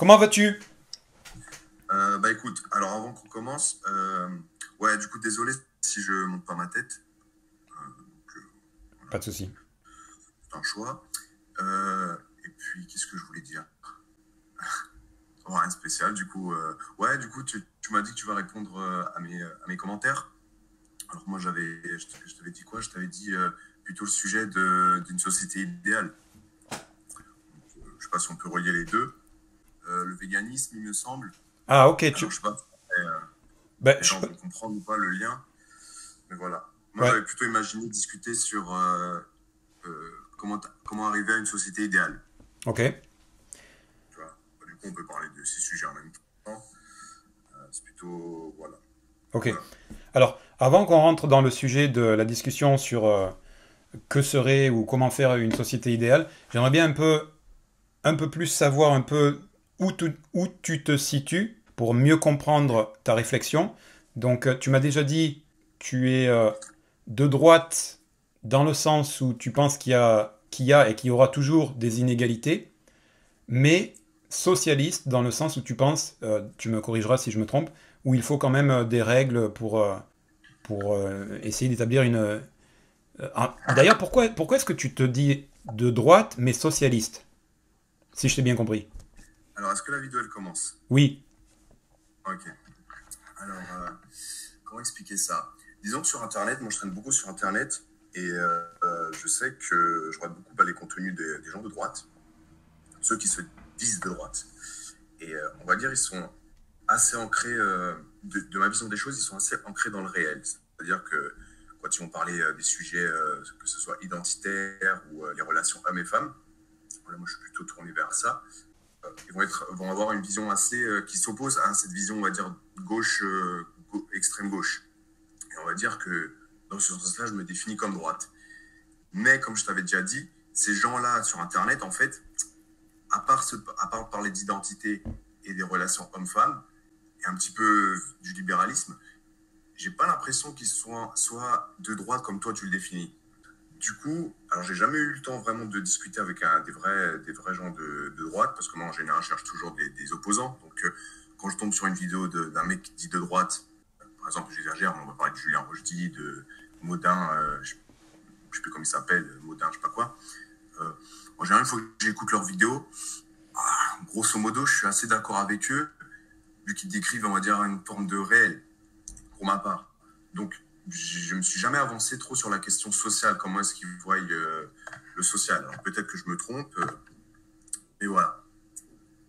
Comment vas-tu? Euh, Bah écoute, alors avant qu'on commence, euh, ouais, du coup, désolé si je monte pas ma tête. pas de souci. C'est un choix. et puis, qu'est-ce que je voulais dire? Rien spécial, du coup. ouais, du coup, tu, tu m'as dit que tu vas répondre à mes, à mes commentaires. Alors moi, j'avais, je t'avais dit quoi? Je t'avais dit plutôt le sujet d'une société idéale. je ne sais pas si on peut relier les deux. Euh, le véganisme, il me semble. Ah, ok. tu... Je sais pas. Euh, ben, je peux comprendre ou pas le lien. Mais voilà. Moi, j'avais plutôt imaginé discuter sur euh, comment, comment arriver à une société idéale. Ok. Tu vois du coup, on peut parler de ces sujets en même temps. C'est plutôt. Voilà. Ok. Alors, avant qu'on rentre dans le sujet de la discussion sur que serait ou comment faire une société idéale, j'aimerais bien un peu, un peu plus savoir un peu où tu, te situes pour mieux comprendre ta réflexion. Donc, euh, tu m'as déjà dit, tu es euh, de droite dans le sens où tu penses qu'il y a, et qu'il y aura toujours des inégalités, mais socialiste dans le sens où tu penses, euh, tu me corrigeras si je me trompe, où il faut quand même des règles pour, pour essayer d'établir une, d'ailleurs, pourquoi est-ce que tu te dis de droite mais socialiste Si je t'ai bien compris? Alors, est-ce que la vidéo elle commence? Oui. Ok. Alors, euh, comment expliquer ça? Disons que sur Internet, moi je traîne beaucoup sur Internet et euh, je sais que je regarde beaucoup les contenus des, gens de droite, ceux qui se disent de droite. Et on va dire, ils sont assez ancrés, de, de, ma vision des choses, ils sont assez ancrés dans le réel. C'est-à-dire que quand ils vont parler euh, des sujets, euh, que ce soit identitaires ou euh, les relations hommes et femmes, moi je suis plutôt tourné vers ça, ils vont, être, vont avoir une vision assez qui s'oppose à cette vision, on va dire, gauche, extrême gauche. Et on va dire que dans ce sens-là, je me définis comme droite. Mais comme je t'avais déjà dit, ces gens-là sur Internet, en fait, à part, à part parler d'identité et des relations hommes-femmes, et un petit peu du libéralisme, j'ai pas l'impression qu'ils soient soit de droite comme toi tu le définis. Du coup, alors j'ai jamais eu le temps vraiment de discuter avec des, vrais, des vrais gens de, droite, parce que moi en général je cherche toujours des, opposants. Donc euh, quand je tombe sur une vidéo d'un mec qui dit de droite, par exemple j'exagère, on va parler de Julien Rochdy, de Maudin, euh, je, ne sais plus comment il s'appelle, Maudin, je sais pas quoi. Euh, en général, il faut que j'écoute leurs vidéos. Ah, grosso modo, je suis assez d'accord avec eux, vu qu'ils décrivent, on va dire, une forme de réel pour ma part. Donc, je ne me suis jamais avancé trop sur la question sociale, comment est-ce qu'ils voient euh, le social? Alors, peut-être que je me trompe, euh, mais voilà.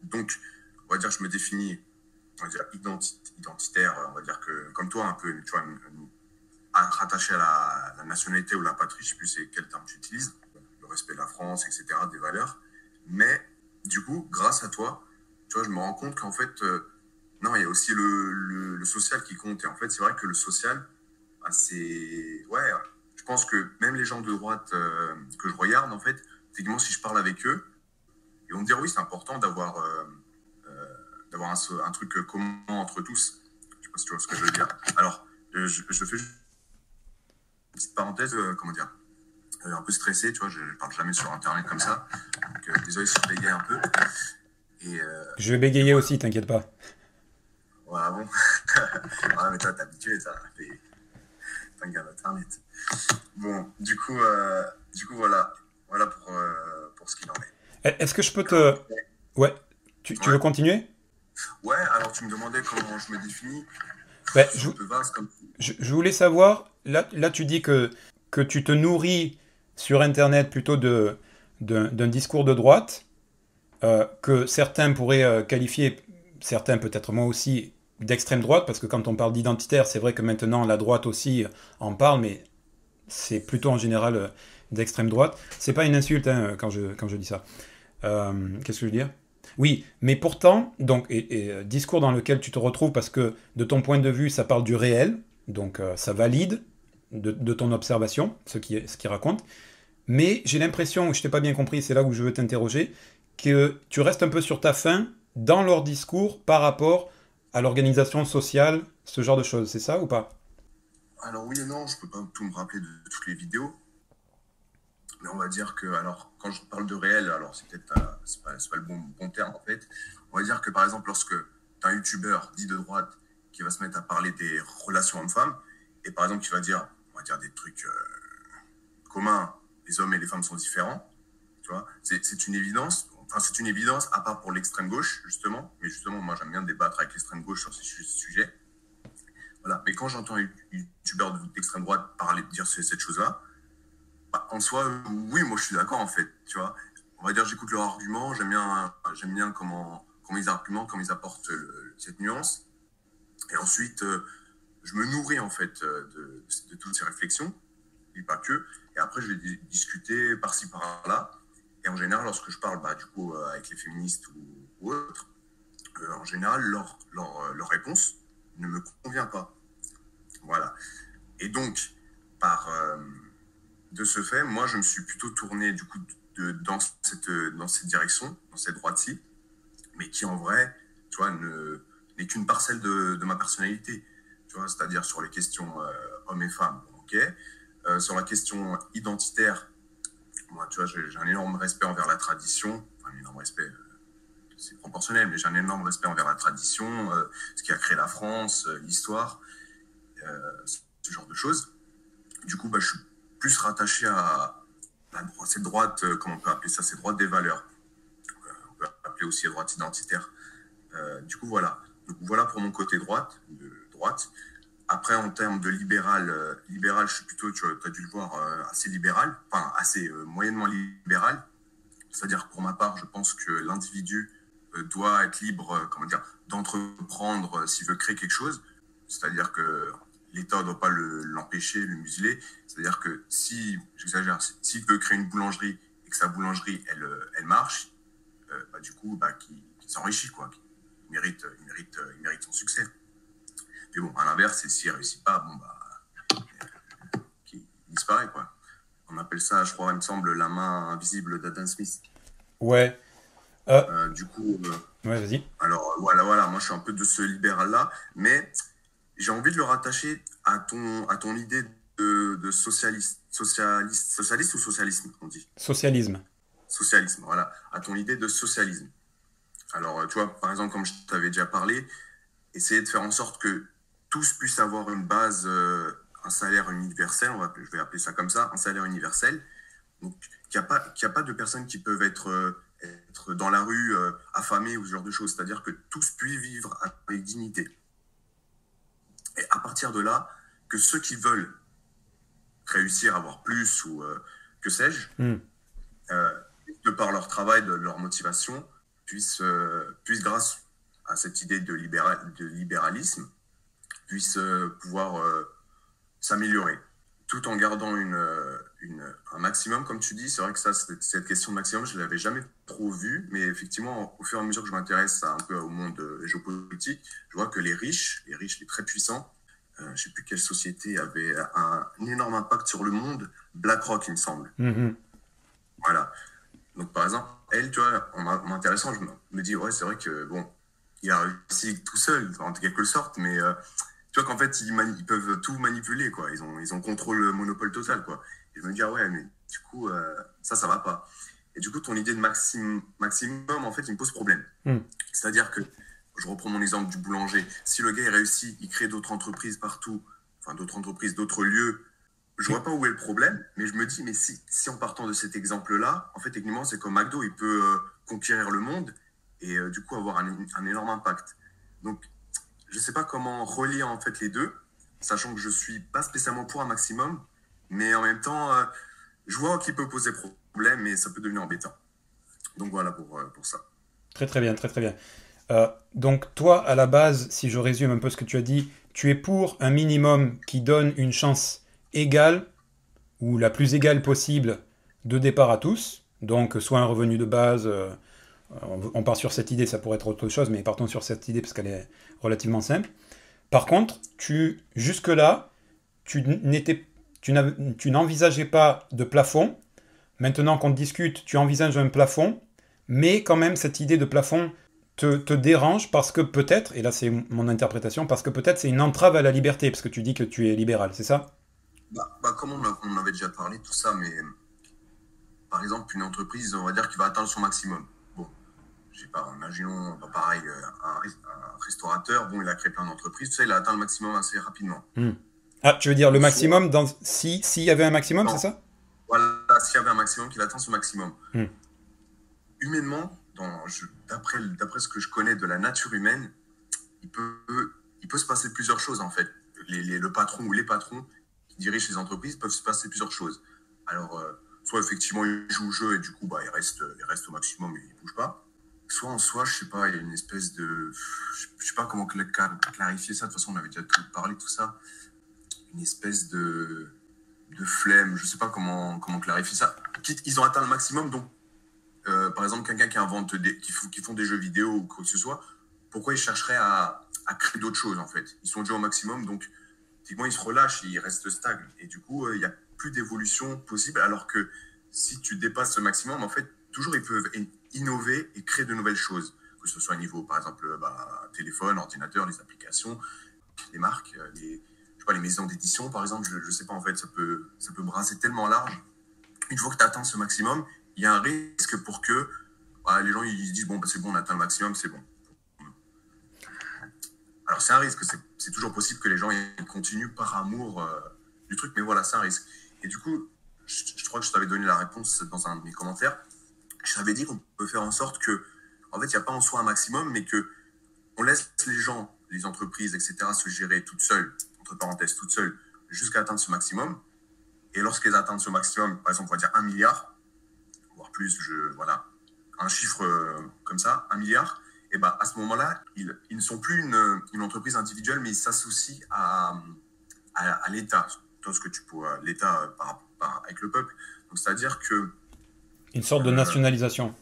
Donc, on va dire, je me définis, on va dire, identitaire, on va dire que, comme toi, un peu, tu vois, rattaché à la, nationalité ou la patrie, je sais plus quel terme tu utilises, le respect de la France, etc., des valeurs. Mais, du coup, grâce à toi, je me rends compte qu'en fait, euh, non, il y a aussi le, social qui compte. Et en fait, c'est vrai que le social, bah, c'est. Ouais, je pense que même les gens de droite euh, que je regarde, en fait, si je parle avec eux, ils vont me dire oui, c'est important d'avoir euh, euh, d'avoir un, un, truc commun entre tous. Je sais pas si tu vois ce que je veux dire. Alors, je, je fais juste une petite parenthèse, comment dire, un peu stressé, tu vois, je, ne parle jamais sur Internet comme ça. Donc, désolé si je bégaye un peu. Et, je vais bégayer aussi, t'inquiète pas. Ouais, bon? ah, mais toi, t'es habitué, ça. T'es un gars d'internet. Bon, du coup, euh, du coup, voilà. Voilà pour, euh, pour ce qu'il en est. Est-ce que je peux te. Ouais. Tu, tu veux continuer? Ouais, alors tu me demandais comment je me définis. Ben, je, comme... je, je, voulais savoir, là, là tu dis que, que tu te nourris sur Internet plutôt de, d'un discours de droite, euh, que certains pourraient qualifier, certains peut-être moi aussi, d'extrême droite, parce que quand on parle d'identitaire, c'est vrai que maintenant la droite aussi en parle, mais c'est plutôt en général euh, d'extrême droite. C'est pas une insulte hein, quand, je, quand je dis ça. Euh, qu'est-ce que je veux dire? Oui, mais pourtant, donc, et, euh, discours dans lequel tu te retrouves parce que de ton point de vue, ça parle du réel, donc ça valide de, ton observation, ce qu'il ce qui raconte. Mais j'ai l'impression, je t'ai pas bien compris, c'est là où je veux t'interroger, que tu restes un peu sur ta faim dans leur discours par rapport à l'organisation sociale, ce genre de choses, c'est ça ou pas? Alors oui et non, je peux pas tout me rappeler de toutes les vidéos. Mais on va dire que, alors, quand je parle de réel, alors c'est peut-être pas, pas, le bon, terme en fait. On va dire que par exemple, lorsque tu as un youtubeur dit de droite qui va se mettre à parler des relations hommes-femmes, et par exemple, qui va dire, on va dire des trucs euh, communs, les hommes et les femmes sont différents, tu vois, c'est une évidence. C'est une évidence, à part pour l'extrême gauche, justement. Mais justement, moi, j'aime bien débattre avec l'extrême gauche sur ces sujets. Voilà. Mais quand j'entends un youtubeur d'extrême droite parler, dire cette chose-là, bah, en soi, oui, moi, je suis d'accord, en fait, tu vois. On va dire, j'écoute leurs arguments, j'aime bien, j'aime bien comment, comment ils argumentent, comment ils apportent cette nuance. Et ensuite, euh, je me nourris en fait euh, de, toutes ces réflexions, et pas que. Et après, je vais discuter par-ci par-là. Et en général, lorsque je parle bah, du coup euh, avec les féministes ou, autres, en général, leur, leur, leur, réponse ne me convient pas. Voilà. Et donc, par, de ce fait, moi, je me suis plutôt tourné du coup de, dans, cette, dans cette direction, dans cette droite-ci, mais qui en vrai, tu vois, n'est qu'une parcelle de, ma personnalité c'est-à-dire sur les questions euh, hommes et femmes, ok. Euh, sur la question identitaire, moi, tu vois, j'ai un énorme respect envers la tradition, un énorme respect, euh, c'est proportionnel, mais j'ai un énorme respect envers la tradition, ce qui a créé la France, l'histoire, ce genre de choses. Du coup, bah, je suis plus rattaché à, cette droite, comment on peut appeler ça, cette droite des valeurs. On peut appeler aussi la droite identitaire. du coup, voilà. Donc, voilà pour mon côté droite, de, après, en termes de libéral, euh, libéral, je suis plutôt, tu as dû le voir, euh, assez libéral, enfin assez euh, moyennement libéral. C'est-à-dire, pour ma part, je pense que l'individu doit être libre, comment dire, d'entreprendre s'il veut créer quelque chose. C'est-à-dire que l'État ne doit pas l'empêcher, le, museler. C'est-à-dire que si, j'exagère, s'il veut créer une boulangerie et que sa boulangerie, elle, elle marche, bah, du coup, bah, qu'il s'enrichit, quoi. Il mérite, il, mérite, il mérite son succès. Mais bon, à l'inverse, s'il ne réussit pas, bon, bah, il disparaît, quoi. On appelle ça, je crois, il me semble, la main invisible d'Adam Smith. Ouais. Euh, euh, du coup. Euh, ouais, vas-y. Alors, voilà, voilà, moi, je suis un peu de ce libéral-là, mais j'ai envie de le rattacher à ton, à ton idée de, de socialiste, socialiste, socialiste ou socialisme, on dit? Socialisme. Socialisme, voilà, à ton idée de socialisme. Alors, tu vois, par exemple, comme je t'avais déjà parlé, essayer de faire en sorte que tous puissent avoir une base, euh, un salaire universel, on va, je vais appeler ça comme ça, un salaire universel. Donc, qu'il n'y a, pas, a pas de personnes qui peuvent être, euh, être dans la rue euh, affamées ou ce genre de choses. C'est-à-dire que tous puissent vivre avec dignité. Et à partir de là, que ceux qui veulent réussir à avoir plus ou que sais-je, hmm. de par leur travail, de leur motivation, puissent, puissent grâce à cette idée de, libéral, de libéralisme, puisse euh, pouvoir euh, s'améliorer, tout en gardant une, euh, une, un maximum, comme tu dis. C'est vrai que ça, cette question de maximum, je ne l'avais jamais trop vue, mais effectivement, au fur et à mesure que je m'intéresse un peu au monde géopolitique, je vois que les riches, les riches, les très puissants, je ne sais plus quelle société avait un, énorme impact sur le monde, BlackRock, il me semble. Mm-hmm. Voilà. Donc, par exemple, elle, tu vois, en m'intéressant, je me dis, ouais, c'est vrai que, bon, il a réussi tout seul, en quelque sorte, mais tu vois qu'en fait, ils, peuvent tout manipuler, quoi. Ils ont, ils ont contrôle monopole total, quoi. Et je me dis, ah ouais, mais du coup, euh, ça, ça va pas. Et du coup, ton idée de maximum, maximum en fait, il me pose problème. Hmm. C'est-à-dire que, je reprends mon exemple du boulanger. Si le gars, il réussit, il crée d'autres entreprises partout, enfin, d'autres entreprises, d'autres lieux, je vois pas où est le problème, mais je me dis, mais si, si en partant de cet exemple-là, en fait, techniquement, c'est comme McDo, il peut euh, conquérir le monde et euh, du coup avoir un, un énorme impact. Donc, je ne sais pas comment relier en fait les deux, sachant que je suis pas spécialement pour un maximum, mais en même temps, euh, je vois qu'il peut poser problème et ça peut devenir embêtant. Donc voilà pour, euh, pour ça. Très très bien, très très bien. Euh, donc toi, à la base, si je résume un peu ce que tu as dit, tu es pour un minimum qui donne une chance égale ou la plus égale possible de départ à tous. Donc soit un revenu de base, on part sur cette idée, ça pourrait être autre chose, mais partons sur cette idée parce qu'elle est relativement simple. Par contre, tu jusque-là, tu n'envisageais pas de plafond. Maintenant qu'on discute, tu envisages un plafond, mais quand même cette idée de plafond te, dérange parce que peut-être, et là c'est mon interprétation, parce que peut-être c'est une entrave à la liberté, parce que tu dis que tu es libéral, c'est ça? Bah, bah, Comme on, avait déjà parlé, tout ça, mais par exemple, une entreprise, on va dire, qui va atteindre son maximum. Je sais pas, imaginons, bah, pareil, euh, un, restaurateur, bon, il a créé plein d'entreprises, tu sais, il a atteint le maximum assez rapidement. Hmm. Ah, tu veux dire le maximum dans... si s'il y avait un maximum, c'est ça? Voilà, s'il y avait un maximum, qu'il atteint son maximum. Hmm. Humainement, d'après ce que je connais de la nature humaine, il peut, il peut se passer plusieurs choses en fait. Les, le patron ou les patrons qui dirigent ces entreprises peuvent se passer plusieurs choses. Alors, euh, soit effectivement il joue au jeu et du coup bah, il, reste, il reste au maximum et il bouge pas. Soit en soi, je sais pas, il y a une espèce de. Je sais pas comment clarifier ça, de toute façon on avait déjà tout parlé, tout ça. Une espèce de, de flemme, je sais pas comment, comment clarifier ça. Ils ont atteint le maximum, donc euh, par exemple, quelqu'un qui invente des, qui, font des jeux vidéo ou quoi que ce soit, pourquoi ils chercheraient à, créer d'autres choses en fait? Ils sont déjà au maximum, donc typiquement ils se relâchent, ils restent stables. Et du coup, euh, il n'y a plus d'évolution possible. Alors que si tu dépasses ce maximum, en fait, toujours ils peuvent innover et créer de nouvelles choses. Que ce soit au niveau, par exemple, euh, bah, téléphone, ordinateur, les applications, les marques, les, je sais pas, les maisons d'édition, par exemple, je ne sais pas, en fait, ça peut, ça peut brasser tellement large. Une fois que tu atteins ce maximum, il y a un risque pour que bah, les gens ils se disent bon, bah, c'est bon, on atteint le maximum, c'est bon. Alors c'est un risque, c'est toujours possible que les gens ils continuent par amour euh, du truc, mais voilà, c'est un risque. Et du coup, je, crois que je t'avais donné la réponse dans un de mes commentaires. Je t'avais dit qu'on peut faire en sorte que, en fait, il n'y a pas en soi un maximum, mais que on laisse les gens, les entreprises, etc., se gérer toutes seules, entre parenthèses, toutes seules, jusqu'à atteindre ce maximum. Et lorsqu'elles atteignent ce maximum, par exemple, on va dire un milliard, plus, je, voilà, un chiffre euh, comme ça, un milliard, et ben à ce moment-là, ils, ne sont plus une, entreprise individuelle, mais ils s'associent à, à, l'État, tout ce que tu l'État euh, par, avec le peuple. Donc c'est-à-dire que une sorte de euh, nationalisation.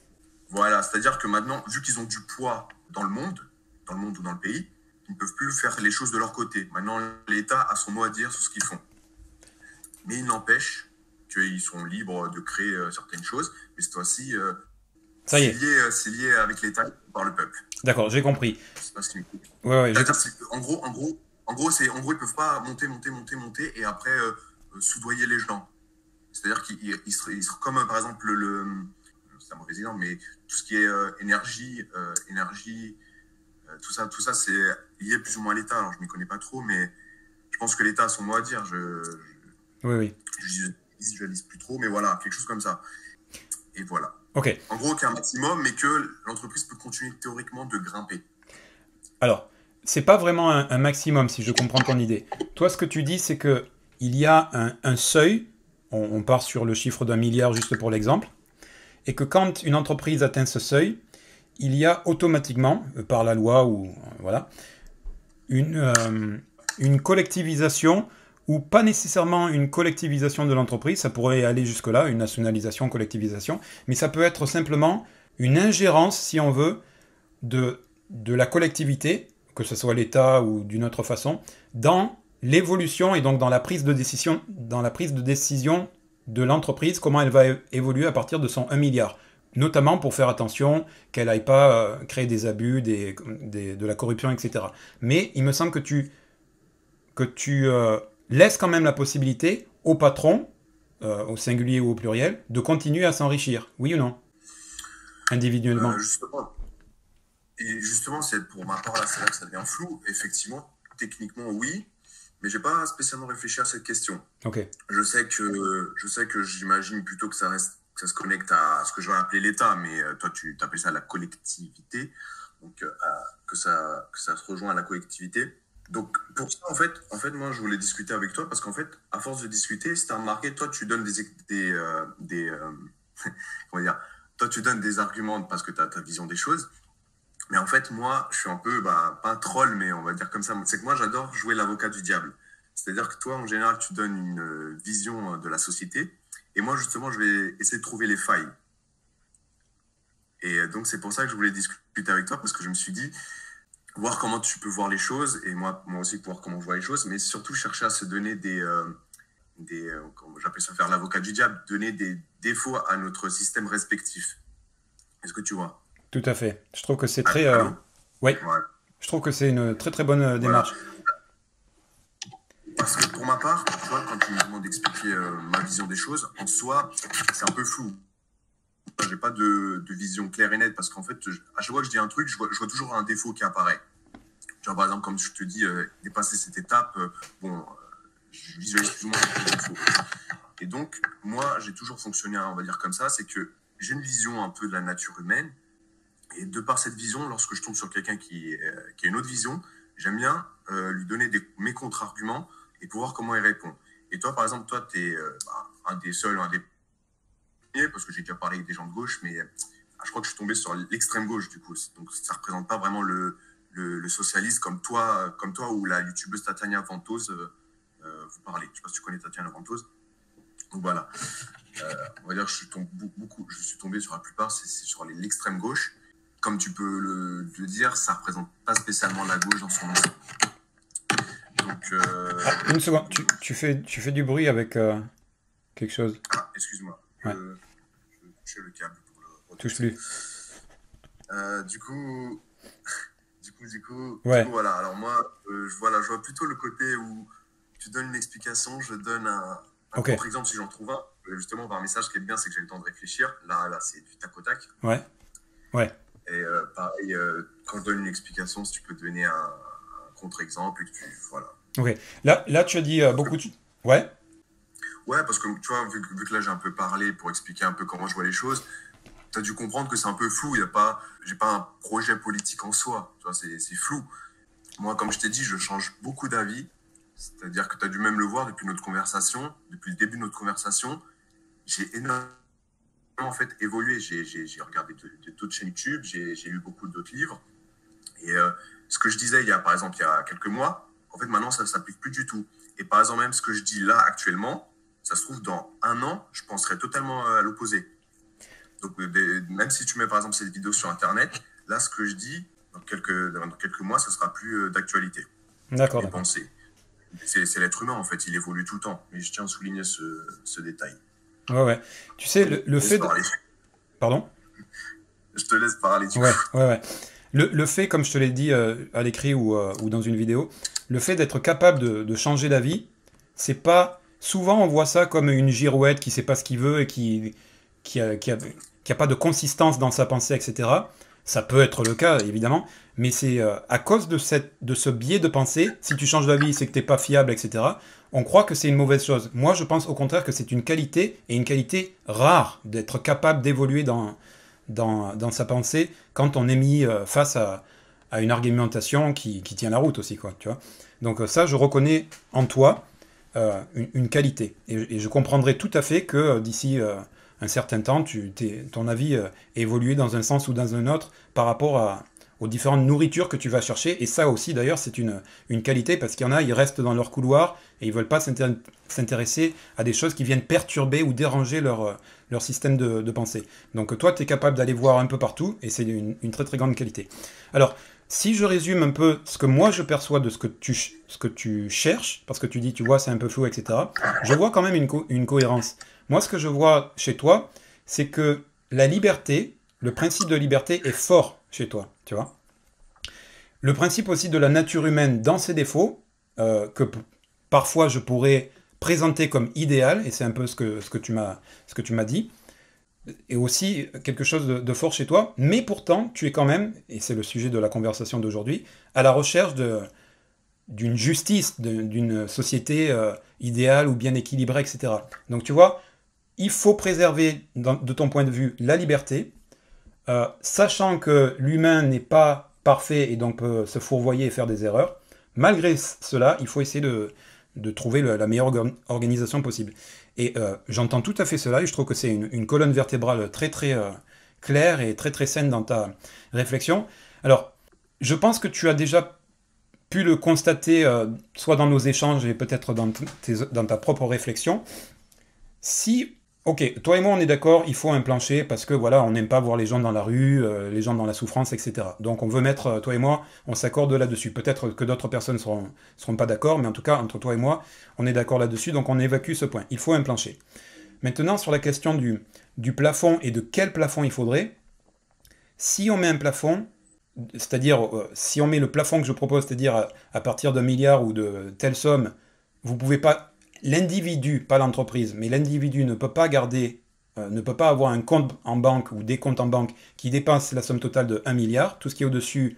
Voilà, c'est-à-dire que maintenant, vu qu'ils ont du poids dans le monde, dans le monde ou dans le pays, ils ne peuvent plus faire les choses de leur côté. Maintenant, l'État a son mot à dire sur ce qu'ils font. Mais il n'empêche qu'ils sont libres de créer euh, certaines choses, mais cette fois-ci, euh, c'est lié, euh, lié, avec l'État par le peuple. D'accord, j'ai compris. ouais, ouais, en gros, en gros, en gros, c'est, en gros, ils peuvent pas monter, monter, monter, monter et après soudoyer les gens. C'est-à-dire qu'ils ils, seraient comme par exemple le, c'est un mauvais exemple, mais tout ce qui est énergie, énergie, tout ça, tout ça, c'est lié plus ou moins à l'État. Alors je m'y connais pas trop, mais je pense que l'État a son mot à dire. Je, oui, oui. Je, visualise plus trop, mais voilà, quelque chose comme ça. Et voilà. Ok. En gros, qu'un maximum, mais que l'entreprise peut continuer théoriquement de grimper. Alors, c'est pas vraiment un, maximum, si je comprends ton idée. Toi, ce que tu dis, c'est que il y a un, seuil. On, part sur le chiffre d'un milliard juste pour l'exemple, et que quand une entreprise atteint ce seuil, il y a automatiquement, euh, par la loi ou euh, voilà, une, euh, une collectivisation ou pas nécessairement une collectivisation de l'entreprise, ça pourrait aller jusque-là, une nationalisation, collectivisation, mais ça peut être simplement une ingérence, si on veut, de, de la collectivité, que ce soit l'État ou d'une autre façon, dans l'évolution et donc dans la prise de décision, dans la prise de décision de l'entreprise, comment elle va évoluer à partir de son 1 milliard. Notamment pour faire attention qu'elle n'aille pas euh, créer des abus, de la corruption, etc. Mais il me semble que tu, que tu euh, laisse quand même la possibilité au patron, euh, au singulier ou au pluriel, de continuer à s'enrichir, oui ou non? Individuellement. Justement, et justement, c'est pour ma part là, c'est là que ça devient flou. Effectivement, techniquement, oui, mais j'ai pas spécialement réfléchi à cette question. Ok. Je sais que je sais que j'imagine plutôt que ça reste, ça se connecte à ce que je vais appeler l'État, mais euh, toi tu appelles ça la collectivité, donc que ça que ça se rejoint à la collectivité. Donc, pour ça, en fait, en fait, moi, je voulais discuter avec toi parce qu'en fait, à force de discuter, c'est remarqué, toi, tu donnes des. des, euh, des euh, comment dire Toi, tu donnes des arguments parce que tu as ta vision des choses. Mais en fait, moi, je suis un peu, bah, pas troll, mais on va dire comme ça. C'est que moi, j'adore jouer l'avocat du diable. C'est-à-dire que toi, en général, tu donnes une vision de la société. Et moi, justement, je vais essayer de trouver les failles. Et donc, c'est pour ça que je voulais discuter avec toi parce que je me suis dit, voir comment tu peux voir les choses et moi, moi aussi voir comment je vois les choses, mais surtout chercher à se donner des, euh, des euh, j'appelle ça faire l'avocat du diable, donner des défauts à notre système respectif. Est-ce que tu vois? Tout à fait. Je trouve que c'est très. Euh. Ouais. Je trouve que c'est une très très bonne démarche. Parce que pour ma part, tu vois, quand tu me demandes d'expliquer ma vision des choses, en soi, c'est un peu flou. j'ai pas de, vision claire et nette parce qu'en fait, à chaque fois que je dis un truc, je vois, toujours un défaut qui apparaît. Tu par exemple, comme je te dis, euh, dépasser cette étape, euh, bon, euh, je visualise plus ou moins le défaut. Et donc, moi, j'ai toujours fonctionné, on va dire comme ça, c'est que j'ai une vision un peu de la nature humaine. Et de par cette vision, lorsque je tombe sur quelqu'un qui, qui, a une autre vision, j'aime bien lui donner mes contre-arguments et pour voir comment il répond. Et toi, par exemple, toi, tu es bah, un des seuls, un des parce que j'ai déjà parlé avec des gens de gauche, mais ah, je crois que je suis tombé sur l'extrême gauche du coup. Donc ça représente pas vraiment le, le, socialisme comme toi, comme toi ou la youtubeuse Tatiana Ventos euh, euh, vous parlez. Je sais pas si tu connais Tatiana Ventos. Donc voilà. Euh, on va dire que je tombé, beaucoup, je suis tombé sur la plupart, c'est sur l'extrême gauche. Comme tu peux le, dire, ça représente pas spécialement la gauche dans son ensemble. Donc, ah, une seconde, tu, tu, fais, tu fais du bruit avec quelque chose. Ah, excuse-moi. Ouais. Je, vais toucher le câble pour le Touche-lui. Euh, du coup, du coup, du coup, ouais. voilà. Alors moi, euh, je, voilà, je vois plutôt le côté où tu donnes une explication, je donne un, un contre-exemple si j'en trouve un. Justement, par un message, qui est bien, c'est que j'ai le temps de réfléchir. Là, là, c'est du tac au tac. Ouais. Ouais. Et euh, pareil, quand je donne une explication, si tu peux donner un, un contre-exemple et que tu, voilà. Ok. Là, là, tu as dit beaucoup de. Ouais. Ouais, parce que tu vois, vu, que là j'ai un peu parlé pour expliquer un peu comment je vois les choses, tu as dû comprendre que c'est un peu flou. Il y a pas, j'ai pas un projet politique en soi. Tu vois, c'est flou. Moi, comme je t'ai dit, je change beaucoup d'avis. C'est-à-dire que tu as dû même le voir depuis notre conversation, depuis le début de notre conversation. J'ai énormément en fait évolué. J'ai regardé d'autres chaînes YouTube, j'ai lu beaucoup d'autres livres. Et euh, ce que je disais il y a, par exemple, il y a quelques mois, en fait, maintenant, ça ne s'applique plus du tout. Et par exemple, même ce que je dis là actuellement, ça se trouve, dans un an, je penserais totalement euh, à l'opposé. Donc, même si tu mets par exemple cette vidéo sur Internet, là, ce que je dis, dans quelques, dans quelques mois, ça sera plus euh, d'actualité. D'accord. C'est l'être humain, en fait, il évolue tout le temps. Mais je tiens à souligner ce, ce détail. Ouais, ouais. Tu sais, le, fait. De... Pardon? Je te laisse parler. Du ouais, ouais, ouais. Le, le, fait, comme je te l'ai dit à l'écrit ou, ou, dans une vidéo, le fait d'être capable de, de changer d'avis, c'est pas souvent on voit ça comme une girouette qui sait pas ce qu'il veut et qui qui a, qui, a, pas de consistance dans sa pensée, etc. Ça peut être le cas, évidemment, mais c'est euh, à cause de, cette, de ce biais de pensée, si tu changes d'avis, c'est que t'es pas fiable, etc. On croit que c'est une mauvaise chose. Moi, je pense au contraire que c'est une qualité, et une qualité rare, d'être capable d'évoluer dans, dans, dans, sa pensée quand on est mis euh, face à, à une argumentation qui, qui, tient la route aussi, quoi, tu vois. Donc euh, ça, je reconnais en toi, euh, une, qualité. Et, je comprendrais tout à fait que euh, d'ici euh, un certain temps, tu, ton avis ait évolué dans un sens ou dans un autre par rapport à, aux différentes nourritures que tu vas chercher. Et ça aussi, d'ailleurs, c'est une, une qualité parce qu'il y en a, ils restent dans leur couloir et ils veulent pas s'intéresser à des choses qui viennent perturber ou déranger leur, leur système de, pensée. Donc toi, tu es capable d'aller voir un peu partout et c'est une, très très grande qualité. Alors, si je résume un peu ce que moi je perçois de ce que tu, ce que tu cherches, parce que tu dis, tu vois, c'est un peu flou, etc., je vois quand même une cohérence. Moi, ce que je vois chez toi, c'est que la liberté, le principe de liberté est fort chez toi, tu. Le principe aussi de la nature humaine dans ses défauts, euh, que parfois je pourrais présenter comme idéal, et c'est un peu ce que, ce que tu m'as dit, et aussi quelque chose de, fort chez toi, mais pourtant tu es quand même, et c'est le sujet de la conversation d'aujourd'hui, à la recherche d'une justice, d'une société euh, idéale ou bien équilibrée, etc. Donc tu vois, il faut préserver de ton point de vue la liberté, euh, sachant que l'humain n'est pas parfait et donc peut se fourvoyer et faire des erreurs. Malgré cela, il faut essayer de, de trouver la meilleure organisation possible. Et euh, j'entends tout à fait cela et je trouve que c'est une, colonne vertébrale très très euh, claire et très très saine dans ta réflexion. Alors, je pense que tu as déjà pu le constater, soit dans nos échanges et peut-être dans, dans, ta propre réflexion. Si Ok, toi et moi on est d'accord, il faut un plancher parce que voilà, on n'aime pas voir les gens dans la rue, euh, les gens dans la souffrance, etc. Donc on veut mettre, euh, toi et moi, on s'accorde là-dessus. Peut-être que d'autres personnes ne seront, pas d'accord, mais en tout cas, entre toi et moi, on est d'accord là-dessus, donc on évacue ce point. Il faut un plancher. Maintenant, sur la question du, du plafond et de quel plafond il faudrait, si on met un plafond, c'est-à-dire euh, si on met le plafond que je propose, c'est-à-dire à, à partir d'un milliard ou de telle somme, vous pouvez pas l'individu, pas l'entreprise, mais l'individu ne peut pas garder ne peut pas avoir un compte en banque ou des comptes en banque qui dépassent la somme totale de 1 milliard. Tout ce qui est au-dessus,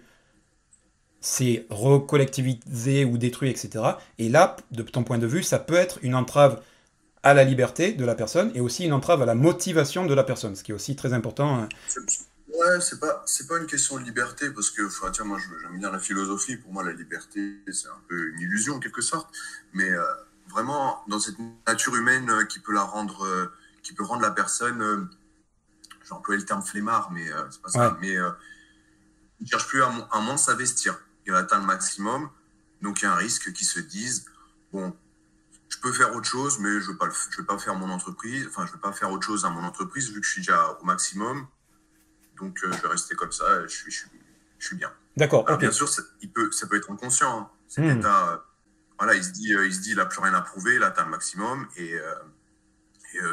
c'est recollectivisé ou détruit, etc. Et là, de ton point de vue, ça peut être une entrave à la liberté de la personne et aussi une entrave à la motivation de la personne, ce qui est aussi très important. Hein. Ouais, c'est pas, c'est pas une question de liberté, parce que, tiens, moi, j'aime bien la philosophie. Pour moi, la liberté, c'est un peu une illusion, en quelque sorte. Mais euh, vraiment, dans cette nature humaine euh, qui peut la rendre, euh, qui peut rendre la personne, j'ai employé le terme flemmard, mais c'est pas ça, mais il ne cherche plus à, moins s'investir. Il atteint le maximum. Donc, il y a un risque qu'ils se disent, bon, je peux faire autre chose, mais je ne vais, vais pas faire mon entreprise, enfin, je vais pas faire autre chose à mon entreprise vu que je suis déjà au maximum donc, euh, je vais rester comme ça. Je suis, je suis, bien. D'accord. Bien sûr, ça, il peut, ça peut être inconscient. Hein. C'est hmm. euh, voilà, il se dit, euh, il n'a plus rien à prouver, il atteint le maximum. Et,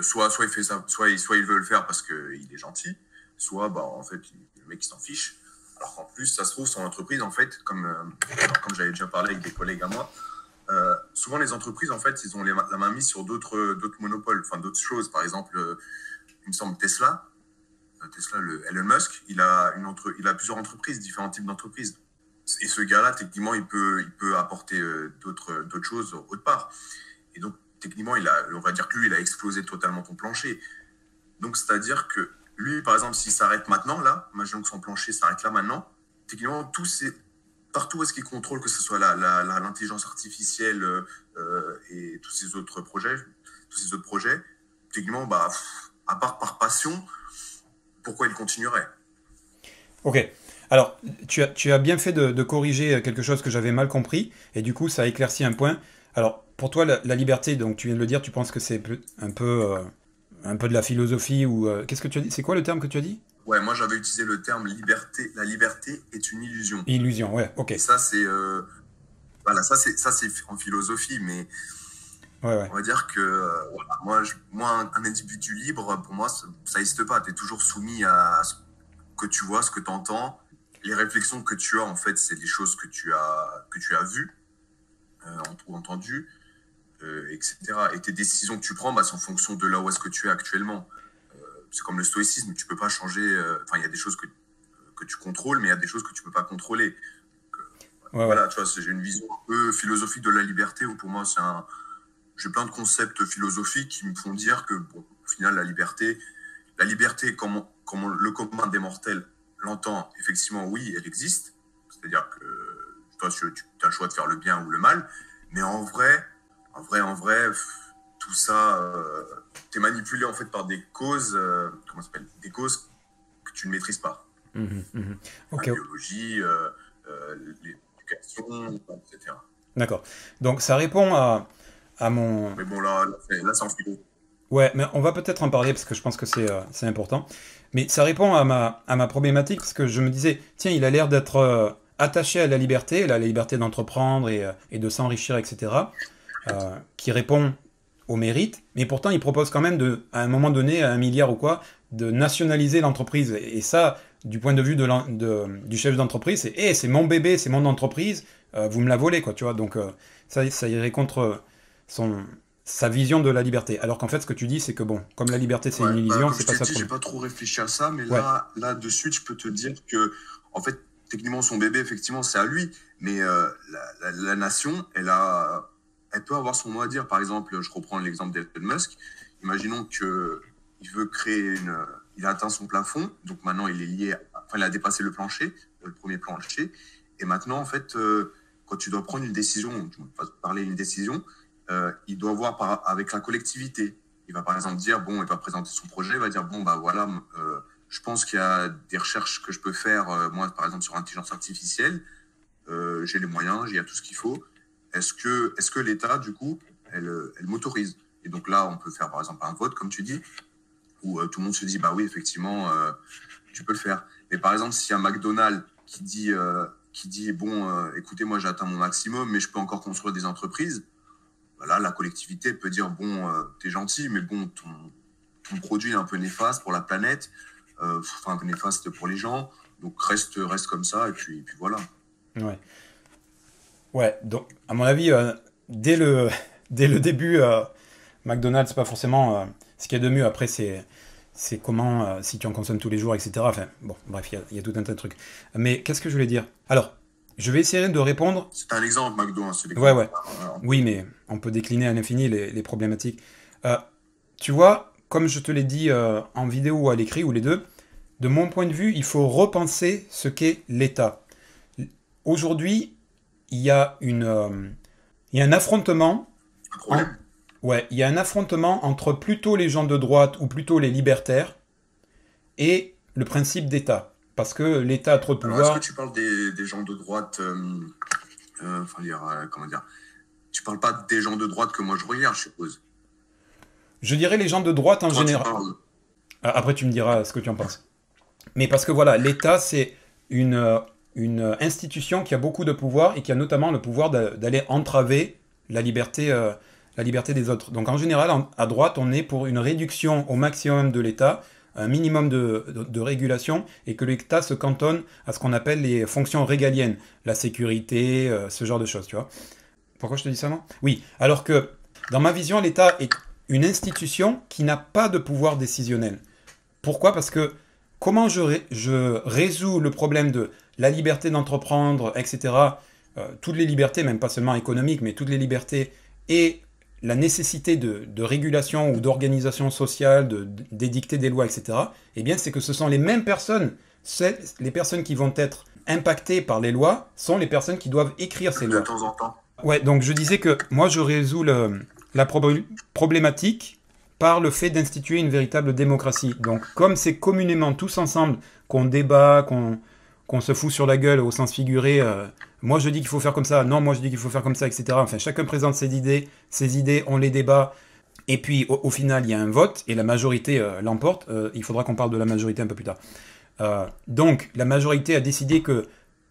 soit, soit, il fait ça, soit, soit il veut le faire parce qu'il est gentil, soit bah, en fait, le mec il s'en fiche. Alors qu'en plus, ça se trouve, son entreprise, en fait, comme, comme j'avais déjà parlé avec des collègues à moi, souvent les entreprises, en fait, ils ont la main mise sur d'autres monopoles, enfin d'autres choses. Par exemple, il me semble Tesla, Tesla, le Elon Musk, il a, une entre, il a plusieurs entreprises, différents types d'entreprises. Et ce gars-là, techniquement, il peut, il peut apporter euh, d'autres, choses autre part. Et donc, techniquement, il a, on va dire que lui, il a explosé totalement ton plancher. Donc, c'est-à-dire que lui, par exemple, s'il s'arrête maintenant, là, imaginons que son plancher s'arrête là maintenant, techniquement, tout c'est partout où est-ce qu'il contrôle, que ce soit l'intelligence artificielle euh, et tous ces autres projets, tous ces autres projets, techniquement, bah, à part par passion, pourquoi il continuerait? Ok. Alors, tu as, tu as bien fait de, corriger quelque chose que j'avais mal compris, et du coup, ça a éclairci un point. Alors, pour toi, la, liberté, donc tu viens de le dire, tu penses que c'est un peu, euh, un peu de la philosophie ou euh, qu'est-ce que tu as dit C'est quoi le terme que tu as dit? Ouais, moi j'avais utilisé le terme liberté. La liberté est une illusion. Illusion, ouais, ok. Et ça c'est, euh, voilà, ça c'est, ça c'est en philosophie, mais on va dire que moi, moi, un individu libre, pour moi, ça n'existe pas. Tu es toujours soumis à ce que tu vois, ce que tu entends. Les réflexions que tu as, en fait, c'est des choses que tu as, que tu as vues euh, ou entendues, euh, etc. Et tes décisions que tu prends, bah, c'est en fonction de là où est-ce que tu es actuellement. c'est comme le stoïcisme, tu peux pas changer. Enfin, il y a des choses que, que tu contrôles, mais il y a des choses que tu peux pas contrôler. voilà, tu vois, j'ai une vision un peu philosophique de la liberté où pour moi, c'est un j'ai plein de concepts philosophiques qui me font dire que, bon, au final, la liberté, la liberté, comme, comme le commun des mortels l'entend, effectivement, oui, elle existe. C'est-à-dire que toi, tu, as le choix de faire le bien ou le mal. Mais en vrai, en vrai, en vrai, tout ça, euh, tu es manipulé en fait par des causes, euh, comment s'appelle? Des causes que tu ne maîtrises pas. Mmh, mmh. La biologie, euh, l'éducation, etc. D'accord. Donc ça répond à, mon. Mais bon, là, là, c'est en philo. Ouais, mais on va peut-être en parler parce que je pense que c'est euh, important. Mais ça répond à ma, problématique parce que je me disais, tiens, il a l'air d'être euh, attaché à la liberté, la liberté d'entreprendre et, euh, de s'enrichir, etc., qui répond au mérite, mais pourtant il propose quand même, de, à un moment donné, à un milliard ou quoi, de nationaliser l'entreprise. Et ça, du point de vue du chef d'entreprise, c'est hey, c'est mon bébé, c'est mon entreprise, vous me la volez, quoi, tu vois. Donc ça, ça irait contre son, sa vision de la liberté. Alors qu'en fait, ce que tu dis, c'est que bon, comme la liberté c'est une bah, illusion, c'est pas ça. J'ai pas trop réfléchi à ça, mais là, là de suite, je peux te dire que, en fait, techniquement, son bébé, effectivement, c'est à lui, mais euh, la, nation, elle a, elle peut avoir son mot à dire. Par exemple, je reprends l'exemple d'Elon Musk. Imaginons que il veut créer une, il a atteint son plafond, donc maintenant il est lié, enfin, il a dépassé le plancher, le premier plancher, et maintenant, en fait, euh, quand tu dois prendre une décision, tu vas parler d'une décision, euh, il doit voir avec la collectivité. Il va par exemple dire, bon, il va présenter son projet, il va dire, bon, bah voilà, euh, je pense qu'il y a des recherches que je peux faire, euh, moi, par exemple, sur l'intelligence artificielle. j'ai les moyens, j'ai tout ce qu'il faut. Est-ce que, est que l'État, du coup, elle, m'autorise? Et donc là, on peut faire, par exemple, un vote, comme tu dis, où tout le monde se dit, bah oui, effectivement, tu peux le faire. Mais par exemple, s'il a un McDonald's qui dit, qui dit bon, écoutez, moi, j'ai atteint mon maximum, mais je peux encore construire des entreprises, la collectivité peut dire bon, euh, t'es gentil, mais bon, ton, produit est un peu néfaste pour la planète, euh, enfin un peu néfaste pour les gens, donc reste, reste comme ça, et puis, voilà. Ouais. Ouais, donc à mon avis, euh, dès, le, dès le début, McDonald's, c'est pas forcément ce qu'il y a de mieux. Après, c'est comment, si tu en consommes tous les jours, etc. Enfin, bon, bref, il y, a tout un tas de trucs. Mais qu'est-ce que je voulais dire? Alors, je vais essayer de répondre. C'est un exemple, McDo. Hein, ouais, ouais. Oui, mais on peut décliner à l'infini les, problématiques. Euh, tu vois, comme je te l'ai dit euh, en vidéo ou à l'écrit, ou les deux, de mon point de vue, il faut repenser ce qu'est l'État. Aujourd'hui, il y a une, il y a un affrontement. Un Ouais, il y a un affrontement entre plutôt les gens de droite ou plutôt les libertaires et le principe d'État. Parce que l'État a trop de pouvoir. Est-ce que tu parles des, gens de droite euh, euh, enfin, dire, euh, comment dire Tu parles pas des gens de droite que moi je regarde, je suppose. Je dirais les gens de droite en général. Ah, après, tu me diras ce que tu en penses. Mais parce que voilà, l'État, c'est une, une institution qui a beaucoup de pouvoir et qui a notamment le pouvoir d'aller entraver la liberté la liberté des autres. Donc en général, à droite, on est pour une réduction au maximum de l'État, un minimum de, régulation, et que l'État se cantonne à ce qu'on appelle les fonctions régaliennes, la sécurité, euh, ce genre de choses, tu vois. Pourquoi je te dis ça, non Oui, alors que dans ma vision, l'État est une institution qui n'a pas de pouvoir décisionnel. Pourquoi? Parce que comment je, résous le problème de la liberté d'entreprendre, etc., euh, toutes les libertés, même pas seulement économiques, mais toutes les libertés, et la nécessité de, régulation ou d'organisation sociale, d'édicter des lois, etc., eh bien, c'est que ce sont les mêmes personnes, les personnes qui vont être impactées par les lois, sont les personnes qui doivent écrire ces lois. De temps en temps. Ouais, donc je disais que moi, je résous la problématique par le fait d'instituer une véritable démocratie. Donc, comme c'est communément tous ensemble qu'on débat, qu'on se fout sur la gueule au sens figuré, euh, moi je dis qu'il faut faire comme ça, non, moi je dis qu'il faut faire comme ça, etc. Enfin, chacun présente ses idées, ses idées, on les débat, et puis au, final il y a un vote, et la majorité euh, l'emporte. Euh, il faudra qu'on parle de la majorité un peu plus tard. Euh, donc, la majorité a décidé que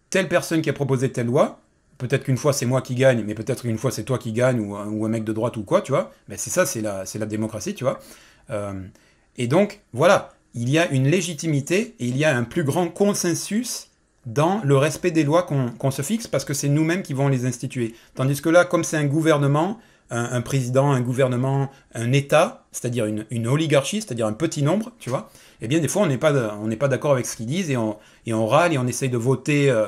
telle personne qui a proposé telle loi, peut-être qu'une fois c'est moi qui gagne, mais peut-être qu'une fois c'est toi qui gagne, ou, un mec de droite ou quoi, tu vois. Mais c'est ça, c'est la, la démocratie, tu vois. et donc, voilà, il y a une légitimité, et il y a un plus grand consensus dans le respect des lois qu'on se fixe parce que c'est nous-mêmes qui vont les instituer. Tandis que là, comme c'est un gouvernement, un, président, un gouvernement, un État, c'est-à-dire une, oligarchie, c'est-à-dire un petit nombre, tu vois, eh bien des fois on n'est pas, pas d'accord avec ce qu'ils disent et on, et on râle et on essaye de voter, euh,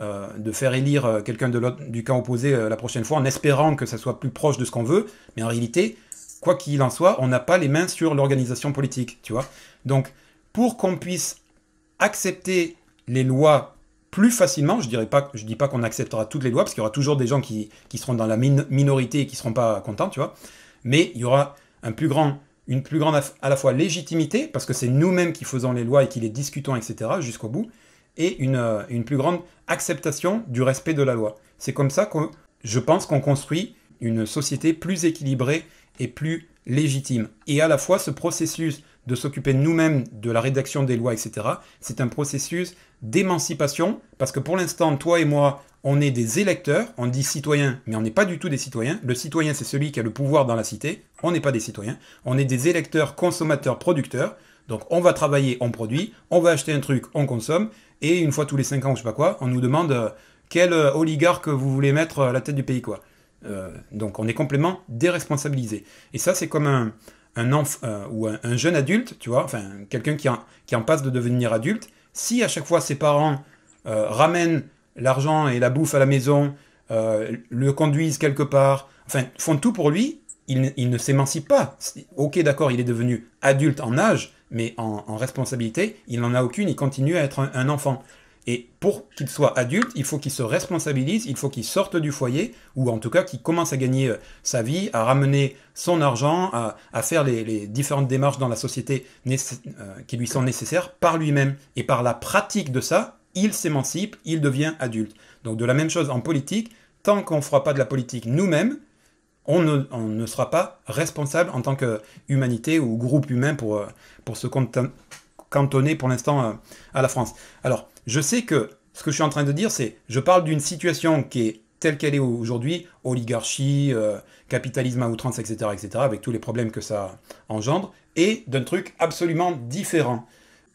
euh, de faire élire euh, quelqu'un du camp opposé la prochaine fois en espérant que ça soit plus proche de ce qu'on veut, mais en réalité, quoi qu'il en soit, on n'a pas les mains sur l'organisation politique, tu vois. Donc, pour qu'on puisse accepter les lois plus facilement. Je dirais pas, je dis pas qu'on acceptera toutes les lois parce qu'il y aura toujours des gens qui, seront dans la minorité et qui seront pas contents, tu vois. Mais il y aura plus une plus grande à la fois légitimité parce que c'est nous-mêmes qui faisons les lois et qui les discutons, etc. jusqu'au bout, et une, euh, une plus grande acceptation du respect de la loi. C'est comme ça que je pense qu'on construit une société plus équilibrée et plus légitime. Et à la fois, ce processus de s'occuper nous-mêmes de la rédaction des lois, etc., c'est un processus d'émancipation, parce que pour l'instant, toi et moi, on est des électeurs, on dit citoyens, mais on n'est pas du tout des citoyens. Le citoyen, c'est celui qui a le pouvoir dans la cité, on n'est pas des citoyens. On est des électeurs, consommateurs, producteurs. Donc on va travailler, on produit, on va acheter un truc, on consomme, et une fois tous les 5 ans, je sais pas quoi, on nous demande euh, quel euh, oligarque vous voulez mettre à la tête du pays, quoi. Euh, donc on est complètement déresponsabilisé. Et ça, c'est comme un, un enfant ou un, jeune adulte, tu vois, enfin quelqu'un qui, qui en passe de devenir adulte, si à chaque fois ses parents euh, ramènent l'argent et la bouffe à la maison, euh, le conduisent quelque part, enfin font tout pour lui, il, ne s'émancipe pas. Ok, d'accord, il est devenu adulte en âge, mais en, responsabilité, il n'en a aucune, il continue à être un enfant. Et pour qu'il soit adulte, il faut qu'il se responsabilise, il faut qu'il sorte du foyer, ou en tout cas qu'il commence à gagner euh, sa vie, à ramener son argent, à, faire les, différentes démarches dans la société euh, qui lui sont nécessaires par lui-même. Et par la pratique de ça, il s'émancipe, il devient adulte. Donc de la même chose en politique, tant qu'on ne fera pas de la politique nous-mêmes, on ne, sera pas responsable en tant qu'humanité ou groupe humain pour, euh, pour se cantonner pour l'instant à la France. Alors, je sais que ce que je suis en train de dire, c'est je parle d'une situation qui est telle qu'elle est aujourd'hui, oligarchie, euh, capitalisme à outrance, etc., etc., avec tous les problèmes que ça engendre, et d'un truc absolument différent.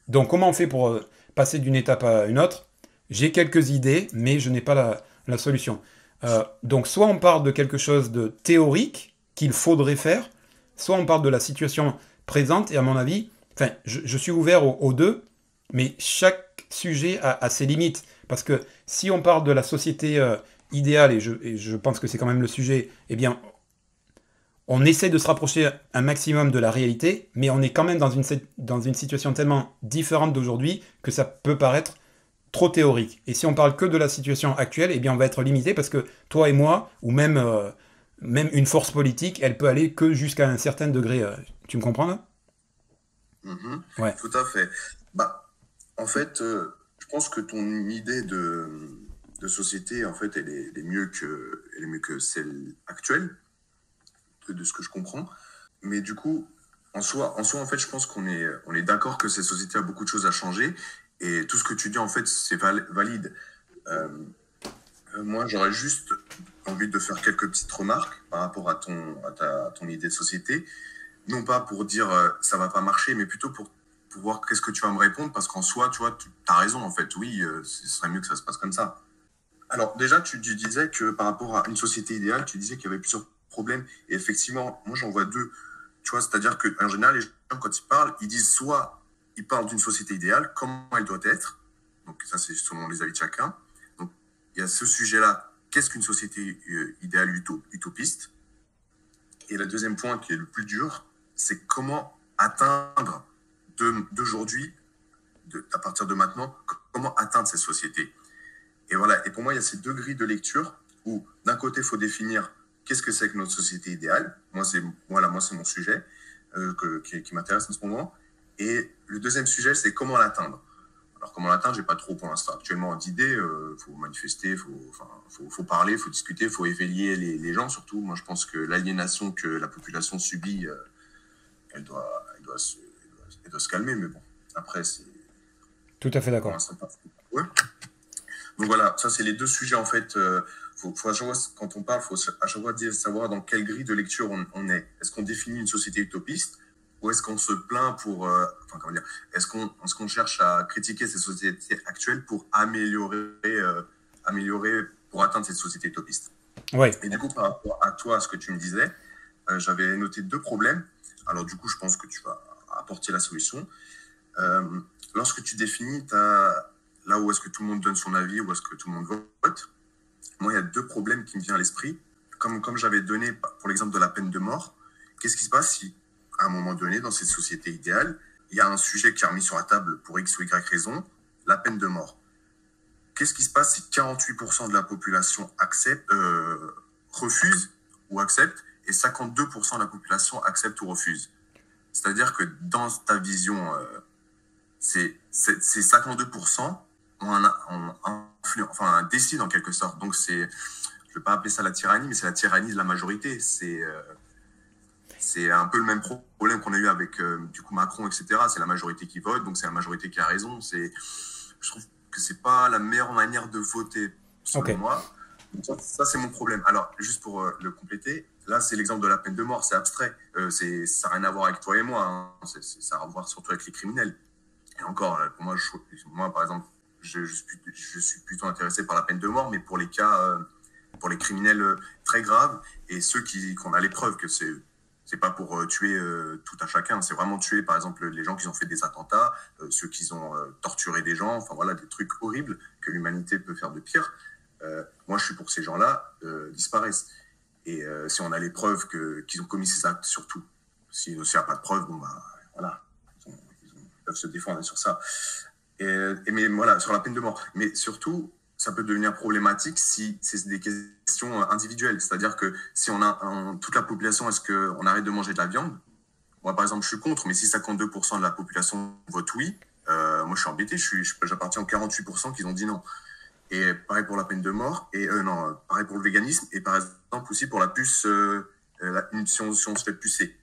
Donc comment on fait pour euh, passer d'une étape à une autre? J'ai quelques idées, mais je n'ai pas la, solution. Euh, donc soit on parle de quelque chose de théorique qu'il faudrait faire, soit on parle de la situation présente, et à mon avis, Enfin, je, suis ouvert aux, deux, mais chaque sujet a, ses limites. Parce que si on parle de la société euh, idéale, et je, pense que c'est quand même le sujet, eh bien, on essaie de se rapprocher un maximum de la réalité, mais on est quand même dans une, situation tellement différente d'aujourd'hui que ça peut paraître trop théorique. Et si on parle que de la situation actuelle, eh bien on va être limité parce que toi et moi, ou même, euh, une force politique, elle peut aller que jusqu'à un certain degré. Euh, tu me comprends mm-hmm. ouais. Tout à fait. Bah, en fait, euh, je pense que ton idée de, de société, en fait, elle est, mieux que, elle est mieux que celle actuelle de ce que je comprends. Mais du coup, en soi, en soi, en fait, je pense qu'on est, on est d'accord que cette société a beaucoup de choses à changer. Et tout ce que tu dis, en fait, c'est valide. Euh, euh, moi, j'aurais juste envie de faire quelques petites remarques par rapport à ton, à ta, ton idée de société. Non pas pour dire euh, ça va pas marcher, mais plutôt pour, pour voir qu'est-ce que tu vas me répondre. Parce qu'en soi, tu vois, tu as raison, en fait. Oui, ce serait mieux que ça se passe comme ça. Alors, déjà, tu, disais que par rapport à une société idéale, tu disais qu'il y avait plusieurs problème. Et effectivement, moi, j'en vois deux. Tu vois, c'est-à-dire qu'en général, les gens, quand ils parlent, ils disent soit ils parlent d'une société idéale, comment elle doit être. Donc, ça, c'est selon les avis de chacun. Donc, il y a ce sujet-là. Qu'est-ce qu'une société euh, idéale utopiste? Et le deuxième point qui est le plus dur, c'est comment atteindre d'aujourd'hui, à partir de maintenant, comment atteindre cette société. Et voilà. Et pour moi, il y a ces deux grilles de lecture où, d'un côté, il faut définir qu'est-ce que c'est que notre société idéale Moi, c'est voilà, mon sujet euh, qui, m'intéresse en ce moment. Et le deuxième sujet, c'est comment l'atteindre. Alors, comment l'atteindre, j'ai pas trop pour l'instant actuellement d'idées. Il euh, faut manifester, il faut, faut, parler, il faut discuter, il faut éveiller les, les, gens surtout. Moi, je pense que l'aliénation que la population subit, euh, elle, doit, elle, doit se, elle, doit, se, calmer. Mais bon, après, c'est. Tout à fait d'accord. Ouais. Donc voilà, ça, c'est les deux sujets en fait faut, faut à fois, quand on parle, il faut à chaque fois savoir dans quelle grille de lecture on, est. Est-ce qu'on définit une société utopiste ou est-ce qu'on se plaint pour, euh, enfin comment dire, est-ce qu'on est qu'on cherche à critiquer ces sociétés actuelles pour améliorer, euh, améliorer, pour atteindre cette société utopiste? Ouais. Et du coup, par rapport à toi, ce que tu me disais, euh, j'avais noté deux problèmes. Alors du coup, je pense que tu vas apporter la solution. lorsque tu définis là où est-ce que tout le monde donne son avis, où est-ce que tout le monde vote, moi, il y a deux problèmes qui me viennent à l'esprit. Comme, comme j'avais donné pour l'exemple de la peine de mort, qu'est-ce qui se passe si, à un moment donné, dans cette société idéale, il y a un sujet qui est remis sur la table pour X ou Y raison, la peine de mort? Qu'est-ce qui se passe si 48% de la population accepte, euh, refuse ou accepte et 52% de la population accepte ou refuse C'est-à-dire que dans ta vision, euh, c'est 52% ont un, un, enfin, décide en quelque sorte. Donc, c'est, je ne vais pas appeler ça la tyrannie, mais c'est la tyrannie de la majorité. C'est, euh, c'est un peu le même problème qu'on a eu avec euh, du coup Macron, etc. C'est la majorité qui vote, donc c'est la majorité qui a raison. C'est, je trouve que c'est pas la meilleure manière de voter, selon moi. ça, c'est mon problème. Alors, juste pour euh, le compléter, là, c'est l'exemple de la peine de mort, c'est abstrait. c'est, ça n'a rien à voir avec toi et moi. Hein. ça a à voir surtout avec les criminels. Et encore, pour moi, moi, par exemple, je, suis, plutôt intéressé par la peine de mort, mais pour les cas, euh, pour les criminels euh, très graves et ceux qui qu'on a les preuves que c'est c'est pas pour euh, tuer tout à chacun, c'est vraiment tuer par exemple les gens qui ont fait des attentats, ceux qui ont torturé des gens, enfin voilà des trucs horribles que l'humanité peut faire de pire. moi, je suis pour que ces gens-là disparaissent. Et si on a les preuves qu'ils ont commis ces actes, surtout. S'il n'y a pas de preuves, bon bah voilà, ils, peuvent se défendre sur ça. Et, mais voilà, sur la peine de mort. Mais surtout, ça peut devenir problématique si c'est des questions individuelles. C'est-à-dire que si on a toute la population, est-ce qu'on arrête de manger de la viande? Moi, par exemple, je suis contre, mais si 52% de la population vote oui, euh, moi, je suis embêté. J'appartiens aux 48% qui ont dit non. Et pareil pour la peine de mort, et euh, non, pareil pour le véganisme, et par exemple aussi pour la puce, euh, la, si, on, se fait pucer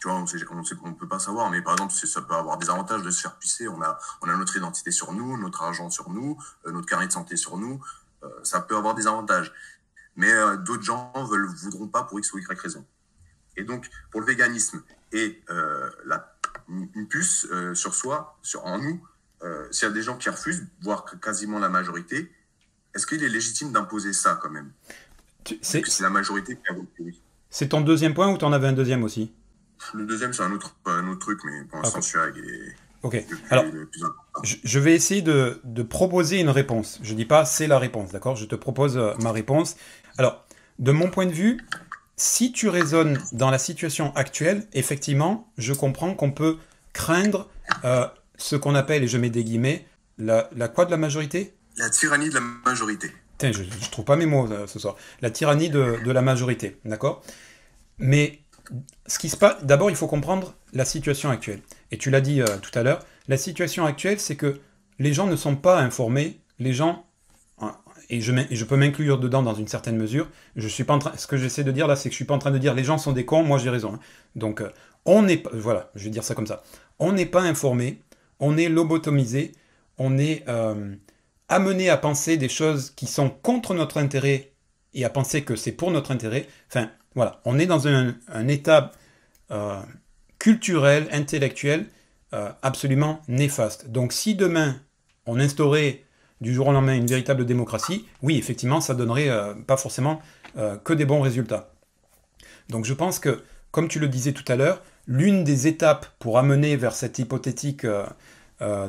tu vois, on ne peut pas savoir, mais par exemple, ça peut avoir des avantages de se faire pucer. On a, notre identité sur nous, notre argent sur nous, euh, notre carnet de santé sur nous. Euh, ça peut avoir des avantages. Mais euh, d'autres gens ne voudront pas pour X ou Y raison. Et donc, pour le véganisme et une puce sur soi, en nous, s'il y a des gens qui refusent, voire quasiment la majorité, est-ce qu'il est légitime d'imposer ça quand même? C'est la majorité qui a voté C'est ton deuxième point ou tu en avais un deuxième aussi? Le deuxième, c'est un autre, un autre truc, mais pour l'instant, celui-là, Ok. Alors, je vais essayer de, de, proposer une réponse. Je dis pas c'est la réponse, d'accord? Je te propose euh, ma réponse. Alors, de mon point de vue, si tu raisonnes dans la situation actuelle, effectivement, je comprends qu'on peut craindre euh, ce qu'on appelle, et je mets des guillemets, la, la quoi de la majorité? La tyrannie de la majorité. Tiens, je ne trouve pas mes mots euh, ce soir. La tyrannie de, de la majorité, d'accord? Mais ce qui se passe, d'abord, il faut comprendre la situation actuelle. Et tu l'as dit euh, tout à l'heure, la situation actuelle, c'est que les gens ne sont pas informés, les gens et je, je peux m'inclure dedans dans une certaine mesure. Je suis pas en train, ce que j'essaie de dire là, c'est que je suis pas en train de dire les gens sont des cons, moi j'ai raison. Hein. Donc euh, on n'est pas, voilà, je vais dire ça comme ça. On n'est pas informé, on est lobotomisé, on est euh, amené à penser des choses qui sont contre notre intérêt et à penser que c'est pour notre intérêt. Enfin, voilà, on est dans un, état euh, culturel, intellectuel absolument néfaste. Donc si demain on instaurait du jour au lendemain une véritable démocratie, oui, effectivement, ça donnerait euh, pas forcément euh, que des bons résultats. Donc je pense que, comme tu le disais tout à l'heure, l'une des étapes pour amener vers cette hypothétique euh,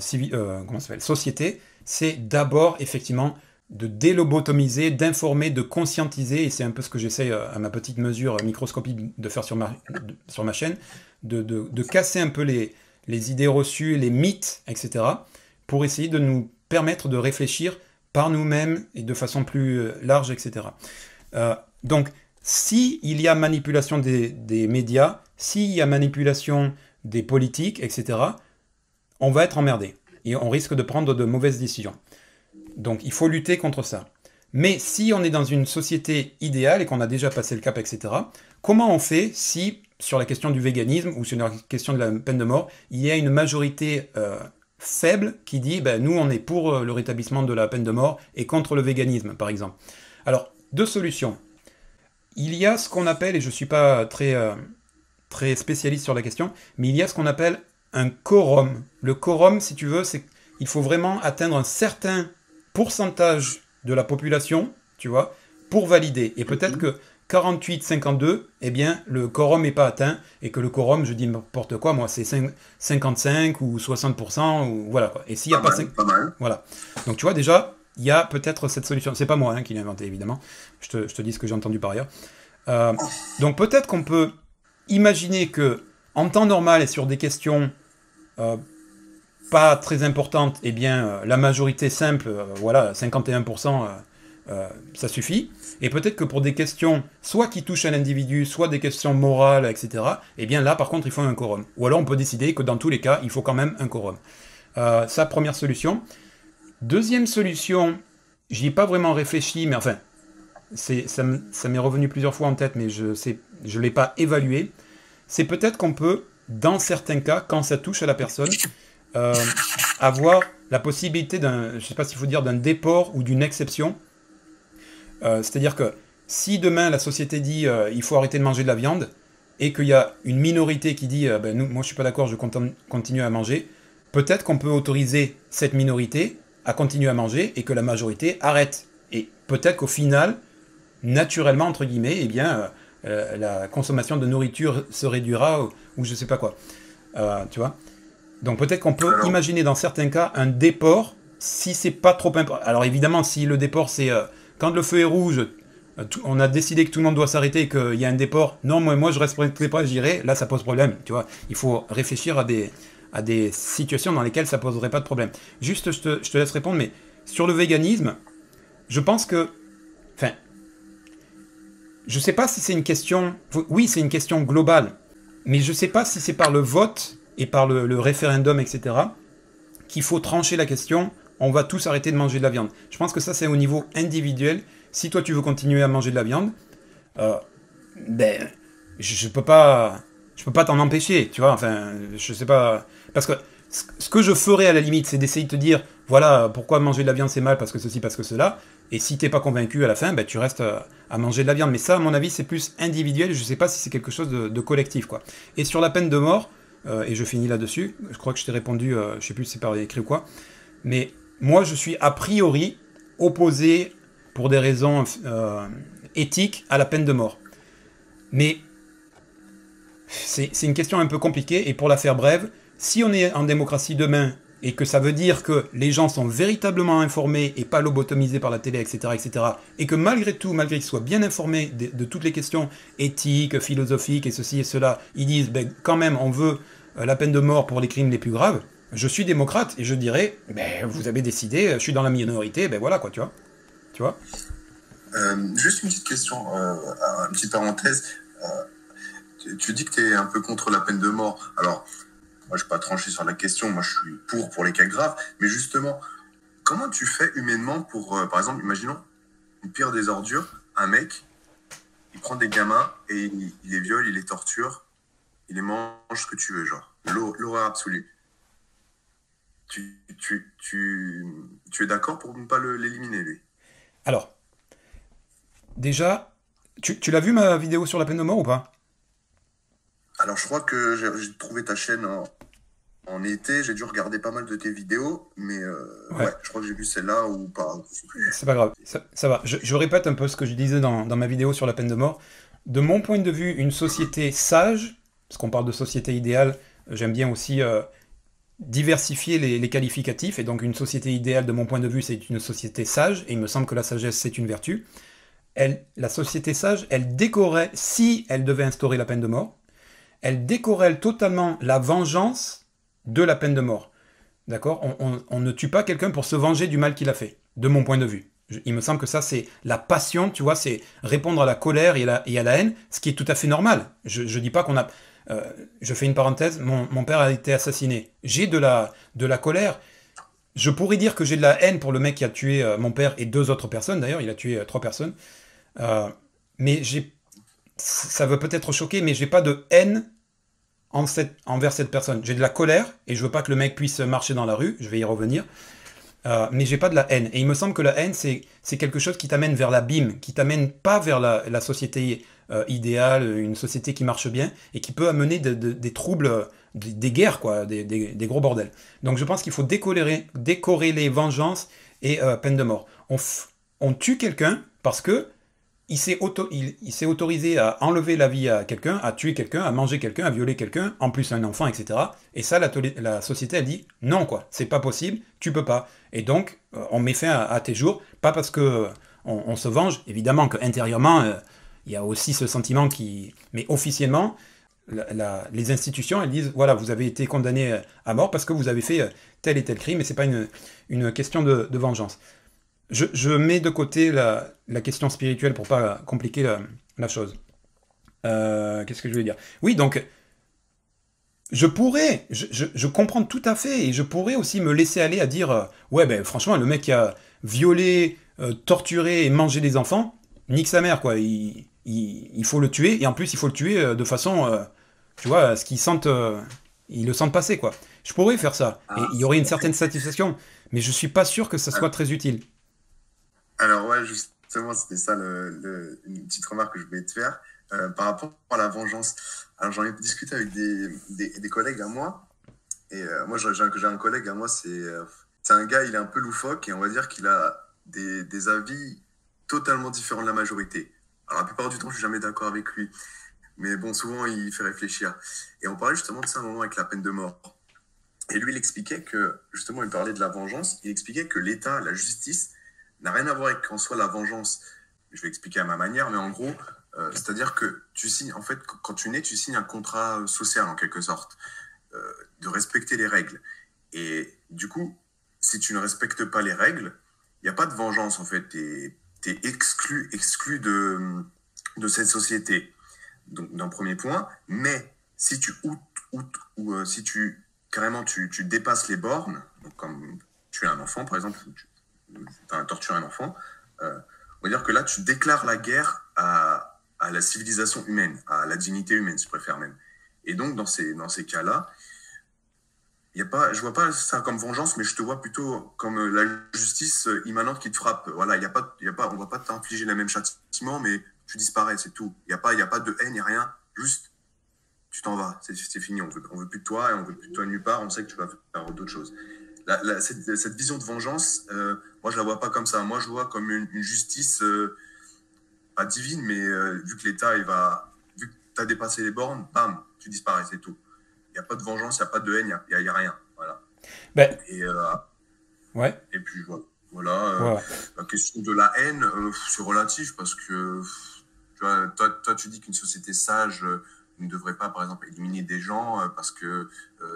société, c'est d'abord effectivement de délobotomiser, d'informer, de conscientiser, et c'est un peu ce que j'essaie à ma petite mesure microscopique de faire sur ma, sur ma chaîne, de, de, casser un peu les, les idées reçues, les mythes, etc., pour essayer de nous permettre de réfléchir par nous-mêmes et de façon plus euh, large, etc. Euh, donc, s'il y a manipulation des, médias, s'il y a manipulation des politiques, etc., on va être emmerdé et on risque de prendre de mauvaises décisions. Donc, il faut lutter contre ça. Mais si on est dans une société idéale et qu'on a déjà passé le cap, etc., comment on fait si, sur la question du véganisme ou sur la question de la peine de mort, il y a une majorité euh, faible qui dit ben, nous on est pour euh, le rétablissement de la peine de mort et contre le véganisme par exemple. Alors deux solutions. Il y a ce qu'on appelle, et je ne suis pas euh, très spécialiste sur la question, mais il y a ce qu'on appelle un quorum. Le quorum, si tu veux, c'est qu'il faut vraiment atteindre un certain pourcentage de la population, tu vois, pour valider. Et peut-être que 48-52, eh bien, le quorum n'est pas atteint, et que le quorum, je dis n'importe quoi, moi, c'est 55 ou 60%, ou voilà quoi. Et s'il n'y a pas... 5... Voilà. Donc tu vois, déjà, il y a peut-être cette solution. C'est pas moi hein, qui l'ai inventé, évidemment. Je te, je te, dis ce que j'ai entendu par ailleurs. Euh, donc peut-être qu'on peut imaginer que, en temps normal et sur des questions euh, pas très importantes, eh bien, euh, la majorité simple, voilà, 51%, ça suffit. Et peut-être que pour des questions, soit qui touchent à l'individu, soit des questions morales, etc., eh bien là, par contre, il faut un quorum. Ou alors on peut décider que dans tous les cas, il faut quand même un quorum. Euh, ça, première solution. Deuxième solution, j'y ai pas vraiment réfléchi, mais enfin, ça m'est revenu plusieurs fois en tête, mais je ne je l'ai pas évalué. C'est peut-être qu'on peut, dans certains cas, quand ça touche à la personne, euh, avoir la possibilité d'un, je sais pas s'il faut dire d'un déport ou d'une exception euh, c'est-à-dire que si demain la société dit euh, il faut arrêter de manger de la viande, et qu'il y a une minorité qui dit euh, ben, nous, moi je suis pas d'accord, je continue à manger, peut-être qu'on peut autoriser cette minorité à continuer à manger et que la majorité arrête. Et peut-être qu'au final, naturellement, entre guillemets, eh bien, la consommation de nourriture se réduira ou, ou je sais pas quoi. tu vois Donc peut-être qu'on peut imaginer dans certains cas un déport si c'est pas trop important. Alors évidemment, si le déport c'est quand le feu est rouge, euh, on a décidé que tout le monde doit s'arrêter et qu'il y a un déport. Non, moi, moi je respecterai pas, j'irai. Là, ça pose problème. Tu vois, il faut réfléchir à des, à des situations dans lesquelles ça poserait pas de problème. Juste, je te, je te laisse répondre, mais sur le véganisme, je pense que, enfin, je sais pas si c'est une question. Oui, c'est une question globale, mais je sais pas si c'est par le vote et par le, le référendum, etc., qu'il faut trancher la question on va tous arrêter de manger de la viande. Je pense que ça, c'est au niveau individuel. Si toi, tu veux continuer à manger de la viande, euh, ben, je, ne peux pas, je peux pas t'en empêcher, tu vois. Enfin, je sais pas, parce que ce que je ferais à la limite, c'est d'essayer de te dire, voilà, pourquoi manger de la viande c'est mal, parce que ceci, parce que cela. Et si t'es pas convaincu à la fin, ben, tu restes à manger de la viande. Mais ça, à mon avis, c'est plus individuel. Je sais pas si c'est quelque chose de, collectif, quoi. Et sur la peine de mort, euh, et je finis là-dessus. Je crois que je t'ai répondu, euh, je sais plus si c'est par écrit ou quoi. Mais moi, je suis a priori opposé pour des raisons euh, éthiques à la peine de mort. Mais C'est une question un peu compliquée, et pour la faire brève, si on est en démocratie demain et que ça veut dire que les gens sont véritablement informés et pas lobotomisés par la télé, etc., etc., et que malgré tout, malgré qu'ils soient bien informés de, toutes les questions éthiques, philosophiques et ceci et cela, ils disent ben, quand même on veut euh, la peine de mort pour les crimes les plus graves, je suis démocrate et je dirais ben, vous avez décidé, je suis dans la minorité, ben voilà quoi, tu vois. Tu vois? Euh, Juste une petite question, euh, une petite parenthèse. tu dis que tu es un peu contre la peine de mort. Alors, moi, je ne vais pas trancher sur la question. Moi, je suis pour pour les cas graves. Mais justement, comment tu fais humainement pour, euh, par exemple, imaginons une pire des ordures, un mec, il prend des gamins et il, les viole, il les torture, il les mange ce que tu veux, genre. L'horreur absolue. Tu, es d'accord pour ne pas l'éliminer, lui? Alors, déjà, tu l'as vu ma vidéo sur la peine de mort ou pas? Alors, je crois que j'ai trouvé ta chaîne en, été. J'ai dû regarder pas mal de tes vidéos, mais euh, ouais. je crois que j'ai vu celle-là ou pas. C'est pas grave, ça, va. Je, répète un peu ce que je disais dans, ma vidéo sur la peine de mort. De mon point de vue, une société sage, parce qu'on parle de société idéale, j'aime bien aussi euh, diversifier les, les, qualificatifs. Et donc, une société idéale, de mon point de vue, c'est une société sage. Et il me semble que la sagesse, c'est une vertu. Elle, la société sage, elle décorait, si elle devait instaurer la peine de mort, elle décorrèle totalement la vengeance de la peine de mort. D'accord? On, ne tue pas quelqu'un pour se venger du mal qu'il a fait, de mon point de vue. il me semble que ça, c'est la passion, tu vois, c'est répondre à la colère et, à la haine, ce qui est tout à fait normal. Je ne dis pas qu'on a... Euh, je fais une parenthèse, mon, père a été assassiné. J'ai de la, de la colère. Je pourrais dire que j'ai de la haine pour le mec qui a tué euh, mon père et deux autres personnes, d'ailleurs, il a tué euh, trois personnes. mais j'ai ça veut peut-être choquer, mais j'ai pas de haine envers cette personne. J'ai de la colère et je veux pas que le mec puisse marcher dans la rue. Je vais y revenir. Euh, mais j'ai pas de la haine. Et il me semble que la haine, c'est, quelque chose qui t'amène vers l'abîme, qui t'amène pas vers la, société euh, idéale, une société qui marche bien, et qui peut amener des troubles, des, guerres, quoi, des, gros bordels. Donc je pense qu'il faut décorer les vengeances et euh, peine de mort. On tue quelqu'un parce que il s'est autorisé à enlever la vie à quelqu'un, à tuer quelqu'un, à manger quelqu'un, à violer quelqu'un, en plus un enfant, etc. Et ça, la, société a dit non, quoi, c'est pas possible, tu peux pas. Et donc, euh, on met fin à, tes jours, pas parce que euh, on, se venge, évidemment qu'intérieurement, euh, il y a aussi ce sentiment qui. Mais officiellement, les institutions, elles disent voilà, vous avez été condamné à mort parce que vous avez fait tel et tel crime, et c'est pas une question de vengeance je, mets de côté la, question spirituelle pour pas compliquer la, chose. Euh, qu'est-ce que je veux dire? Oui, donc, je pourrais, je, comprends tout à fait, et je pourrais aussi me laisser aller à dire, euh, ouais, ben franchement, le mec a violé, euh, torturé et mangé des enfants, nique sa mère, quoi. Il, faut le tuer, et en plus, il faut le tuer de façon, tu vois, ce qu'il sente, il le sente passer, quoi. Je pourrais faire ça, et il y aurait une certaine satisfaction, mais je suis pas sûr que ça soit très utile. Alors ouais, justement, c'était ça le, une petite remarque que je voulais te faire euh, par rapport à la vengeance. Alors j'en ai discuté avec des, des, collègues à moi. Et euh, moi, j'ai un, collègue à moi, euh, c'est un gars, il est un peu loufoque et on va dire qu'il a des, des, avis totalement différents de la majorité. Alors la plupart du temps, je suis jamais d'accord avec lui. Mais bon, souvent, il fait réfléchir. Et on parlait justement de ça un moment avec la peine de mort. Et lui, il expliquait que, justement, il parlait de la vengeance. Il expliquait que l'État, la justice, n'a rien à voir avec en soi la vengeance. Je vais expliquer à ma manière, mais en gros, euh, c'est-à-dire que tu signes, en fait, quand tu nais, tu signes un contrat social en quelque sorte, euh, de respecter les règles. Et du coup, si tu ne respectes pas les règles, il n'y a pas de vengeance en fait. Tu es, exclu, exclu de, de cette société. Donc, d'un premier point. Mais si tu ou, euh, si tu carrément tu, tu, dépasses les bornes, donc comme tu es un enfant par exemple, tu, enfin, torturer un enfant, euh, on va dire que là, tu déclares la guerre à, à, la civilisation humaine, à la dignité humaine, si tu préfères même. Et donc, dans ces, dans ces cas-là, y a pas, je vois pas ça comme vengeance, mais je te vois plutôt comme euh, la justice euh, immanente qui te frappe. Voilà, y a pas, y a pas, on va pas t'infliger le même châtiment, mais tu disparais, c'est tout. Il n'y a, pas, a pas de haine, il n'y a rien. Juste, tu t'en vas, c'est fini. On veut, veut plus de toi et on veut plus de toi nulle part. On sait que tu vas faire d'autres choses cette, vision de vengeance, moi, je la vois pas comme ça. Moi, je vois comme une, justice, euh, pas divine, mais euh, vu que l'État, il va, vu tu as dépassé les bornes, bam, tu disparais, c'est tout. Il n'y a pas de vengeance, il n'y a pas de haine, il n'y a, rien. Voilà. Ben, et, euh, ouais. et puis voilà. La question de la haine, c'est relatif parce que tu vois, toi, toi, tu dis qu'une société sage ne devrait pas, par exemple, éliminer des gens parce que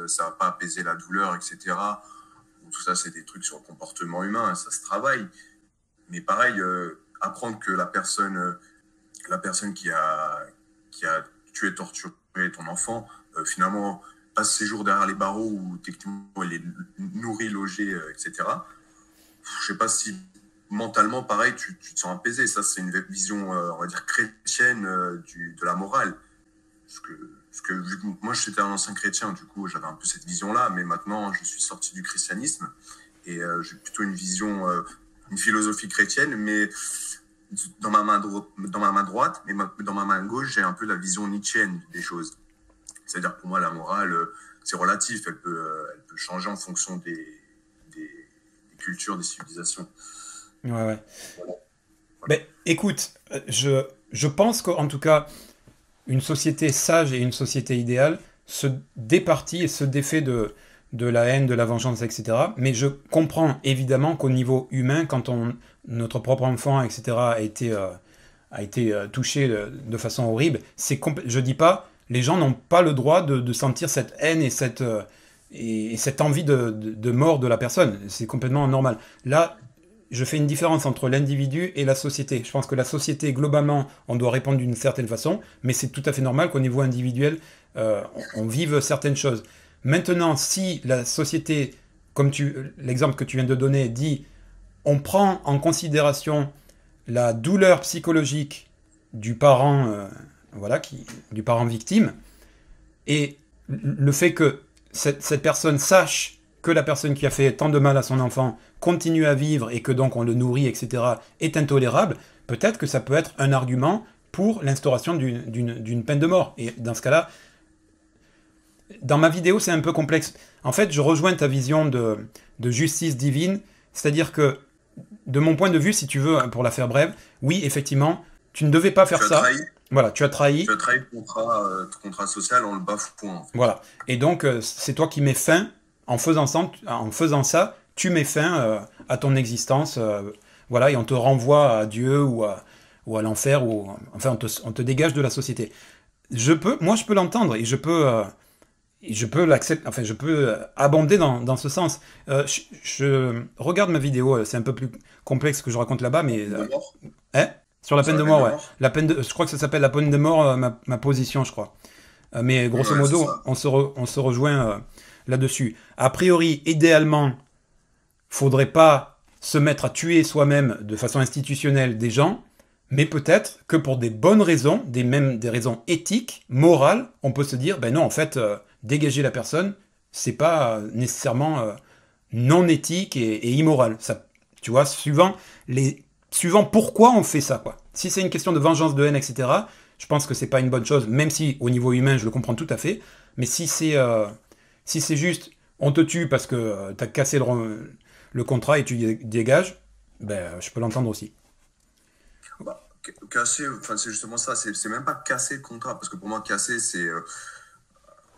ça ne va pas apaiser la douleur, etc. tout ça, c'est des trucs sur le comportement humain, ça se travaille. Mais pareil, apprendre que la personne, la personne qui a, qui a tué, torturé ton enfant, euh, finalement passe ses jours derrière les barreaux où techniquement il est nourri, logé, euh, etc. Je sais pas si mentalement, pareil, tu, te sens apaisé. Ça, c'est une vision, euh, on va dire, chrétienne du, de la morale. Parce que, parce que moi, j'étais un ancien chrétien, du coup, j'avais un peu cette vision-là, mais maintenant, je suis sorti du christianisme et j'ai plutôt une vision, une philosophie chrétienne, mais dans ma main, dans ma main droite, mais dans ma main gauche, j'ai un peu la vision nietzschéenne des choses. C'est-à-dire pour moi, la morale, euh, c'est relatif. Elle peut, euh, elle peut changer en fonction des, des, cultures, des civilisations. Ouais, ouais. Mais écoute, je, je pense qu'en tout cas, une société sage et une société idéale se départit et se défait de, de la haine, de la vengeance, etc. Mais je comprends évidemment qu'au niveau humain, quand on, notre propre enfant, etc., a été, euh, été touché de, de, façon horrible, c'est je dis pas les gens n'ont pas le droit de, sentir cette haine et cette, euh, et, cette envie de, mort de la personne. C'est complètement normal. Là, je fais une différence entre l'individu et la société. Je pense que la société, globalement, on doit répondre d'une certaine façon, mais c'est tout à fait normal qu'au niveau individuel, euh, on, vive certaines choses. Maintenant, si la société, comme l'exemple que tu viens de donner, dit on prend en considération la douleur psychologique du parent euh, voilà, du parent victime, et le fait que cette, personne sache que la personne qui a fait tant de mal à son enfant continue à vivre et que donc on le nourrit, etc., est intolérable, peut-être que ça peut être un argument pour l'instauration d'une peine de mort. Et dans ce cas-là, dans ma vidéo, c'est un peu complexe. En fait, je rejoins ta vision de, justice divine, c'est-à-dire que, de mon point de vue, si tu veux, pour la faire brève, oui, effectivement, tu ne devais pas faire ça. Voilà, tu as trahi. Tu as trahi le contrat, euh, contrat social en le bafouant. Voilà. Et donc, euh, c'est toi qui mets fin, en faisant ça, en faisant ça tu mets fin euh, à ton existence. voilà, et on te renvoie à Dieu ou à, ou à l'enfer, ou enfin, on te, on te, dégage de la société. Je peux, moi, je peux l'entendre et je peux. je peux l'accepter, enfin, je peux abonder dans, dans ce sens. Je, je, regarde ma vidéo, c'est un peu plus complexe que je raconte là-bas, mais. Hein? Sur la peine de mort, ouais. La peine de, je crois que ça s'appelle la peine de mort, euh, ma, position, je crois. Euh, mais grosso modo, on se, on se rejoint euh, là-dessus. A priori, idéalement, faudrait pas se mettre à tuer soi-même de façon institutionnelle des gens, mais peut-être que pour des bonnes raisons, des même des raisons éthiques, morales, on peut se dire, ben non, en fait, dégager la personne, c'est pas nécessairement non éthique et, et, immoral. Ça, tu vois, suivant les suivant pourquoi on fait ça, quoi. Si c'est une question de vengeance, de haine, etc., je pense que c'est pas une bonne chose, même si au niveau humain, je le comprends tout à fait. Mais si c'est euh, si c'est juste, on te tue parce que euh, tu as cassé le, contrat et tu dégages, ben, je peux l'entendre aussi. Bah, casser, enfin, c'est justement ça, c'est même pas casser le contrat, parce que pour moi, casser, c'est. Euh,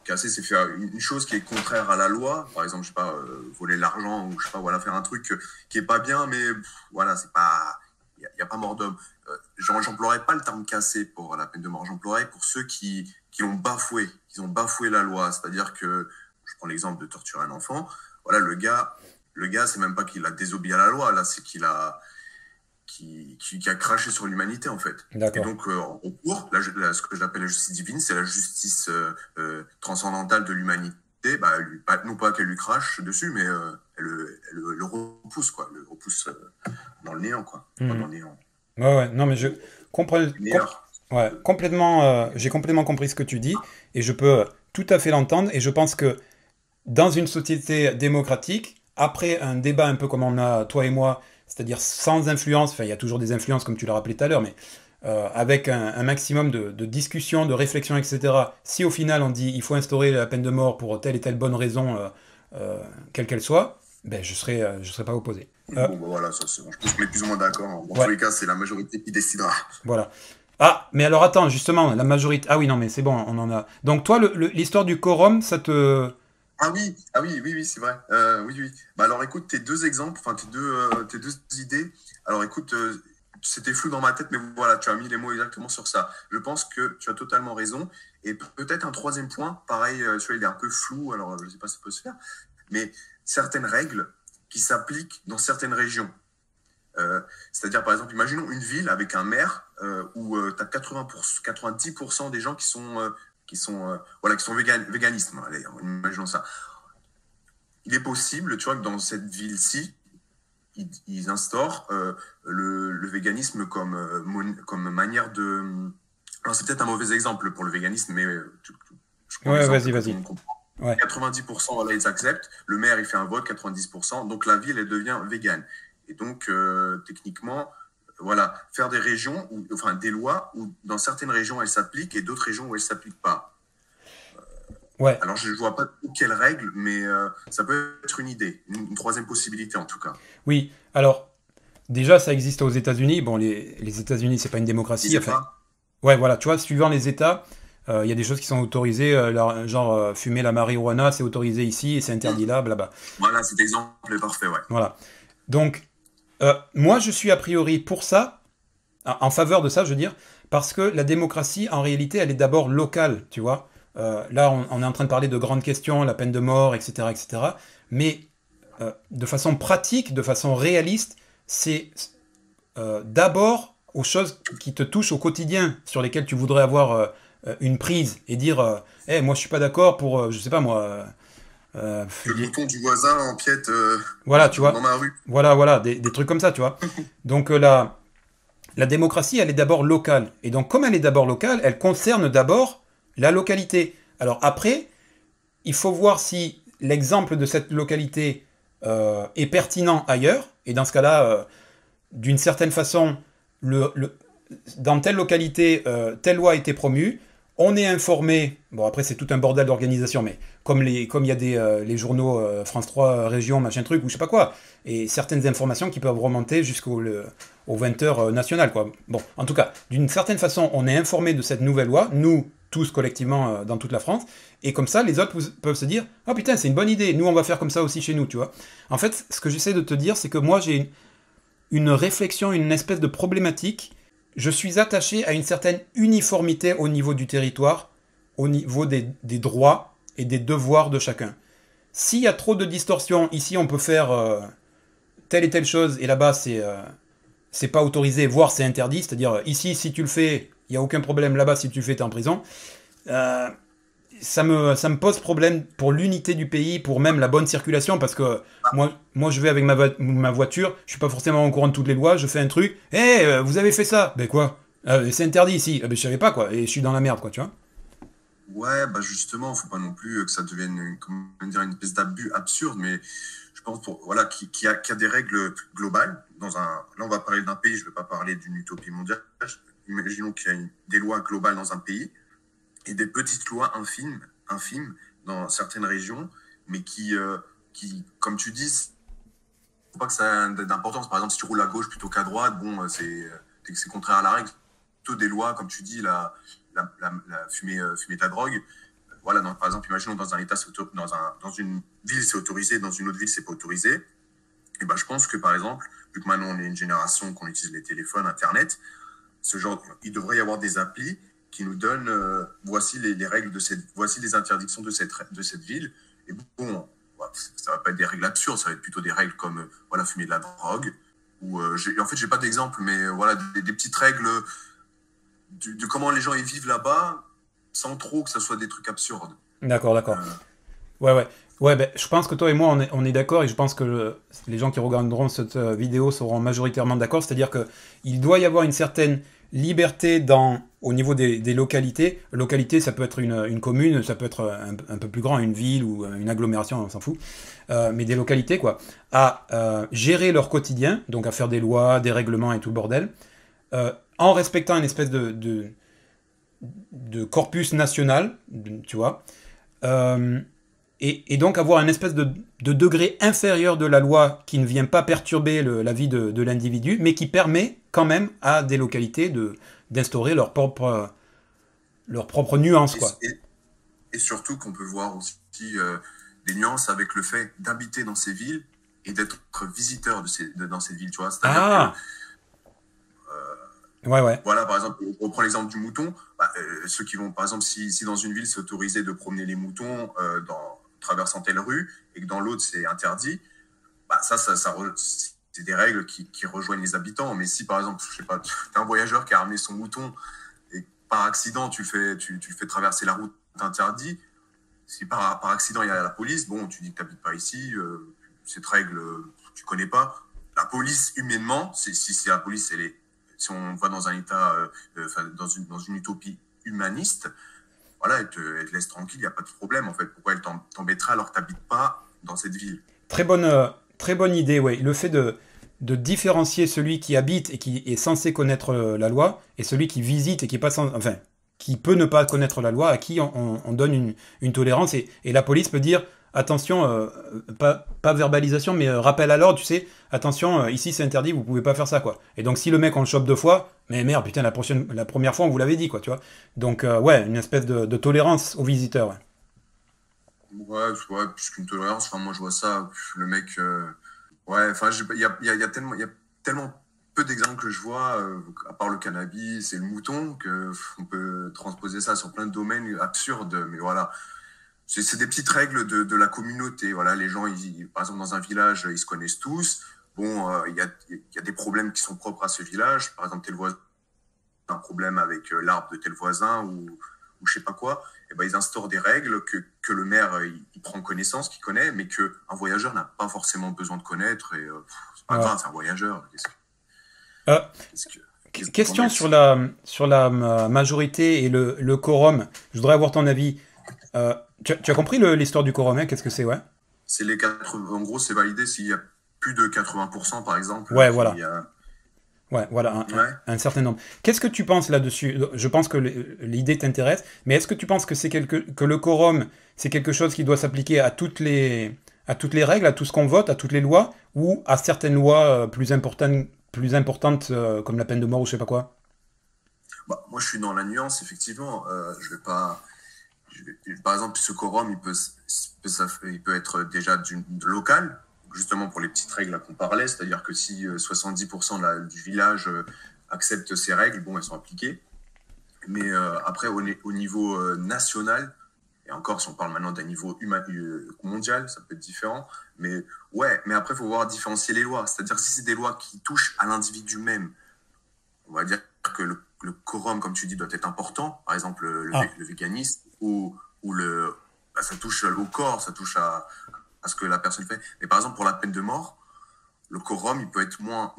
casser, c'est faire une chose qui est contraire à la loi. Par exemple, je sais pas, voler l'argent ou je sais pas, voilà, faire un truc qui est pas bien, mais voilà, c'est pas il n'y a, pas mort d'homme. Euh, j'emploierais pas le terme cassé pour la peine de mort, j'emploierais pour ceux qui, qui ont bafoué, qui ont bafoué la loi. C'est-à-dire que, je prends l'exemple de torturer un enfant, voilà, le gars, le gars, c'est même pas qu'il a désobéi à la loi, là, c'est qu'il a, qui, qui, a craché sur l'humanité, en fait. Et donc, euh, en cours, ce que j'appelle la justice divine, c'est la justice euh, transcendantale de l'humanité. Bah, lui, non pas qu'elle lui crache dessus, mais elle, le repousse, quoi. Le repousse dans le néant, quoi. Mhm. dans le néant. Ouais, ouais, non, mais je comprends. ouais, complètement, euh, j'ai complètement compris ce que tu dis et je peux tout à fait l'entendre. Et je pense que dans une société démocratique, après un débat un peu comme on a toi et moi, c'est-à-dire sans influence, enfin il y a toujours des influences comme tu l'as rappelé tout à l'heure, mais euh, avec un, maximum de, de, discussion, de réflexion, etc. Si au final on dit il faut instaurer la peine de mort pour telle et telle bonne raison, euh, quelle qu'elle soit, ben, je ne serais, je serais pas opposé. Euh, bon, bah, voilà, ça, je pense qu'on est plus ou moins d'accord. Dans tous les cas, c'est la majorité qui décidera. Voilà. Ah, mais alors attends, justement, la majorité. Ah oui, non, mais c'est bon, on en a. Donc toi, l'histoire du quorum, ça te. Ah oui, ah oui, oui, oui, c'est vrai. Euh, oui. Bah alors écoute, tes deux exemples, enfin tes deux, euh, deux idées. Alors écoute, euh, c'était flou dans ma tête, mais voilà, tu as mis les mots exactement sur ça. Je pense que tu as totalement raison. Et peut-être un troisième point, pareil, tu il est un peu flou, alors je ne sais pas si ça peut se faire, mais certaines règles qui s'appliquent dans certaines régions. C'est-à-dire, par exemple, imaginons une ville avec un maire où tu as 80 90% des gens qui sont qui sont, euh, voilà, qui sont véganistes. Allez, imaginons ça. Il est possible, tu vois, que dans cette ville-ci, ils, instaurent euh, le, véganisme comme, euh, comme manière de. Alors, c'est peut-être un mauvais exemple pour le véganisme, mais. je ouais, vas-y, vas-y. 90%, voilà, ils acceptent. Le maire, il fait un vote, 90%. Donc, la ville, elle devient végane. Et donc, techniquement, voilà, faire des régions, ou, enfin des lois où dans certaines régions elles s'appliquent et d'autres régions où elles ne s'appliquent pas. Euh, ouais. Alors je ne vois pas quelles règles, mais euh, ça peut être une idée, une, troisième possibilité en tout cas. Oui, alors déjà ça existe aux États-Unis. Bon, les, les États-Unis c'est pas une démocratie. Enfin, ouais, voilà, tu vois, suivant les États, euh, il y a des choses qui sont autorisées, genre fumer la marijuana, c'est autorisé ici et c'est interdit là, blabla. Voilà, cet exemple est parfait, ouais. Voilà. Donc, euh, moi, je suis a priori pour ça, en faveur de ça, je veux dire, parce que la démocratie, en réalité, elle est d'abord locale, tu vois. Euh, là, on, est en train de parler de grandes questions, la peine de mort, etc., etc. Mais euh, de façon pratique, de façon réaliste, c'est d'abord aux choses qui te touchent au quotidien, sur lesquelles tu voudrais avoir une prise et dire, eh, moi, je suis pas d'accord pour, je sais pas moi euh, le bouton du voisin empiète euh, voilà, tu vois. dans ma rue. Voilà, voilà, des, trucs comme ça, tu vois. donc euh, la, la démocratie, elle est d'abord locale. Et donc comme elle est d'abord locale, elle concerne d'abord la localité. Alors après, il faut voir si l'exemple de cette localité est pertinent ailleurs. Et dans ce cas-là, d'une certaine façon, le, dans telle localité, telle loi a été promue on est informé, bon après c'est tout un bordel d'organisation, mais comme les comme il y a des euh, les journaux euh, France 3 euh, Région, machin truc, ou je sais pas quoi, et certaines informations qui peuvent remonter jusqu'au au 20h national, quoi. Bon, en tout cas, d'une certaine façon, on est informé de cette nouvelle loi, nous, tous collectivement dans toute la France, et comme ça, les autres peuvent se dire, oh putain, c'est une bonne idée, nous on va faire comme ça aussi chez nous, tu vois. En fait, ce que j'essaie de te dire, c'est que moi j'ai une réflexion, une espèce de problématique je suis attaché à une certaine uniformité au niveau du territoire, au niveau des, droits et des devoirs de chacun. S'il y a trop de distorsions, ici on peut faire euh, telle et telle chose, et là-bas c'est euh, c'est pas autorisé, voire c'est interdit, c'est-à-dire ici si tu le fais, il n'y a aucun problème, là-bas si tu le fais, tu es en prison. Euh, ça me, ça me pose problème pour l'unité du pays, pour même la bonne circulation, parce que moi, moi je vais avec ma, ma voiture, je suis pas forcément au courant de toutes les lois, je fais un truc, hé, euh, vous avez fait ça! Ben quoi? Euh, C'est interdit ici, ah, ben, je savais pas quoi, et je suis dans la merde quoi, tu vois. Ouais, bah justement, faut pas non plus que ça devienne comment dire, une espèce d'abus absurde, mais je pense pour, voilà, qu'il y, a, a des règles globales. Dans un, là, on va parler d'un pays, je ne vais pas parler d'une utopie mondiale. Imaginons qu'il y a des lois globales dans un pays et des petites lois infimes, infimes dans certaines régions, mais qui, euh, qui comme tu dis, faut pas que ça ait d'importance. Par exemple, si tu roules à gauche plutôt qu'à droite, bon, euh, c'est c'est contraire à la règle. Plutôt des lois, comme tu dis, la, la, la, fumer, euh, fumer ta drogue. Voilà, donc, par exemple, imaginons dans un état, dans, un, dans une ville, c'est autorisé, dans une autre ville, c'est pas autorisé. Et ben, je pense que, par exemple, vu que maintenant on est une génération qu'on utilise les téléphones, Internet, ce genre, il devrait y avoir des applis qui nous donne euh, voici les, règles de cette, voici les interdictions de cette, de cette ville. Et bon, ça va pas être des règles absurdes, ça va être plutôt des règles comme euh, voilà fumer de la drogue. Ou euh, en fait, j'ai pas d'exemple, mais voilà des, petites règles de, comment les gens y vivent là-bas, sans trop que ça soit des trucs absurdes. D'accord, d'accord. Ouais, ouais. Ouais, ben, je pense que toi et moi, on est, on est d'accord, et je pense que les gens qui regarderont cette vidéo seront majoritairement d'accord, c'est-à-dire qu'il doit y avoir une certaine liberté dans, au niveau des, localités. Localité, ça peut être une, commune, ça peut être un, peu plus grand, une ville ou une agglomération, on s'en fout. Euh, mais des localités, quoi, à euh, gérer leur quotidien, donc à faire des lois, des règlements et tout le bordel, euh, en respectant une espèce de, de, corpus national, tu vois. Et, donc avoir une espèce de, degré inférieur de la loi qui ne vient pas perturber la vie de, l'individu, mais qui permet quand même à des localités de, d'instaurer leur propre, leur propre nuance. Et, quoi. Et, surtout qu'on peut voir aussi euh, des nuances avec le fait d'habiter dans ces villes et d'être visiteur de ces, dans ces villes. Tu vois ah Ouais, ouais. Voilà, par exemple, on prend l'exemple du mouton. Bah, euh, ceux qui vont, par exemple, si, si dans une ville c'est autorisé de promener les moutons euh, dans, traversant telle rue et que dans l'autre c'est interdit, bah, ça, ça, des règles qui, rejoignent les habitants. Mais si, par exemple, je sais pas, tu es un voyageur qui a ramené son mouton et par accident tu fais, tu, fais traverser la route interdite, si par, par accident il y a la police, bon, tu dis que tu n'habites pas ici, euh, cette règle, tu connais pas. La police, humainement, si c'est la police, elle est si on va dans un état, euh, euh, dans, une, dans une utopie humaniste, voilà, elle te, laisse tranquille, il n'y a pas de problème en fait. Pourquoi elle t'embêterait alors que tu n'habites pas dans cette ville? Très bonne, très bonne idée, oui. Le fait de, de différencier celui qui habite et qui est censé connaître la loi et celui qui visite et qui est pas enfin, qui peut ne pas connaître la loi, à qui on, donne une, une tolérance. Et, la police peut dire attention, euh, pas, verbalisation, mais euh, rappel à l'ordre, tu sais, attention, euh, ici c'est interdit, vous pouvez pas faire ça, quoi. Et donc si le mec on le chope deux fois, mais merde, putain, la, prochaine, la première fois on vous l'avait dit, quoi, tu vois. Donc ouais, une espèce de, tolérance aux visiteurs. Ouais, ouais, plus qu'une tolérance, enfin moi je vois ça, le mec, ouais, enfin il y a, tellement, peu d'exemples que je vois, à part le cannabis et le mouton, que on peut transposer ça sur plein de domaines absurdes, mais voilà c'est des petites règles de, la communauté. Voilà, les gens, par exemple, dans un village, ils se connaissent tous. Bon, euh, il y, a, des problèmes qui sont propres à ce village. Par exemple, tel voisin a un problème avec euh, l'arbre de tel voisin ou, ou je sais pas quoi. Eh ben, ils instaurent des règles que, que le maire euh, il, prend connaissance, qu'il connaît, mais que un voyageur n'a pas forcément besoin de connaître. Et c'est pas grave, c'est un voyageur. question sur la, sur la majorité et le, le quorum. Je voudrais avoir ton avis. Euh, tu, as compris l'histoire du quorum, hein, qu'est-ce que c'est, ouais? C'est les En gros, c'est validé s'il y a plus de 80%, par exemple. Ouais, voilà. Ouais, voilà, un, certain nombre. Qu'est-ce que tu penses là-dessus? Je pense que l'idée t'intéresse, mais est-ce que tu penses que c'est quelque... que le quorum, c'est quelque chose qui doit s'appliquer à toutes les à toutes les règles, à tout ce qu'on vote, à toutes les lois, ou à certaines lois euh, plus importantes, plus importantes euh, comme la peine de mort ou je sais pas quoi? Bah, Moi, je suis dans la nuance, effectivement. Euh, je vais pas par exemple, ce quorum, il peut, il peut être déjà local, justement pour les petites règles qu'on parlait, c'est-à-dire que si 70% euh, du village euh, accepte ces règles, bon, elles sont appliquées. Mais euh, après, au, au niveau national, et encore, si on parle maintenant d'un niveau mondial, ça peut être différent. Mais ouais, mais après, il faut voir différencier les lois. C'est-à-dire si c'est des lois qui touchent à l'individu même, on va dire que le, quorum, comme tu dis, doit être important. Par exemple, le, ah. le véganisme, ou, ou le, bah, ça touche au corps, ça touche à, à, ce que la personne fait. Mais par exemple, pour la peine de mort, le quorum, il peut être moins,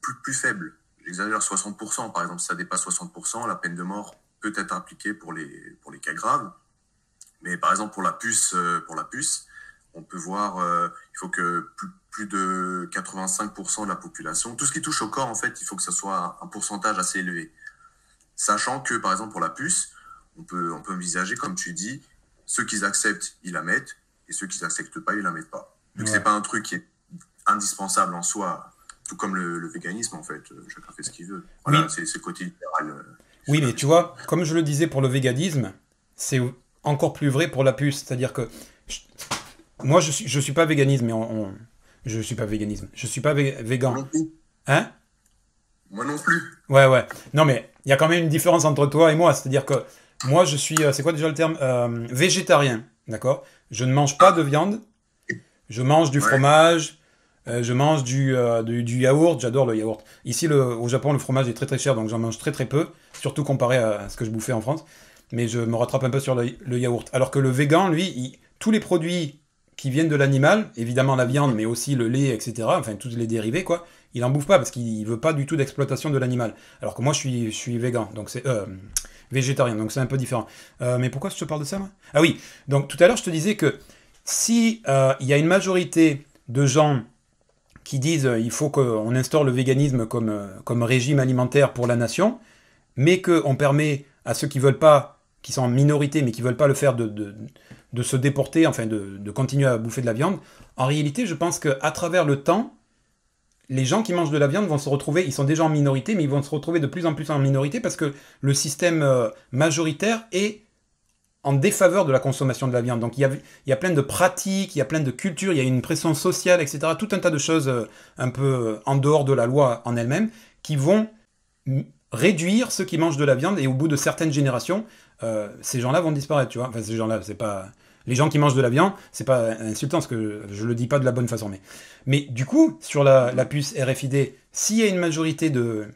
plus, plus faible. J'exagère 60%, par exemple, si ça dépasse 60%, la peine de mort peut être appliquée pour les, pour les cas graves. Mais par exemple, pour la puce, euh, pour la puce, on peut voir, euh, il faut que plus, plus de 85% de la population, tout ce qui touche au corps, en fait, il faut que ça soit un pourcentage assez élevé. Sachant que, par exemple, pour la puce, on peut, on peut envisager, comme tu dis, ceux qui acceptent, ils la mettent, et ceux qui n'acceptent pas, ils la mettent pas. Donc, c'est pas un truc qui est indispensable en soi, tout comme le, véganisme, en fait. Chacun fait ce qu'il veut. Voilà, c'est c'est côté libéral. Euh, oui, mais tu vois, comme je le disais pour le véganisme, c'est encore plus vrai pour la puce. C'est-à-dire que moi, je suis, je suis pas véganisme, mais on, je suis pas véganisme. Je suis pas végan. Hein? Moi non plus. Ouais, ouais. Non, mais il y a quand même une différence entre toi et moi. C'est-à-dire que moi, je suis, euh, c'est quoi déjà le terme? Euh, Végétarien, d'accord? Je ne mange pas de viande. Je mange du fromage. Euh, je mange du, du, yaourt. J'adore le yaourt. Ici, le, au Japon, le fromage est très très cher, donc j'en mange très très peu, surtout comparé à ce que je bouffais en France. Mais je me rattrape un peu sur le, yaourt. Alors que le végan, lui, tous les produits qui viennent de l'animal, évidemment la viande, mais aussi le lait, etc., enfin tous les dérivés, quoi, il en bouffe pas parce qu'il veut pas du tout d'exploitation de l'animal. Alors que moi, je suis, je suis végan, donc c'est végétarien, donc c'est un peu différent. Euh, mais pourquoi je te parle de ça moi? Ah oui, donc tout à l'heure je te disais que si euh, il y a une majorité de gens qui disent euh, il faut qu'on instaure le véganisme comme, comme régime alimentaire pour la nation, mais qu'on permet à ceux qui veulent pas, qui sont en minorité, mais qui veulent pas le faire, de, de, de se déporter, enfin de, de, continuer à bouffer de la viande, en réalité, je pense qu'à travers le temps, les gens qui mangent de la viande vont se retrouver, ils sont déjà en minorité, mais ils vont se retrouver de plus en plus en minorité parce que le système euh, majoritaire est en défaveur de la consommation de la viande. Donc il y, a, plein de pratiques, il y a plein de cultures, il y a une pression sociale, etc. Tout un tas de choses euh, un peu euh, en dehors de la loi en elle-même qui vont réduire ceux qui mangent de la viande et au bout de certaines générations, ces gens-là vont disparaître, tu vois. Enfin, ces gens-là, c'est pas les gens qui mangent de la viande, c'est pas insultant parce que je le dis pas de la bonne façon, mais mais du coup sur la, puce RFID, s'il y a une majorité de,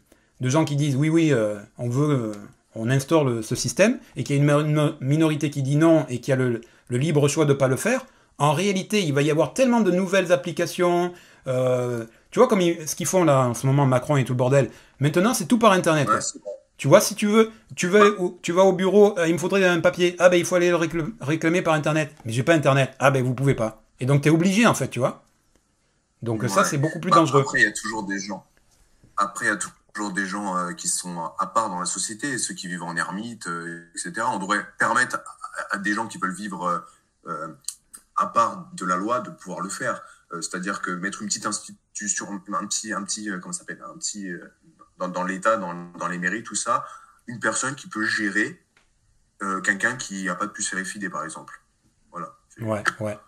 de gens qui disent oui oui, on veut on instaure ce système et qu'il y a une minorité qui dit non et qui a le, libre choix de ne pas le faire, en réalité, il va y avoir tellement de nouvelles applications. Euh, tu vois, comme ce qu'ils font là en ce moment, Macron et tout le bordel. Maintenant, c'est tout par Internet. Tu vois, si tu veux, tu, veux, tu vas au bureau, euh, il me faudrait un papier. Ah ben, il faut aller le réclamer par Internet. Mais j'ai pas Internet. Ah ben, vous pouvez pas. Et donc, tu es obligé, en fait, tu vois. Donc, ça, c'est beaucoup plus bah, dangereux. Après, il y a toujours des gens. Après, il y a toujours des gens euh, qui sont à part dans la société, ceux qui vivent en ermite, euh, etc. On devrait permettre à, des gens qui veulent vivre euh, à part de la loi de pouvoir le faire. C'est-à-dire que mettre une petite institution, un petit, un petit, comment s'appelle, un petit, dans, dans l'État, dans, dans, les mairies, tout ça, une personne qui peut gérer quelqu'un qui n'a pas de puce RFID, par exemple. Voilà. Ouais, ouais.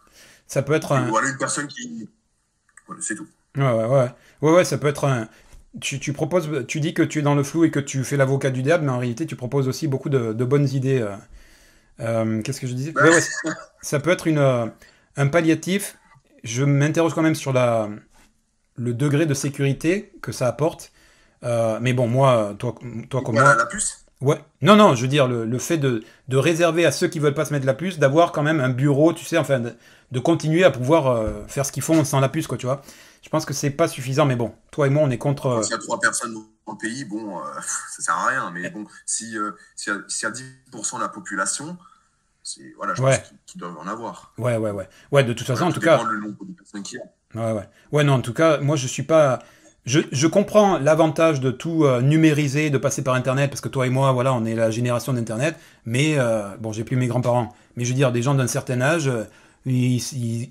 Ça peut être un. Voilà, une personne qui. Voilà, c'est tout. Ouais, ouais, ouais. Ouais, ouais, ça peut être un, tu, proposes, tu dis que tu es dans le flou et que tu fais l'avocat du diable, mais en réalité, tu proposes aussi beaucoup de, bonnes idées. Euh, euh, qu'est-ce que je disais? Ça peut être une, euh, un palliatif. Je m'interroge quand même sur la, le degré de sécurité que ça apporte. Mais bon, moi, toi, toi comme moi. La puce? Ouais. Non, non, je veux dire, le, fait de, de, réserver à ceux qui veulent pas se mettre la puce, d'avoir quand même un bureau, tu sais, enfin, de, de continuer à pouvoir faire ce qu'ils font sans la puce, quoi, tu vois. Je pense que c'est pas suffisant, mais bon, toi et moi, on est contre. Euh, s'il y a trois personnes dans le pays, bon, euh, ça sert à rien. Mais bon, si euh, s'il y, a 10% de la population, voilà, je pense qu'ils doivent en avoir. Ouais, ouais, ouais. Ouais, de toute façon, en tout cas. le nombre de personnes qui Ouais, ouais. Ouais, non, en tout cas, moi, je suis pas. Je, je comprends l'avantage de tout numériser, de passer par Internet, parce que toi et moi, voilà, on est la génération d'Internet. Mais bon, j'ai plus mes grands-parents. Mais je veux dire, des gens d'un certain âge,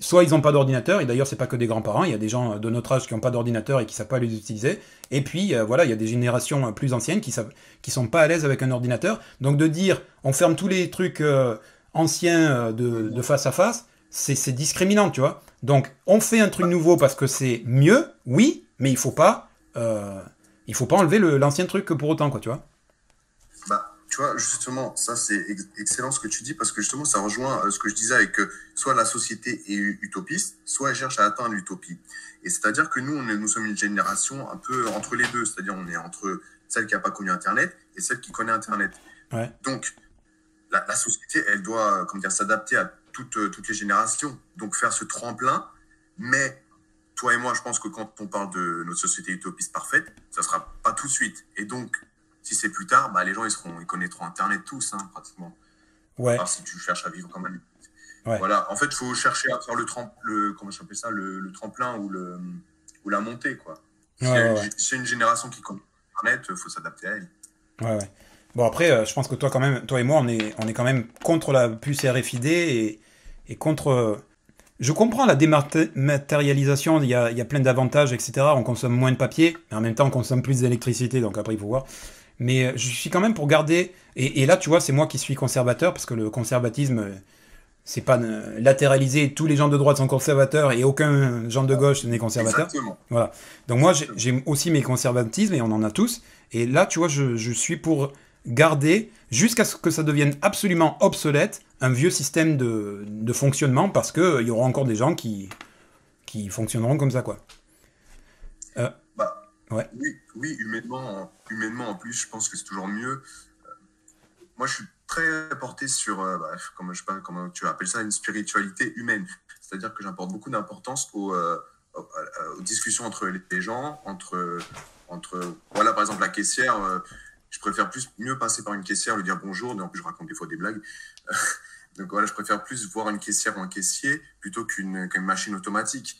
soit ils n'ont pas d'ordinateur, et d'ailleurs c'est pas que des grands-parents, il y a des gens de notre âge qui n'ont pas d'ordinateur et qui savent pas les utiliser, et puis euh, voilà, il y a des générations plus anciennes qui savent, qui sont pas à l'aise avec un ordinateur, donc de dire on ferme tous les trucs euh, anciens euh, de, face à face, c'est discriminant, tu vois. Donc on fait un truc nouveau parce que c'est mieux, oui, mais il faut pas, il faut pas enlever l'ancien truc pour autant, quoi, tu vois. Tu vois, justement, ça c'est excellent ce que tu dis parce que justement ça rejoint euh, ce que je disais avec que soit la société est utopiste, soit elle cherche à atteindre l'utopie. Et c'est-à-dire que nous, on est, nous sommes une génération un peu entre les deux, c'est-à-dire on est entre celle qui n'a pas connu Internet et celle qui connaît Internet. Donc, la, société, elle doit comment dire, s'adapter à toutes, euh, toutes les générations. Donc, faire ce tremplin, mais toi et moi, je pense que quand on parle de notre société utopiste parfaite, ça sera pas tout de suite. Et donc, si c'est plus tard, bah, les gens ils, seront, ils connaîtront Internet tous, hein, pratiquement. Ouais. si tu cherches à vivre quand même. Voilà. En fait, il faut chercher à faire le, tremplin, le, comment ça, le, tremplin ou, le, ou la montée. Quoi. C'est une, génération qui connaît Internet, il faut s'adapter à elle. Ouais, ouais. Bon, après, euh, je pense que toi, quand même, toi et moi, on est, on est quand même contre la puce RFID et, et contre. Je comprends la dématérialisation, il y a, il y a plein d'avantages, etc. On consomme moins de papier, mais en même temps, on consomme plus d'électricité, donc après, il faut voir. Mais euh, je suis quand même pour garder. Et, là, tu vois, c'est moi qui suis conservateur, parce que le conservatisme, euh, c'est pas euh, latéralisé. Tous les gens de droite sont conservateurs et aucun gens de gauche n'est conservateur. Exactement. Voilà. Donc moi, j'ai aussi mes conservatismes et on en a tous. Et là, tu vois, je, je suis pour garder, jusqu'à ce que ça devienne absolument obsolète, un vieux système de, de fonctionnement, parce qu'il y aura encore des gens qui, qui fonctionneront comme ça, quoi. Oui, oui humainement, humainement en plus, je pense que c'est toujours mieux. Euh, moi, je suis très porté sur, euh, bah, comment, je comment tu appelles ça, une spiritualité humaine. C'est-à-dire que j'apporte beaucoup d'importance euh, aux, aux, discussions entre les gens, entre, entre, voilà, par exemple, la caissière. je préfère plus mieux passer par une caissière, lui dire bonjour. En plus, je raconte des fois des blagues. Donc voilà, je préfère plus voir une caissière ou un caissier plutôt qu'une machine automatique.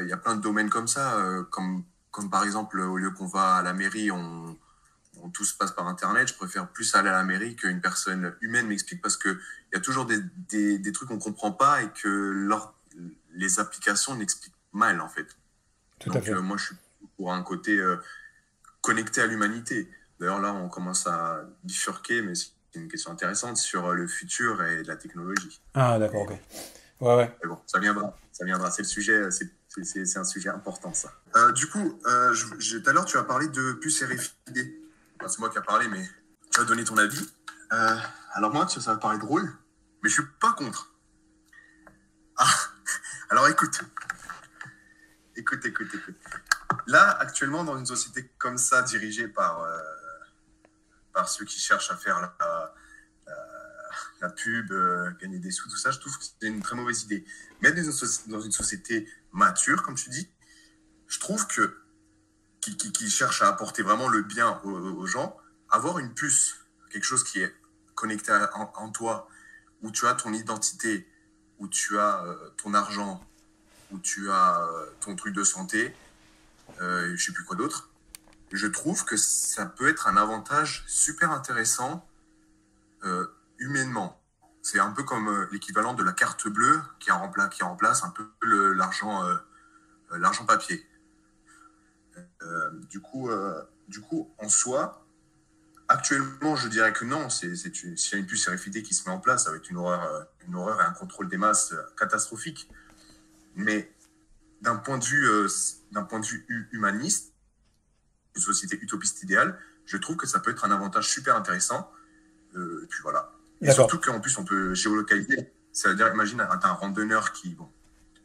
Il y a plein de domaines comme ça, comme comme par exemple, au lieu qu'on va à la mairie, on, tout se passe par Internet, je préfère plus aller à la mairie qu'une personne humaine m'explique parce qu'il y a toujours des, des, trucs qu'on ne comprend pas et que les applications n'expliquent mal, en fait. Tout à fait. Euh, moi, je suis pour un côté connecté à l'humanité. D'ailleurs, là, on commence à bifurquer, mais c'est une question intéressante sur le futur et la technologie. Ah, d'accord, ok. Ouais, ouais. Mais bon, ça viendra. Ça viendra. C'est le sujet, c'est un sujet important, ça. du coup, tout à l'heure, tu as parlé de puces RFID. c'est moi qui ai parlé, mais tu as donné ton avis. alors moi, ça va paraître drôle, mais je suis pas contre. Ah, alors écoute. Écoute, écoute, écoute. Là, actuellement, dans une société comme ça, dirigée par, euh, par ceux qui cherchent à faire la, pub, euh, gagner des sous, tout ça, je trouve que c'est une très mauvaise idée. Mais dans une, société mature, comme tu dis, je trouve que qui, cherche à apporter vraiment le bien aux, gens, avoir une puce, quelque chose qui est connecté en, toi, où tu as ton identité, où tu as euh, ton argent, où tu as ton truc de santé, euh, je ne sais plus quoi d'autre, je trouve que ça peut être un avantage super intéressant euh, humainement. C'est un peu comme euh, l'équivalent de la carte bleue qui, remplace, qui remplace un peu l'argent l'argent papier. du, coup, du coup, en soi, actuellement, je dirais que non. S'il y a une puce RFID qui se met en place avec une horreur, une horreur et un contrôle des masses catastrophique, mais d'un point de euh, point de vue humaniste, une société utopiste idéale, je trouve que ça peut être un avantage super intéressant. Euh, et puis voilà. Et surtout qu'en plus, on peut géolocaliser. C'est-à-dire, imagine, tu as un randonneur qui, bon,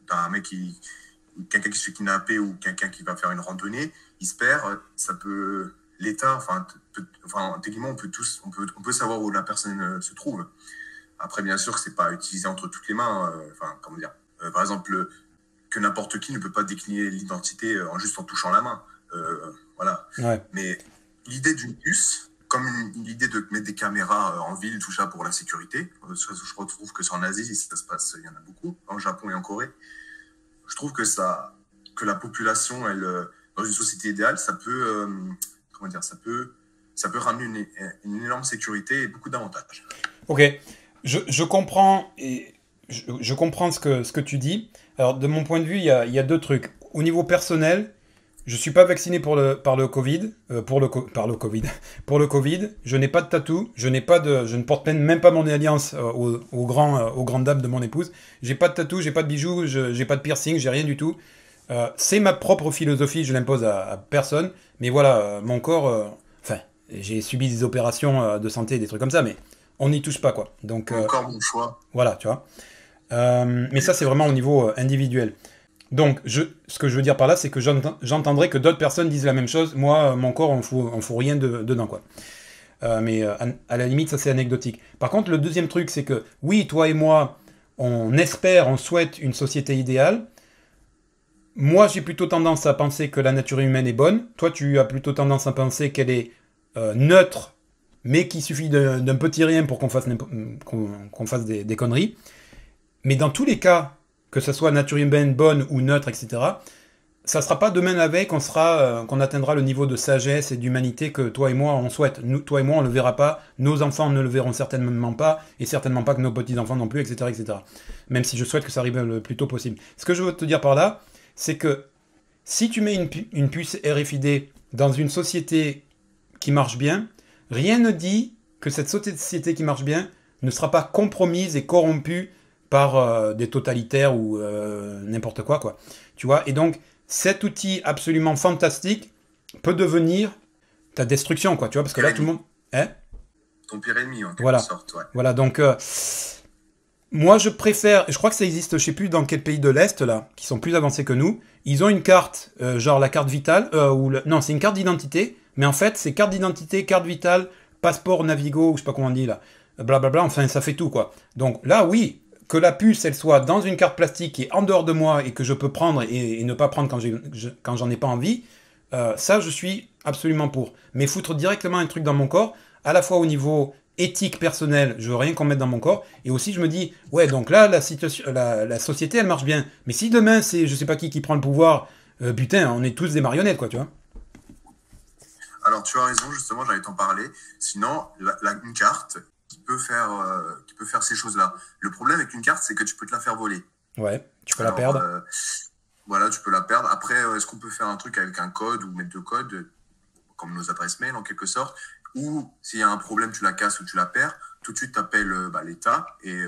tu as un mec qui, quelqu'un qui se fait kidnapper ou quelqu'un qui va faire une randonnée, il se perd, ça peut, l'État, enfin, enfin, techniquement, on peut tous, on peut, on peut savoir où la personne euh, se trouve. Après, bien sûr, c'est pas utilisé entre toutes les mains. enfin, comment dire. par exemple, que n'importe qui ne peut pas décliner l'identité euh, en juste en touchant la main. Euh, voilà. Mais l'idée d'une puce, comme l'idée de mettre des caméras euh, en ville, tout ça pour la sécurité, je retrouve que c'est en Asie, ça se passe, il y en a beaucoup, en Japon et en Corée. Je trouve que ça, que la population, elle, dans une société idéale, ça peut, comment dire, ça peut, ça peut ramener une, une énorme sécurité et beaucoup d'avantages. Ok, je, je comprends et je, je, comprends ce que, ce que tu dis. Alors, de mon point de vue, il y a, deux trucs. Au niveau personnel, je suis pas vacciné pour le, par le Covid, euh, pour le, par le Covid, pour le Covid. Je n'ai pas de tatou, je n'ai pas de, je ne porte même pas mon alliance euh, au, au, grand, euh, aux grandes dames de mon épouse. J'ai pas de tatou, j'ai pas de bijoux, j'ai pas de piercing, j'ai rien du tout. c'est ma propre philosophie, je l'impose à, personne. Mais voilà, mon corps, enfin, j'ai subi des opérations de santé, des trucs comme ça, mais on n'y touche pas quoi. Donc, encore mon choix. Voilà, tu vois. Euh, mais ça, c'est vraiment au niveau euh, individuel. Donc, ce que je veux dire par là, c'est que j'entendrai que d'autres personnes disent la même chose. Moi, euh, mon corps, on fout, fout rien dedans, quoi. mais à, la limite, ça c'est anecdotique. Par contre, le deuxième truc, c'est que oui, toi et moi, on espère, on souhaite une société idéale. Moi, j'ai plutôt tendance à penser que la nature humaine est bonne. Toi, tu as plutôt tendance à penser qu'elle est neutre, mais qu'il suffit d'un petit rien pour qu'on fasse, fasse des conneries. Mais dans tous les cas, que ce soit nature humaine bonne ou neutre, etc., ça sera pas demain la veille qu'on sera, euh, qu'on atteindra le niveau de sagesse et d'humanité que toi et moi on souhaite. Toi et moi on le verra pas, nos enfants ne le verront certainement pas, et certainement pas que nos petits enfants non plus, etc., etc. Même si je souhaite que ça arrive le plus tôt possible. Ce que je veux te dire par là, c'est que si tu mets une, une puce RFID dans une société qui marche bien, rien ne dit que cette société qui marche bien ne sera pas compromise et corrompue par euh, des totalitaires ou euh, n'importe quoi, quoi. Tu vois? Et donc, cet outil absolument fantastique peut devenir ta destruction, quoi. Tu vois Parce que là, tout le monde. Hein? Ton pire ennemi, en quelque voilà. sorte, ouais. Voilà, donc. Euh, moi, je préfère. Je crois que ça existe, je sais plus dans quel pays de l'Est, là, qui sont plus avancés que nous. Ils ont une carte, genre la carte vitale, ou non, c'est une carte d'identité, mais en fait, c'est carte d'identité, carte vitale, passeport Navigo, ou je sais pas comment on dit là, blablabla, bla, bla, enfin, ça fait tout, quoi. Donc là, oui, que la puce, elle soit dans une carte plastique qui est en dehors de moi et que je peux prendre et, ne pas prendre quand, j'en ai pas envie, euh, ça, je suis absolument pour. Mais foutre directement un truc dans mon corps, à la fois au niveau éthique personnel, je veux rien qu'on mette dans mon corps, et aussi je me dis, ouais, donc là, la, la, société, elle marche bien. Mais si demain, c'est je sais pas qui qui prend le pouvoir, euh, putain, on est tous des marionnettes, quoi, tu vois. Alors, tu as raison, justement, j'allais t'en parler. Sinon, une carte, qui peut faire, euh, qui peut faire ces choses-là. Le problème avec une carte, c'est que tu peux te la faire voler. Ouais, tu peux la perdre. Euh, Voilà, tu peux la perdre. Après, est-ce qu'on peut faire un truc avec un code ou mettre deux codes, comme nos adresses mail en quelque sorte, ou s'il y a un problème, tu la casses ou tu la perds, tout de suite, tu appelles bah, l'État et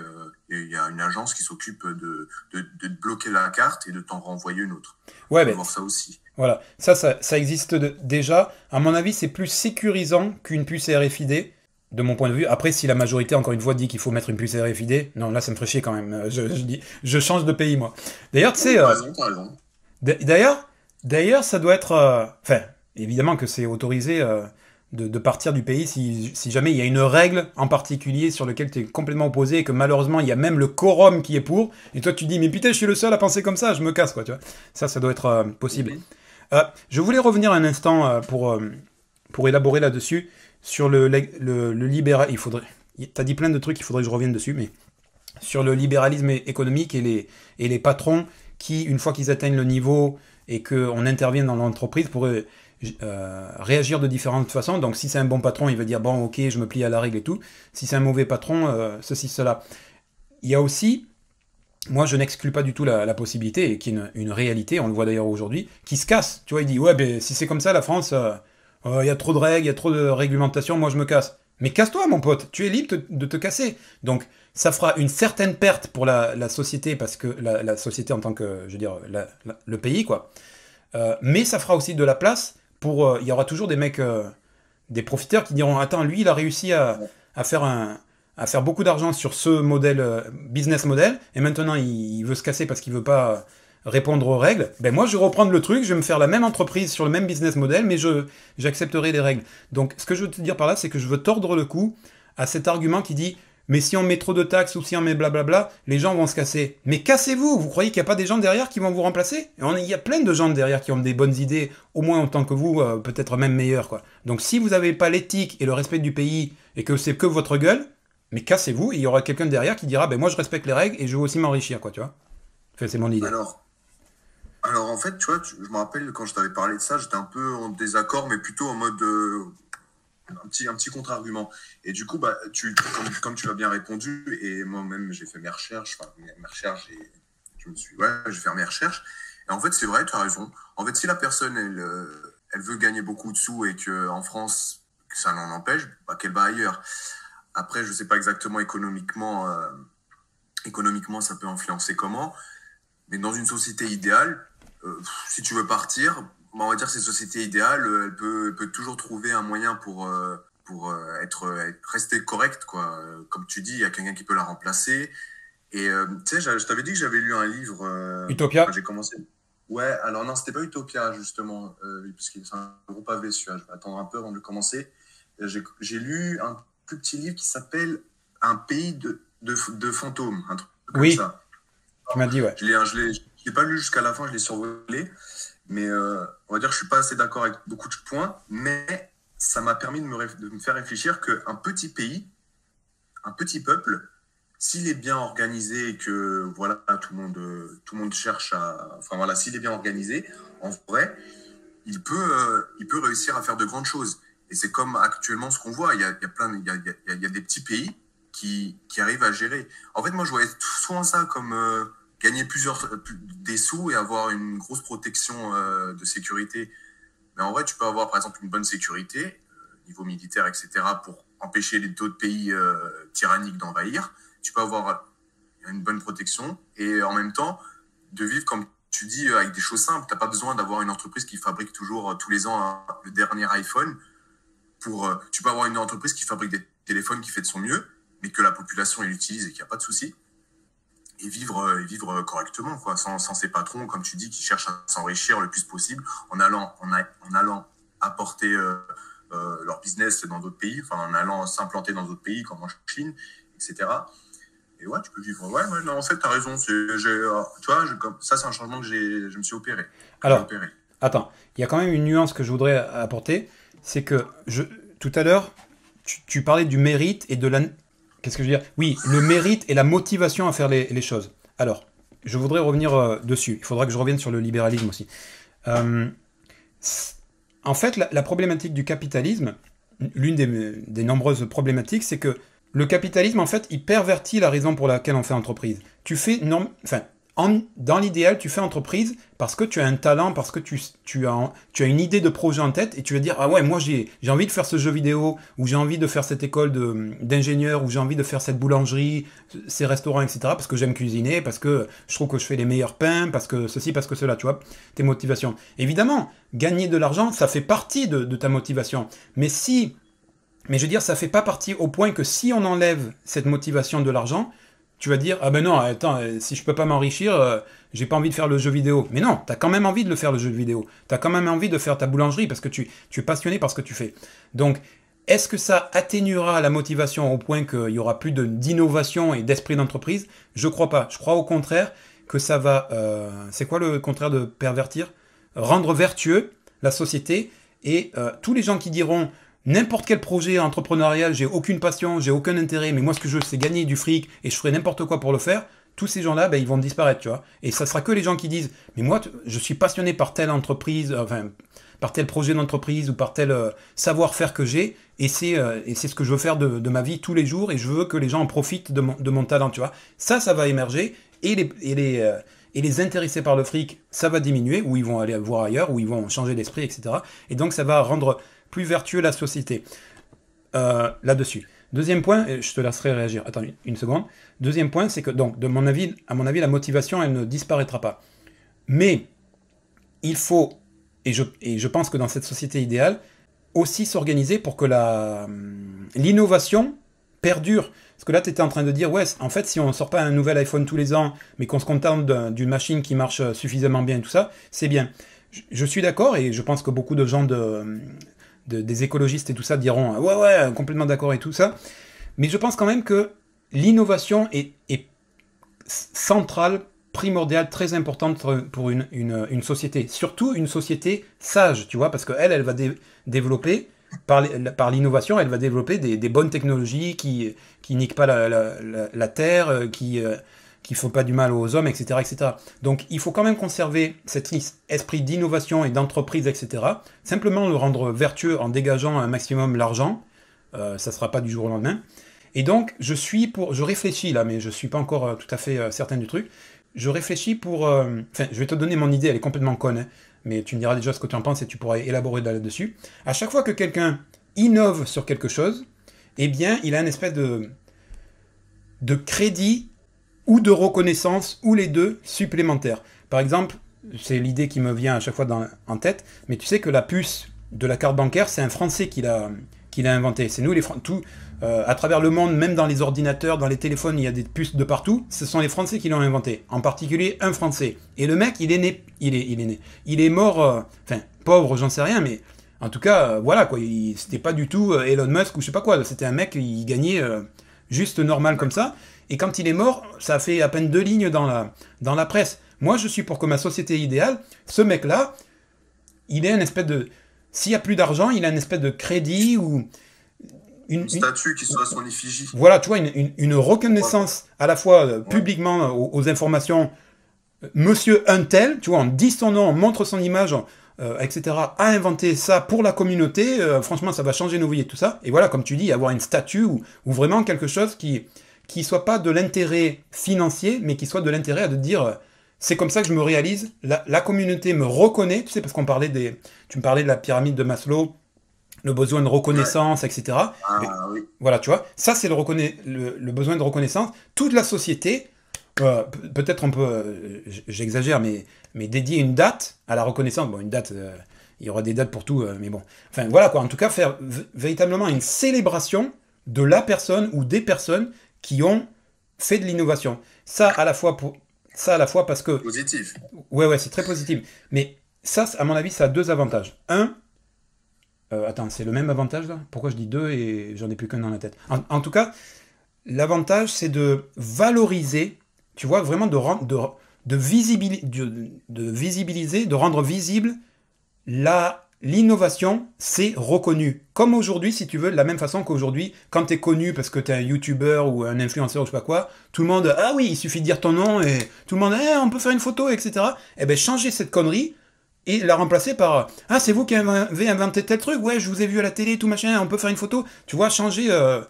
il y a une agence qui s'occupe de, de, bloquer la carte et de t'en renvoyer une autre. Ouais, mais... voir ça aussi. Voilà, ça, ça, ça existe déjà. À mon avis, c'est plus sécurisant qu'une puce RFID, de mon point de vue. Après, si la majorité, encore une fois, dit qu'il faut mettre une puce RFID, non, là, ça me ferait chier quand même. Je, dis, je change de pays, moi. D'ailleurs, tu sais... Euh, d'ailleurs, d'ailleurs, ça doit être... Euh, enfin, évidemment que c'est autorisé euh, de, partir du pays si, si, jamais il y a une règle en particulier sur laquelle tu es complètement opposé et que malheureusement, il y a même le quorum qui est pour, et toi, tu dis, mais putain, je suis le seul à penser comme ça, je me casse, quoi, tu vois. Ça, ça doit être possible. Mhm. Euh, je voulais revenir un instant euh, pour, euh, pour élaborer là-dessus sur le, le, libéral. Il faudrait. T'as dit plein de trucs, il faudrait que je revienne dessus, mais sur le libéralisme économique et les, et les patrons qui, une fois qu'ils atteignent le niveau et qu'on intervient dans l'entreprise, pourraient réagir de différentes façons. Donc, si c'est un bon patron, il va dire bon, ok, je me plie à la règle et tout. Si c'est un mauvais patron, ceci, cela. Il y a aussi moi, je n'exclus pas du tout la, possibilité, et qui est une, réalité, on le voit d'ailleurs aujourd'hui, qui se casse. Tu vois, il dit, ouais, ben, si c'est comme ça, la France, euh, euh, il y a trop de règles, il y a trop de réglementation, moi je me casse. Mais casse-toi, mon pote, tu es libre de te casser. Donc, ça fera une certaine perte pour la, société, parce que la, société en tant que, je veux dire, le pays, quoi. Euh, mais ça fera aussi de la place pour. Il y aura toujours des mecs, des profiteurs qui diront, attends, lui, il a réussi à faire un à faire beaucoup d'argent sur ce modèle, euh, business model, et maintenant il, veut se casser parce qu'il veut pas répondre aux règles, ben moi je vais reprendre le truc, je vais me faire la même entreprise sur le même business model, mais je j'accepterai les règles. Donc ce que je veux te dire par là, c'est que je veux tordre le cou à cet argument qui dit mais si on met trop de taxes ou si on met blablabla, les gens vont se casser. Mais cassez-vous Vous croyez qu'il n'y a pas des gens derrière qui vont vous remplacer? Il y a plein de gens derrière qui ont des bonnes idées, au moins autant que vous, euh, peut-être même meilleures. Quoi. Donc si vous n'avez pas l'éthique et le respect du pays et que c'est que votre gueule, mais cassez-vous, il y aura quelqu'un derrière qui dira, ben moi je respecte les règles et je veux aussi m'enrichir, quoi, tu vois. Enfin, c'est mon idée. Alors en fait, tu vois, je me rappelle quand je t'avais parlé de ça, j'étais un peu en désaccord, mais plutôt en mode euh, un petit, un petit contre-argument. Et du coup, bah, tu, comme, tu l'as bien répondu, et moi-même j'ai fait mes recherches, enfin mes recherches, et je me suis, ouais, j'ai fait mes recherches. Et en fait, c'est vrai, tu as raison. En fait, si la personne, elle, euh, elle veut gagner beaucoup de sous et qu'en France, ça n'en empêche, bah, qu'elle va ailleurs. Après, je ne sais pas exactement économiquement, euh, économiquement, ça peut influencer comment. Mais dans une société idéale, euh, si tu veux partir, bah, on va dire que cette société idéale, euh, elle peut, peut toujours trouver un moyen pour, pour être, rester correcte. Quoi. Comme tu dis, il y a quelqu'un qui peut la remplacer. Et tu sais, je t'avais dit que j'avais lu un livre. Utopia J'ai commencé. Ouais, alors non, c'était pas Utopia, justement, parce que c'est un groupe pavé, celui-là. Je vais attendre un peu avant de commencer. J'ai lu un plus petit livre qui s'appelle Un pays de, de, de, fantômes, un truc comme oui. Tu m'as dit, ouais. Je ne l'ai pas lu jusqu'à la fin, je l'ai survolé. Mais euh, on va dire que je suis pas assez d'accord avec beaucoup de points, mais ça m'a permis de me, faire réfléchir qu'un petit pays, un petit peuple, s'il est bien organisé et que voilà tout le monde tout le monde cherche à enfin voilà s'il est bien organisé en vrai il peut euh, il peut réussir à faire de grandes choses et c'est comme actuellement ce qu'on voit. Il y a, plein, il y a, des petits pays qui, qui, arrivent à gérer. En fait, moi, je voyais souvent ça comme euh, gagner plusieurs des sous et avoir une grosse protection euh, de sécurité. Mais en vrai, tu peux avoir par exemple une bonne sécurité, euh, niveau militaire, etc., pour empêcher les autres pays tyranniques d'envahir. Tu peux avoir une bonne protection et en même temps de vivre comme tu dis avec des choses simples. Tu n'as pas besoin d'avoir une entreprise qui fabrique toujours tous les ans le dernier iPhone euh, tu peux avoir une entreprise qui fabrique des téléphones qui fait de son mieux, mais que la population l'utilise et qu'il n'y a pas de souci, et vivre, euh, et vivre correctement, quoi, sans, sans ces patrons, comme tu dis, qui cherchent à s'enrichir le plus possible en allant, en, en allant apporter euh, leur business dans d'autres pays, enfin, en allant s'implanter dans d'autres pays comme en Chine, etc. Et ouais, tu peux vivre. Ouais, non, en fait, tu as raison. tu vois, ça, c'est un changement que je me suis opéré. Alors, attends, il y a quand même une nuance que je voudrais apporter c'est que je, tout à l'heure, tu, parlais du mérite et de la. Qu'est-ce que je veux dire? Oui, le mérite et la motivation à faire les, choses. Alors, je voudrais revenir euh, dessus. Il faudra que je revienne sur le libéralisme aussi. Euh, en fait, la, problématique du capitalisme, l'une des, nombreuses problématiques, c'est que le capitalisme, en fait, il pervertit la raison pour laquelle on fait entreprise. Tu fais, non, enfin, dans l'idéal, tu fais entreprise parce que tu as un talent, parce que tu, tu, as, tu as une idée de projet en tête et tu vas dire Ah ouais, moi j'ai envie de faire ce jeu vidéo, ou j'ai envie de faire cette école d'ingénieur, ou j'ai envie de faire cette boulangerie, ces restaurants, etc. Parce que j'aime cuisiner, parce que je trouve que je fais les meilleurs pains, parce que ceci, parce que cela, tu vois, tes motivations. Évidemment, gagner de l'argent, ça fait partie de, de ta motivation. Mais si. Mais je veux dire, ça fait pas partie au point que si on enlève cette motivation de l'argent, tu vas dire ah ben non attends euh, si je peux pas m'enrichir euh, j'ai pas envie de faire le jeu vidéo. Mais non t'as quand même envie de le faire le jeu vidéo. T'as quand même envie de faire ta boulangerie parce que tu, es passionné par ce que tu fais. Donc est-ce que ça atténuera la motivation au point qu'il y aura plus d'innovation et d'esprit d'entreprise? Je crois pas. Je crois au contraire que ça va euh, c'est quoi le contraire de pervertir? Rendre vertueux la société et tous les gens qui diront n'importe quel projet entrepreneurial, j'ai aucune passion, j'ai aucun intérêt, mais moi ce que je veux c'est gagner du fric et je ferai n'importe quoi pour le faire, tous ces gens-là, ben, ils vont disparaître, tu vois. Et ça sera que les gens qui disent, mais moi je suis passionné par telle entreprise, enfin par tel projet d'entreprise ou par tel euh, savoir-faire que j'ai, et c'est euh, ce que je veux faire de, ma vie tous les jours, et je veux que les gens en profitent de mon, de mon talent, tu vois. Ça, ça va émerger, et les, et les, euh, et les intéressés par le fric, ça va diminuer, ou ils vont aller voir ailleurs, ou ils vont changer d'esprit, etc. Et donc ça va rendre plus vertueux la société. Euh, là-dessus. Deuxième point, et je te laisserai réagir. Attends une, seconde. Deuxième point, c'est que donc, de mon avis, à mon avis, la motivation, elle ne disparaîtra pas. Mais il faut, et je, et je pense que dans cette société idéale, aussi s'organiser pour que la l'innovation perdure. Parce que là, tu étais en train de dire, ouais, en fait, si on ne sort pas un nouvel iPhone tous les ans, mais qu'on se contente d'une machine qui marche suffisamment bien et tout ça, c'est bien. je suis d'accord, et je pense que beaucoup de gens de, des écologistes et tout ça diront ouais ouais complètement d'accord et tout ça. Mais je pense quand même que l'innovation est, centrale primordiale très importante pour une, une, société. Surtout une société sage tu vois parce qu'elle elle va développer par, l'innovation elle va développer des, bonnes technologies qui qui niquent pas la, la, terre qui euh, qui font pas du mal aux hommes, etc., etc. Donc il faut quand même conserver cet esprit d'innovation et d'entreprise, etc. Simplement le rendre vertueux en dégageant un maximum l'argent. Euh, ça sera pas du jour au lendemain. Et donc je suis pour, je réfléchis là, mais je suis pas encore euh, tout à fait euh, certain du truc. Je réfléchis pour, enfin, je vais te donner mon idée, elle est complètement conne, hein. mais tu me diras déjà ce que tu en penses et tu pourras élaborer là-dessus. À chaque fois que quelqu'un innove sur quelque chose, eh bien, il a une espèce de de crédit ou de reconnaissance, ou les deux supplémentaires. Par exemple, c'est l'idée qui me vient à chaque fois en tête, mais tu sais que la puce de la carte bancaire, c'est un Français qui l'a qui l'a inventé. C'est nous les tout euh, à travers le monde, même dans les ordinateurs, dans les téléphones, il y a des puces de partout. Ce sont les Français qui l'ont inventé. En particulier un Français. Et le mec, il est né, il est, il est né, il est mort. Euh, enfin, pauvre, j'en sais rien, mais en tout cas, euh, voilà quoi. C'était pas du tout Elon Musk ou je sais pas quoi. C'était un mec, il gagnait juste normal comme ça. Et quand il est mort, ça a fait à peine deux lignes dans la, dans la presse. Moi, je suis pour que ma société idéale, ce mec-là, il ait une espèce de. S'il n'y a plus d'argent, il a une espèce de crédit ou. Une, statue qui soit son effigie. Voilà, tu vois, une, une, reconnaissance à la fois euh, publiquement aux, informations. Monsieur Untel, tu vois, on dit son nom, on montre son image, euh, etc., a inventé ça pour la communauté. Euh, franchement, ça va changer nos vies et tout ça. Et voilà, comme tu dis, avoir une statue ou, ou vraiment quelque chose qui, qui soit pas de l'intérêt financier, mais qui soit de l'intérêt à de dire euh, c'est comme ça que je me réalise, la, communauté me reconnaît, tu sais, parce qu'on parlait des. Tu me parlais de la pyramide de Maslow, le besoin de reconnaissance, etc. Ah, voilà, tu vois, ça c'est le, le, besoin de reconnaissance. Toute la société, euh, peut-être on peut, euh, j'exagère, mais, mais dédier une date à la reconnaissance, bon, une date. il y aura des dates pour tout, mais bon. Enfin, voilà quoi. En tout cas, faire véritablement une célébration de la personne ou des personnes qui ont fait de l'innovation. Ça à la fois pour ça à la fois parce que positif. Ouais ouais, c'est très positif. Mais ça à mon avis ça a deux avantages. Un euh, attends, c'est le même avantage là? Pourquoi je dis deux et j'en ai plus qu'un dans la tête? En, tout cas, l'avantage c'est de valoriser, tu vois, vraiment de, de, de, de, de visibiliser, de rendre visible la l'innovation, c'est reconnu. Comme aujourd'hui, si tu veux, de la même façon qu'aujourd'hui, quand tu es connu parce que tu es un YouTuber ou un influenceur ou je sais pas quoi, tout le monde, ah oui, il suffit de dire ton nom et tout le monde, eh, on peut faire une photo, etc. Eh bien, changer cette connerie et la remplacer par, ah, c'est vous qui avez inventé tel truc, ouais, je vous ai vu à la télé, tout machin, on peut faire une photo. Tu vois, changer euh,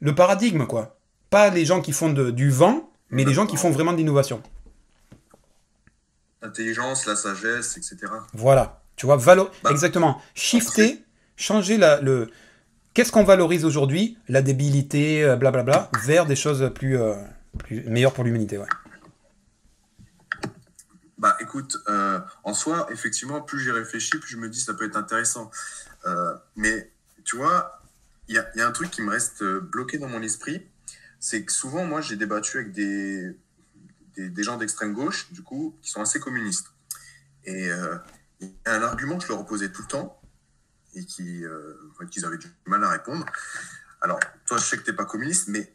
le paradigme, quoi. Pas les gens qui font du vent, mais les gens qui font vraiment de l'innovation. L'intelligence, la sagesse, etc. Voilà. Tu vois, valo bah, exactement. Shifter, changer la, le. Qu'est-ce qu'on valorise aujourd'hui? La débilité, blablabla, euh, vers des choses plus, euh, plus meilleures pour l'humanité. Ouais. Bah écoute, euh, en soi, effectivement, plus j'y réfléchis, plus je me dis ça peut être intéressant. mais tu vois, il y a, y a, un truc qui me reste bloqué dans mon esprit, c'est que souvent, moi, j'ai débattu avec des, des, gens d'extrême gauche, du coup, qui sont assez communistes. Et euh, un argument que je leur opposais tout le temps et qui, euh, qu'ils avaient du mal à répondre. Alors, toi, je sais que tu n'es pas communiste, mais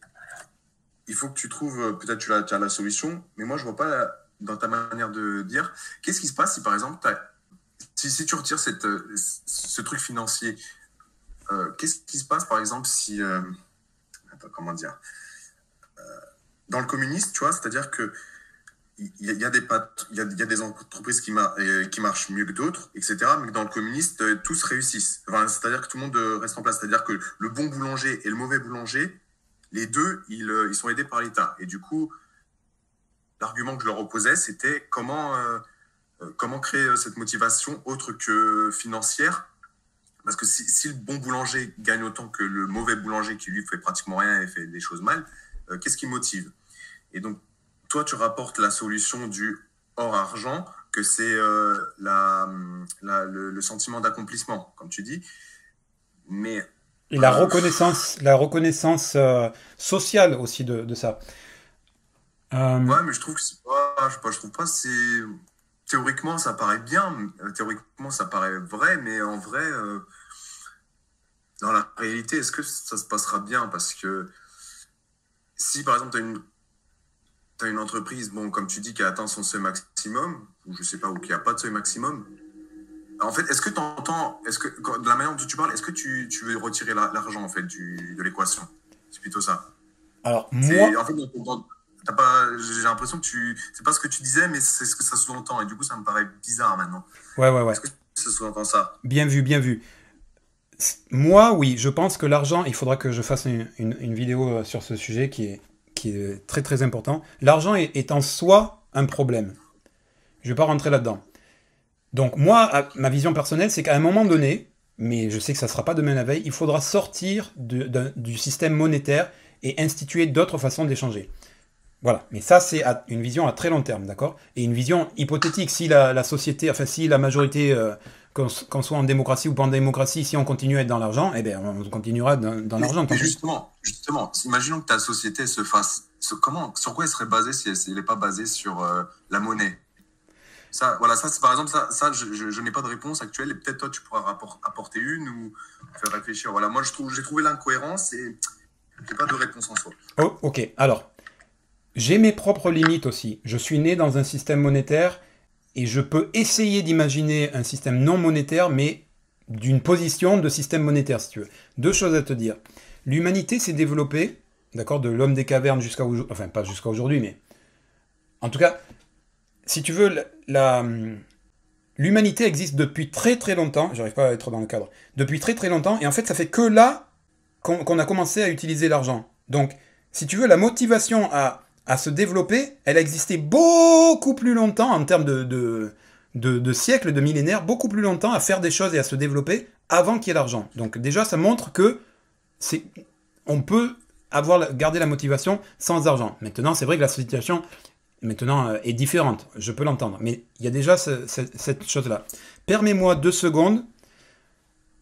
il faut que tu trouves, peut-être tu as, la solution, mais moi, je vois pas dans ta manière de dire, qu'est-ce qui se passe si, par exemple, si, tu retires cette, ce truc financier, euh, qu'est-ce qui se passe, par exemple, si... comment dire dans le communisme, tu vois, c'est-à-dire que il y, a, des il, y a, des entreprises qui, euh, marchent mieux que d'autres, etc. Mais dans le communiste, euh, tous réussissent. c'est-à-dire que tout le monde euh, reste en place. C'est-à-dire que le bon boulanger et le mauvais boulanger, les deux, ils, sont aidés par l'État. Et du coup, l'argument que je leur opposais, c'était comment, comment créer cette motivation autre que financière. Parce que si, le bon boulanger gagne autant que le mauvais boulanger qui lui fait pratiquement rien et fait des choses mal, qu'est-ce qui motive? Et donc, toi, tu rapportes la solution du hors argent, que c'est euh, la, le, sentiment d'accomplissement, comme tu dis. Mais. Et la euh, reconnaissance, la reconnaissance euh, sociale aussi de, de ça. Ouais, mais je trouve que c'est pas. Je, pas, je trouve pas c'est. Théoriquement, ça paraît bien. Théoriquement, ça paraît vrai, mais en vrai, dans la réalité, est-ce que ça se passera bien? Parce que si par exemple tu as une une entreprise, bon, comme tu dis, qui a atteint son seuil maximum, ou je sais pas, ou qui n'a pas de seuil maximum, en fait, est-ce que tu entends, est-ce que, de la manière dont tu parles, est-ce que tu, tu, veux retirer l'argent, en fait, du, de l'équation? C'est plutôt ça. Alors, moi. En fait, pas, j'ai l'impression que tu. C'est pas ce que tu disais, mais c'est ce que ça sous-entend. Et du coup, ça me paraît bizarre maintenant. Ouais, ouais, ouais. Est-ce que ça sous-entend ça? Bien vu, bien vu. Moi, oui, je pense que l'argent, il faudra que je fasse une, une, vidéo euh, sur ce sujet qui est qui est très très important. L'argent est, en soi un problème. Je ne vais pas rentrer là-dedans. Donc moi, ma vision personnelle, c'est qu'à un moment donné, mais je sais que ça ne sera pas demain la veille, il faudra sortir du système monétaire et instituer d'autres façons d'échanger. Voilà, mais ça c'est une vision à très long terme, d'accord? Et une vision hypothétique, si la, société, enfin si la majorité euh, qu'on soit en démocratie ou pas en démocratie, si on continue à être dans l'argent, eh bien, on continuera dans, l'argent. Justement, justement, imaginons que ta société se fasse. comment, sur quoi elle serait basée si elle n'est pas basée sur euh, la monnaie? Ça, voilà, ça, par exemple, ça, ça je, n'ai pas de réponse actuelle et peut-être toi, tu pourras apporter une ou faire réfléchir. Voilà, moi, je trouve, j'ai trouvé l'incohérence et j'ai pas de réponse en soi. Oh, ok. Alors, j'ai mes propres limites aussi. Je suis né dans un système monétaire et je peux essayer d'imaginer un système non monétaire, mais d'une position de système monétaire, si tu veux. Deux choses à te dire. L'humanité s'est développée, d'accord, de l'homme des cavernes jusqu'à aujourd'hui, enfin pas jusqu'à aujourd'hui, mais en tout cas, si tu veux, la, l'humanité existe depuis très très longtemps, j'arrive pas à être dans le cadre, depuis très très longtemps, et en fait ça fait que là qu'on, a commencé à utiliser l'argent. Donc, si tu veux, la motivation à à se développer, elle a existé beaucoup plus longtemps en termes de, de, siècles, de millénaires, beaucoup plus longtemps à faire des choses et à se développer avant qu'il y ait l'argent. Donc déjà, ça montre que c'est, on peut avoir garder la motivation sans argent. Maintenant, c'est vrai que la situation maintenant euh, est différente, je peux l'entendre, mais il y a déjà cette chose-là. Permets-moi deux secondes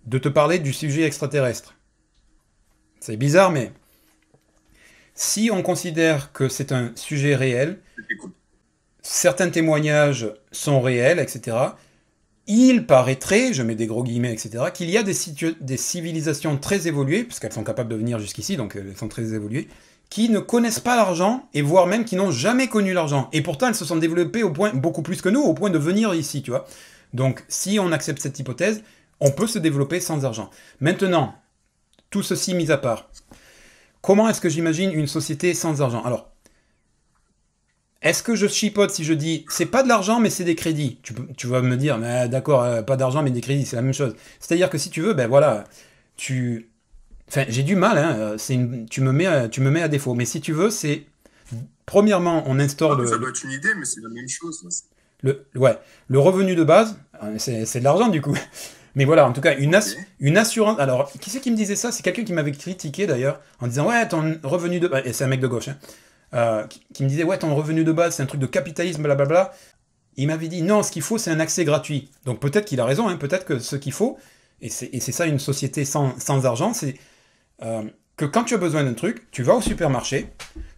de te parler du sujet extraterrestre. C'est bizarre, mais si on considère que c'est un sujet réel, certains témoignages sont réels, etc., il paraîtrait, je mets des gros guillemets, etc., qu'il y a des, civilisations très évoluées, puisqu'elles sont capables de venir jusqu'ici, donc elles sont très évoluées, qui ne connaissent pas l'argent, et voire même qui n'ont jamais connu l'argent. Et pourtant, elles se sont développées au point, beaucoup plus que nous, au point de venir ici, tu vois. Donc, si on accepte cette hypothèse, on peut se développer sans argent. Maintenant, tout ceci mis à part, Comment est-ce que j'imagine une société sans argent? Alors, est-ce que je chipote si je dis c'est pas de l'argent mais c'est des crédits? Tu, tu, vas me dire mais d'accord euh, pas d'argent mais des crédits c'est la même chose. C'est-à-dire que si tu veux ben voilà tu enfin j'ai du mal hein, euh, tu me mets à, tu me mets à défaut mais si tu veux c'est premièrement on instaure ah, le ça doit être une idée mais c'est la même chose. Le, ouais, le revenu de base, c'est de l'argent du coup. Mais voilà, en tout cas, une, une assurance. Alors, qui c'est qui me disait ça? C'est quelqu'un qui m'avait critiqué d'ailleurs, en disant Ouais, ton revenu de base. Et c'est un mec de gauche, hein, euh, qui, me disait Ouais, ton revenu de base, c'est un truc de capitalisme, blablabla. Il m'avait dit Non, ce qu'il faut, c'est un accès gratuit. Donc peut-être qu'il a raison, hein, peut-être que ce qu'il faut, et c'est ça une société sans, sans argent, c'est euh, que quand tu as besoin d'un truc, tu vas au supermarché,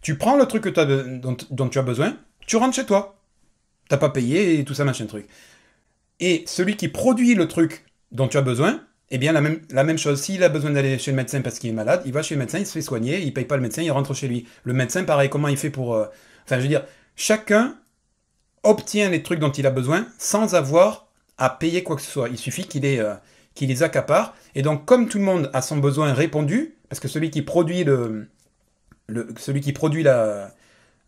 tu prends le truc que as dont, dont, tu as besoin, tu rentres chez toi. T'as pas payé et tout ça, machin truc. Et celui qui produit le truc dont tu as besoin, eh bien, la même, la même chose. S'il a besoin d'aller chez le médecin parce qu'il est malade, il va chez le médecin, il se fait soigner, il paye pas le médecin, il rentre chez lui. Le médecin, pareil, comment il fait pour. Euh, enfin, je veux dire, chacun obtient les trucs dont il a besoin sans avoir à payer quoi que ce soit. Il suffit qu'il euh, les accapare. Et donc, comme tout le monde a son besoin répondu, parce que celui qui produit le, celui qui produit la,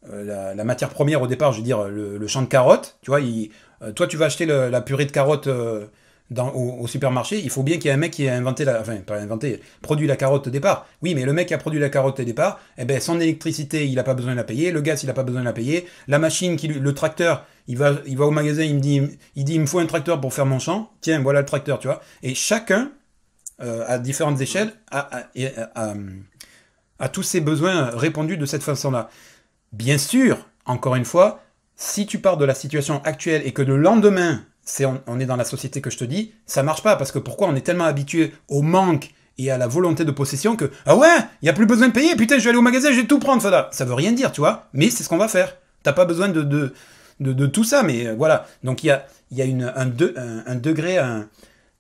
euh, la, matière première au départ, je veux dire le, champ de carottes, tu vois, il, toi tu vas acheter la purée de carottes au, supermarché, il faut bien qu'il y ait un mec qui ait inventé la, enfin pas inventé, produit la carotte au départ. Oui, mais le mec qui a produit la carotte au départ, eh ben son électricité, il n'a pas besoin de la payer, le gaz, il n'a pas besoin de la payer, la machine, qui, le tracteur, il va, il va au magasin, il me dit, il dit, il me faut un tracteur pour faire mon champ. Tiens, voilà le tracteur, tu vois. Et chacun, euh, à différentes échelles, a, a tous ses besoins répondus de cette façon-là. Bien sûr, encore une fois, si tu pars de la situation actuelle et que le lendemain c'est on, est dans la société que je te dis, ça marche pas parce que pourquoi on est tellement habitué au manque et à la volonté de possession que ah ouais, il y a plus besoin de payer, putain, je vais aller au magasin, je vais tout prendre, ça ça veut rien dire, tu vois, mais c'est ce qu'on va faire. T'as pas besoin de de, de, tout ça, mais euh, voilà. Donc il y a il y a une, un, un, degré,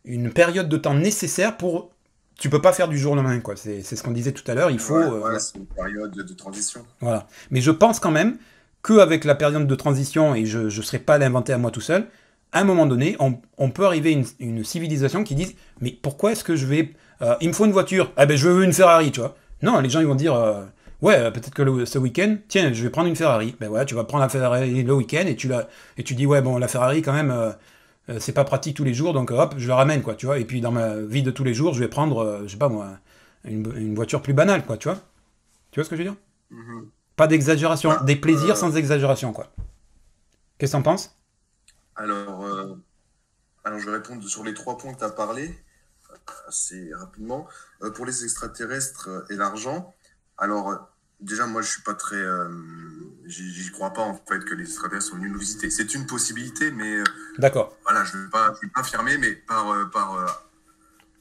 une période de temps nécessaire pour tu peux pas faire du jour au lendemain, quoi. C'est ce qu'on disait tout à l'heure. Il faut. Euh, c'est une période de transition. Voilà. Mais je pense quand même qu'avec la période de transition, et je ne serai pas l'inventer à moi tout seul, à un moment donné, on, peut arriver à une, civilisation qui dit Mais pourquoi est-ce que je vais. Euh, il me faut une voiture. Ah ben je veux une Ferrari, tu vois. Non, les gens ils vont dire euh, Ouais, euh, peut-être que ce week-end, tiens, je vais prendre une Ferrari. Ben voilà, tu vas prendre la Ferrari le week-end et tu, la, et tu dis Ouais, bon, la Ferrari quand même. c'est pas pratique tous les jours, donc hop, je la ramène, quoi, tu vois. Et puis dans ma vie de tous les jours, je vais prendre, je sais pas moi, une, voiture plus banale, quoi, tu vois. Tu vois ce que je veux dire? Mm-hmm. Pas d'exagération, des plaisirs sans exagération, quoi. Qu'est-ce que t'en penses? Alors, euh, alors, je vais répondre sur les trois points que tu as parlé assez rapidement. Euh, pour les extraterrestres et l'argent, alors déjà, moi, je suis pas très. Euh, j'y crois pas en fait que les extraterrestres sont venus nous visiter. C'est une possibilité, mais. D'accord. Voilà, je ne vais pas, affirmer, mais par, par,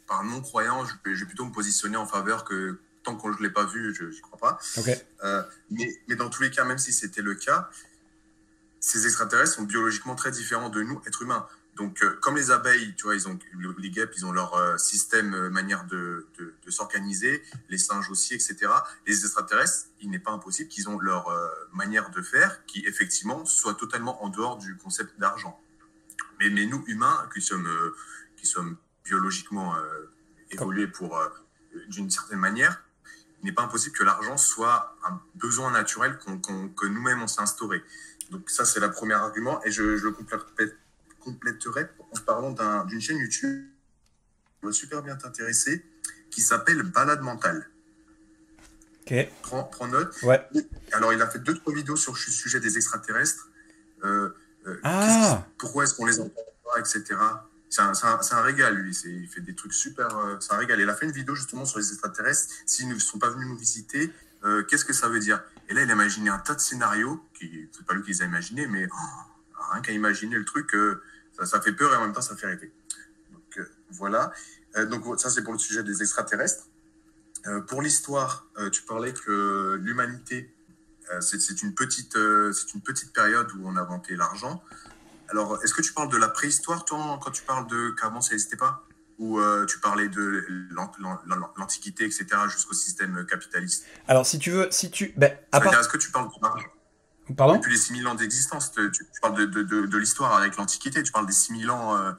par non-croyant, je, vais plutôt me positionner en faveur que tant qu'on ne l'ai pas vu, je n'y crois pas. mais, mais dans tous les cas, même si c'était le cas, ces extraterrestres sont biologiquement très différents de nous, êtres humains. Donc, euh, comme les abeilles, tu vois, ils ont, les guêpes, ils ont leur euh, système, euh, manière de, s'organiser, les singes aussi, etc. Les extraterrestres, il n'est pas impossible qu'ils ont leur manière de faire qui, effectivement, soit totalement en dehors du concept d'argent. Mais, mais nous, humains, qui sommes, qui sommes biologiquement évolués pour, d'une certaine manière, il n'est pas impossible que l'argent soit un besoin naturel que nous-mêmes on s'est instauré. Donc ça, c'est le premier argument. Et je, le compléterai en parlant d'une chaîne YouTube qui va super bien t'intéresser, qui s'appelle Balade mentale. Ok. Prends, prends, note. Ouais. Alors, il a fait deux, trois vidéos sur le sujet des extraterrestres. Euh, euh, ah. pourquoi est-ce qu'on les entend pas, etc. C'est un, un, régal, lui. Il fait des trucs super. Euh, c'est un régal. Il a fait une vidéo justement sur les extraterrestres. S'ils ne sont pas venus nous visiter, qu'est-ce que ça veut dire? Et là, il a imaginé un tas de scénarios, qui c'est pas lui qui les a imaginés, mais oh, rien qu'à imaginer le truc, euh, ça, fait peur et en même temps, ça fait rêver. Donc euh, voilà. Euh, donc ça, c'est pour le sujet des extraterrestres. pour l'histoire, tu parlais que l'humanité, c'est une, petite, une petite période où on a inventé l'argent. Alors, est-ce que tu parles de la préhistoire, toi, quand tu parles de qu'avant ça n'existait pas? Où euh, tu parlais de l'Antiquité, etc., jusqu'au système capitaliste Alors, si tu veux, si tu. Ben, Est-ce que tu parles de Pardon? Depuis les 6000 ans d'existence, tu, parles de, de, de, l'histoire avec l'Antiquité, tu parles des 6000 ans euh,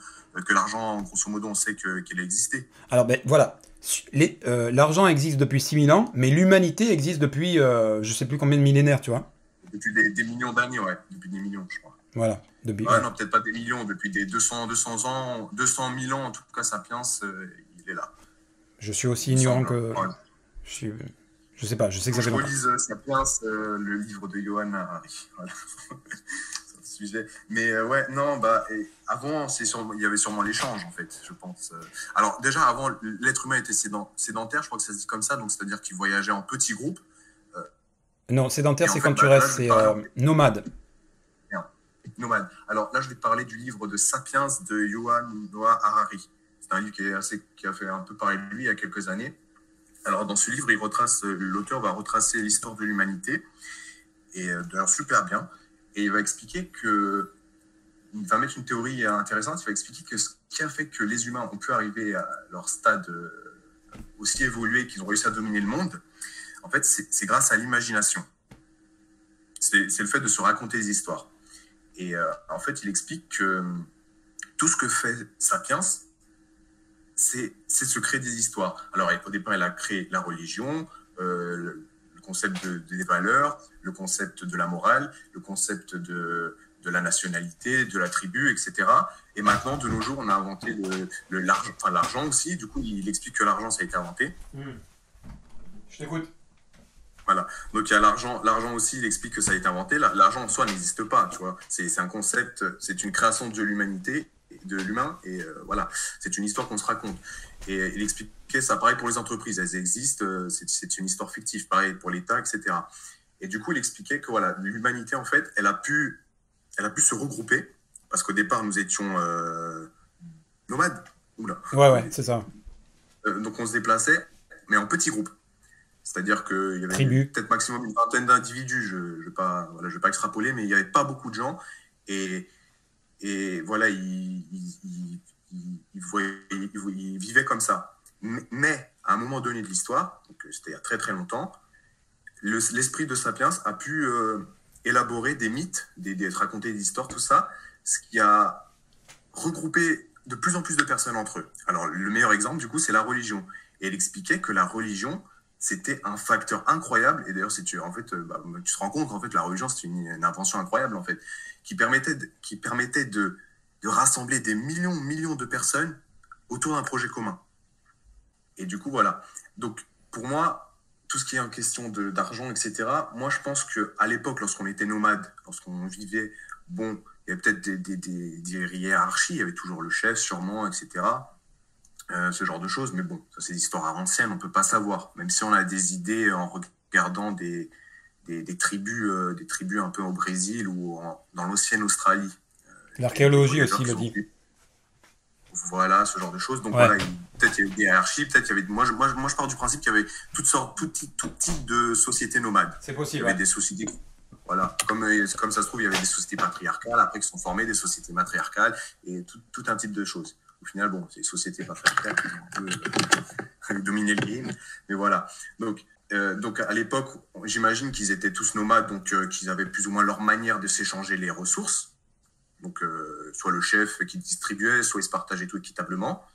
que l'argent, grosso modo, on sait qu'il a existé. Alors, ben voilà. Euh, l'argent existe depuis 6000 ans, mais l'humanité existe depuis je sais plus combien de millénaires, tu vois. Depuis des, des millions d'années, ouais. Depuis des millions, je crois. Voilà. Depuis... non, peut-être pas des millions, depuis des 200, 200 ans, 200 000 ans, en tout cas, Sapiens, euh, il est là. Je suis aussi ignorant que. Je, suis... je sais pas, je sais que ça Je relise euh, Sapiens, euh, le livre de Johan Harari. sujet. Mais ouais, non, bah, avant, c'est il y avait sûrement l'échange, en fait, je pense. Alors, déjà, avant, l'être humain était sédentaire, je crois que ça se dit comme ça, donc c'est-à-dire qu'il voyageait en petits groupes. Non, sédentaire, c'est quand tu bah, restes, c'est nomade. Alors là, je vais parler du livre de Sapiens de Yuval Noah Harari. C'est un livre qui, a fait un peu parler de lui il y a quelques années. Alors, dans ce livre, il retrace, l'auteur va retracer l'histoire de l'humanité, et d'ailleurs super bien. Et il va expliquer que. Il va mettre une théorie intéressante. Il va expliquer que ce qui a fait que les humains ont pu arriver à leur stade euh, aussi évolué qu'ils ont réussi à dominer le monde, en fait, c'est grâce à l'imagination. C'est le fait de se raconter des histoires. Et euh, en fait, il explique que tout ce que fait Sapiens, c'est se créer des histoires. Alors, au départ, il a créé la religion, euh, concept de, des valeurs, le concept de la morale, le concept de, la nationalité, de la tribu, etc. Et maintenant, de nos jours, on a inventé le, l'argent, enfin l'argent aussi. Du coup, il, explique que l'argent, ça a été inventé. Hmm. Je t'écoute. Voilà. Donc il y a l'argent, l'argent aussi, il explique que ça a été inventé. L'argent en soi n'existe pas, tu vois. C'est, un concept, c'est une création de l'humanité, de l'humain, et euh, voilà, c'est une histoire qu'on se raconte. Et il expliquait ça, pareil pour les entreprises, elles existent, euh, c'est une histoire fictive, pareil pour l'État, etc. Et du coup, il expliquait que voilà, l'humanité, en fait, elle a, pu, elle a pu se regrouper, parce qu'au départ, nous étions euh, nomades. Oula. Ouais, ouais, c'est ça. Euh, donc on se déplaçait, mais en petits groupes. C'est-à-dire qu'il y avait peut-être maximum une vingtaine d'individus, je ne vais, pas, voilà, je vais pas extrapoler, mais il n'y avait pas beaucoup de gens. Et, et voilà, ils, il, vivait comme ça. Mais à un moment donné de l'histoire, donc c'était il y a très très longtemps, l'esprit de Sapiens a pu euh, élaborer des mythes, des, raconter des histoires, tout ça, ce qui a regroupé de plus en plus de personnes entre eux. Alors le meilleur exemple, du coup, c'est la religion. Et il expliquait que la religion, c'était un facteur incroyable. Et d'ailleurs, tu, en fait, euh, bah, tu te rends compte qu'en fait, la religion, c'est une, invention incroyable, en fait, qui permettait qui permettait de de rassembler des millions, millions de personnes autour d'un projet commun. Et du coup, voilà. Donc, pour moi, tout ce qui est en question d'argent, etc., moi, je pense qu'à l'époque, lorsqu'on était nomade, lorsqu'on vivait, bon, il y avait peut-être des, des, des, hiérarchies, il y avait toujours le chef, sûrement, etc., euh, ce genre de choses. Mais bon, ça, c'est des histoires anciennes, on ne peut pas savoir. Même si on a des idées en regardant des, des, tribus, euh, des tribus un peu au Brésil ou dans l'ancienne Australie. L'archéologie aussi le dit. Voilà, ce genre de choses. Donc voilà, peut-être il y avait des hiérarchies, peut-être il y avait. Moi je, moi, moi, je pars du principe qu'il y avait toutes sortes, tout, tout type de sociétés nomades. C'est possible. Il y avait des sociétés. Voilà, comme, euh, comme ça se trouve, il y avait des sociétés patriarcales, après qui sont formées, des sociétés matriarcales, et tout, tout un type de choses. Au final, bon, c'est les sociétés patriarcales qui ont un peu dominé le game. Mais voilà. Donc, euh, donc à l'époque, j'imagine qu'ils étaient tous nomades, donc euh, qu'ils avaient plus ou moins leur manière de s'échanger les ressources. Donc, euh, soit le chef qui distribuait, soit il se partageait tout équitablement.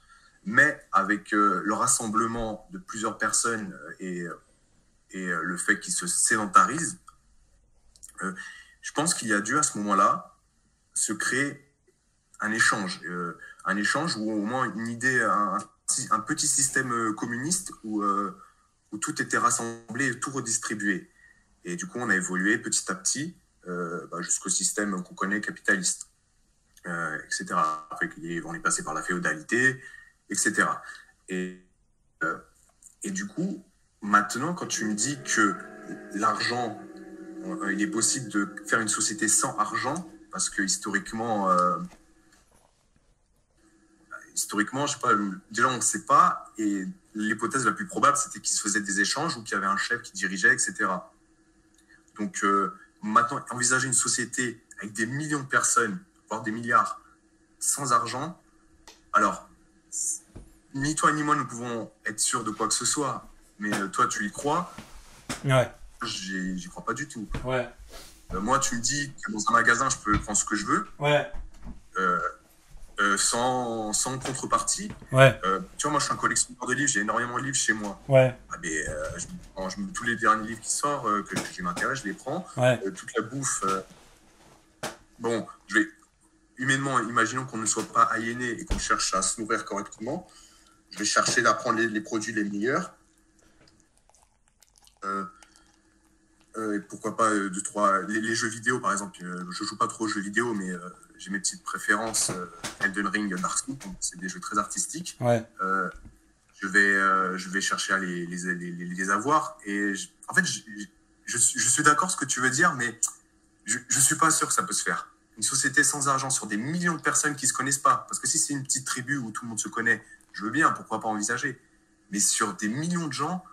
Mais avec euh, le rassemblement de plusieurs personnes euh, et le fait qu'ils se sédentarisent, je pense qu'il y a dû à ce moment-là se créer un échange. Un échange ou au moins une idée, un, petit système communiste où, où tout était rassemblé tout redistribué. Et du coup, on a évolué petit à petit bah, jusqu'au système qu'on connaît capitaliste. Euh, etc. Après, on est passé par la féodalité, etc. Et, euh, et du coup, maintenant, quand tu me dis que l'argent, euh, il est possible de faire une société sans argent, parce que historiquement, historiquement, je sais pas, déjà on ne sait pas, et l'hypothèse la plus probable, c'était qu'il se faisait des échanges ou qu'il y avait un chef qui dirigeait, etc. Donc maintenant, envisager une société avec des millions de personnes voire des milliards, sans argent, alors, ni toi ni moi ne pouvons être sûrs de quoi que ce soit, mais euh, toi tu y crois? Ouais. J'y crois pas du tout. Ouais. Euh, moi, tu me dis que dans un magasin, je peux prendre ce que je veux. Ouais. Euh, sans, sans, contrepartie. Ouais. tu vois, moi, je suis un collectionneur de livres, j'ai énormément de livres chez moi. Ouais. Ah, mais, je, tous les derniers livres qui sortent, que, que j'ai m'intérêt, je les prends. Ouais. toute la bouffe. bon, je vais, humainement, imaginons qu'on ne soit pas aliéné et qu'on cherche à se nourrir correctement, je vais chercher d'apprendre les, produits les meilleurs. Euh, Euh, pourquoi pas euh, deux, trois. Les, jeux vidéo, par exemple. Euh, je joue pas trop aux jeux vidéo, mais j'ai mes petites préférences. Elden Ring, Dark Souls, c'est des jeux très artistiques. Ouais. je, vais, je vais chercher à les, les, les, avoir. Et en fait, je, je, suis d'accord ce que tu veux dire, mais je, je suis pas sûr que ça peut se faire. Une société sans argent sur des millions de personnes qui se connaissent pas. Parce que si c'est une petite tribu où tout le monde se connaît, je veux bien, pourquoi pas envisager. Mais sur des millions de gens,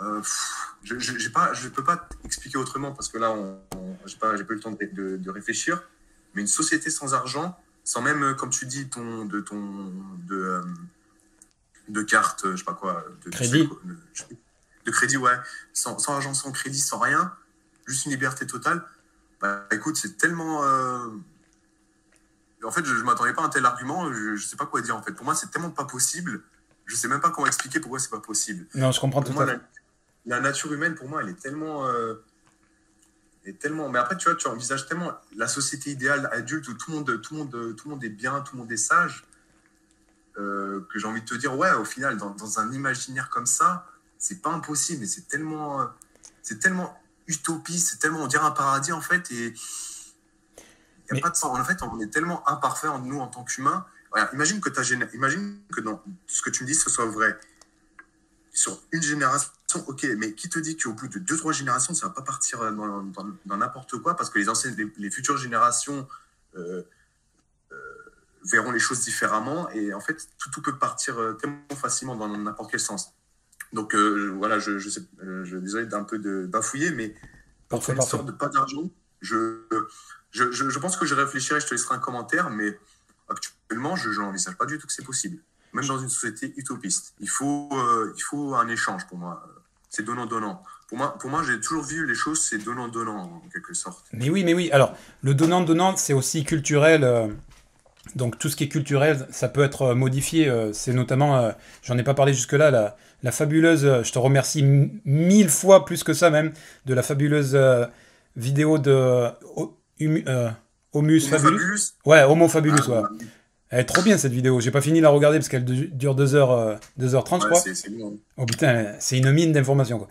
euh, je ne peux pas expliquer autrement parce que là, je n'ai pas, eu le temps de, réfléchir. Mais une société sans argent, sans même, euh, comme tu dis, ton, de ton de, euh, de carte, je sais pas quoi, de crédit, de, crédit, ouais, sans, argent, sans crédit, sans rien, juste une liberté totale. Bah, écoute, c'est tellement. En fait, je ne m'attendais pas à un tel argument. Je ne sais pas quoi dire en fait. Pour moi, c'est tellement pas possible. Je sais même pas comment expliquer pourquoi c'est pas possible. Non, je comprends tout à fait la nature humaine, pour moi, elle est tellement. Euh, tellement... Mais après, tu vois, tu envisages tellement la société idéale adulte où tout le monde, tout le monde, tout le monde est bien, tout le monde est sage, euh, que j'ai envie de te dire, ouais, au final, dans, dans un imaginaire comme ça, c'est pas impossible, mais c'est tellement, c'est tellement utopiste, c'est tellement, on dirait un paradis en fait, et il a pas de sens. En fait, on est tellement imparfait en nous en tant qu'humains. imagine que as, imagine que dans ce que tu me dis, ce soit vrai. Sur une génération, ok, mais qui te dit qu'au bout de deux, trois générations, ça va pas partir dans, n'importe quoi parce que les anciennes, les, futures générations euh, euh, verront les choses différemment et en fait, tout, peut partir euh, tellement facilement dans n'importe quel sens. Donc voilà, je, je, sais, je désolé d'un peu de bafouiller, mais pour faire une sorte de pas d'argent, je, je, je, pense que je réfléchirai, je te laisserai un commentaire, mais actuellement, je n'envisage pas du tout que c'est possible même dans une société utopiste. Il faut, il faut un échange pour moi c'est donnant-donnant. Pour moi, pour moi j'ai toujours vu les choses, c'est donnant-donnant, en quelque sorte. Mais oui, mais oui. Alors, le donnant-donnant, c'est aussi culturel. Euh, donc, tout ce qui est culturel, ça peut être euh, modifié. Euh, c'est notamment, j'en ai pas parlé jusque-là, la, la, fabuleuse, je te remercie mille fois plus que ça même, de la fabuleuse vidéo de Homus Fabulus. Ouais, Homo Fabulus, ah, ouais. Elle est trop bien cette vidéo. J'ai pas fini de la regarder parce qu'elle dure 2h, euh, 2h30, je crois. C'est bon. Oh putain, c'est une mine d'informations.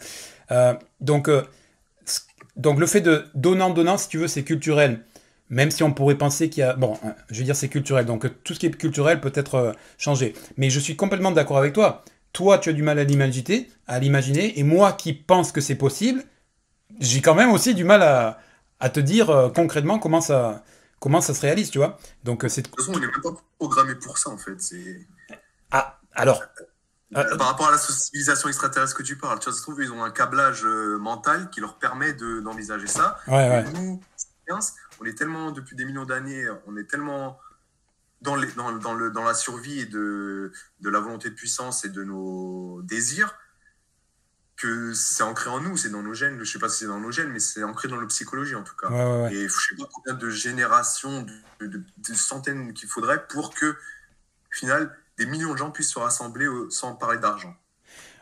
Euh, donc, euh, donc le fait de donnant-donnant, si tu veux, c'est culturel. Même si on pourrait penser qu'il y a. Bon, je veux dire, c'est culturel. Donc tout ce qui est culturel peut être changé. Mais je suis complètement d'accord avec toi. Toi, tu as du mal à l'imaginer, à l'imaginer, et moi qui pense que c'est possible, j'ai quand même aussi du mal à, à te dire concrètement comment ça, comment ça se réalise, tu vois. Donc, euh, c'est... De toute façon, on n'est même pas programmé pour ça, en fait. C'est... Ah, alors... Euh, par rapport à la civilisation extraterrestre que tu parles, tu vois, ça se trouve, ils ont un câblage euh, mental qui leur permet de, d'envisager ça. Ouais, ouais. Nous, on est tellement, depuis des millions d'années, on est tellement dans, les, dans, dans, le, dans la survie et de, de la volonté de puissance et de nos désirs que c'est ancré en nous, c'est dans nos gènes. Je sais pas si c'est dans nos gènes, mais c'est ancré dans la psychologie en tout cas. Et je sais pas combien de générations, de, centaines qu'il faudrait pour que, au final, des millions de gens puissent se rassembler sans parler d'argent.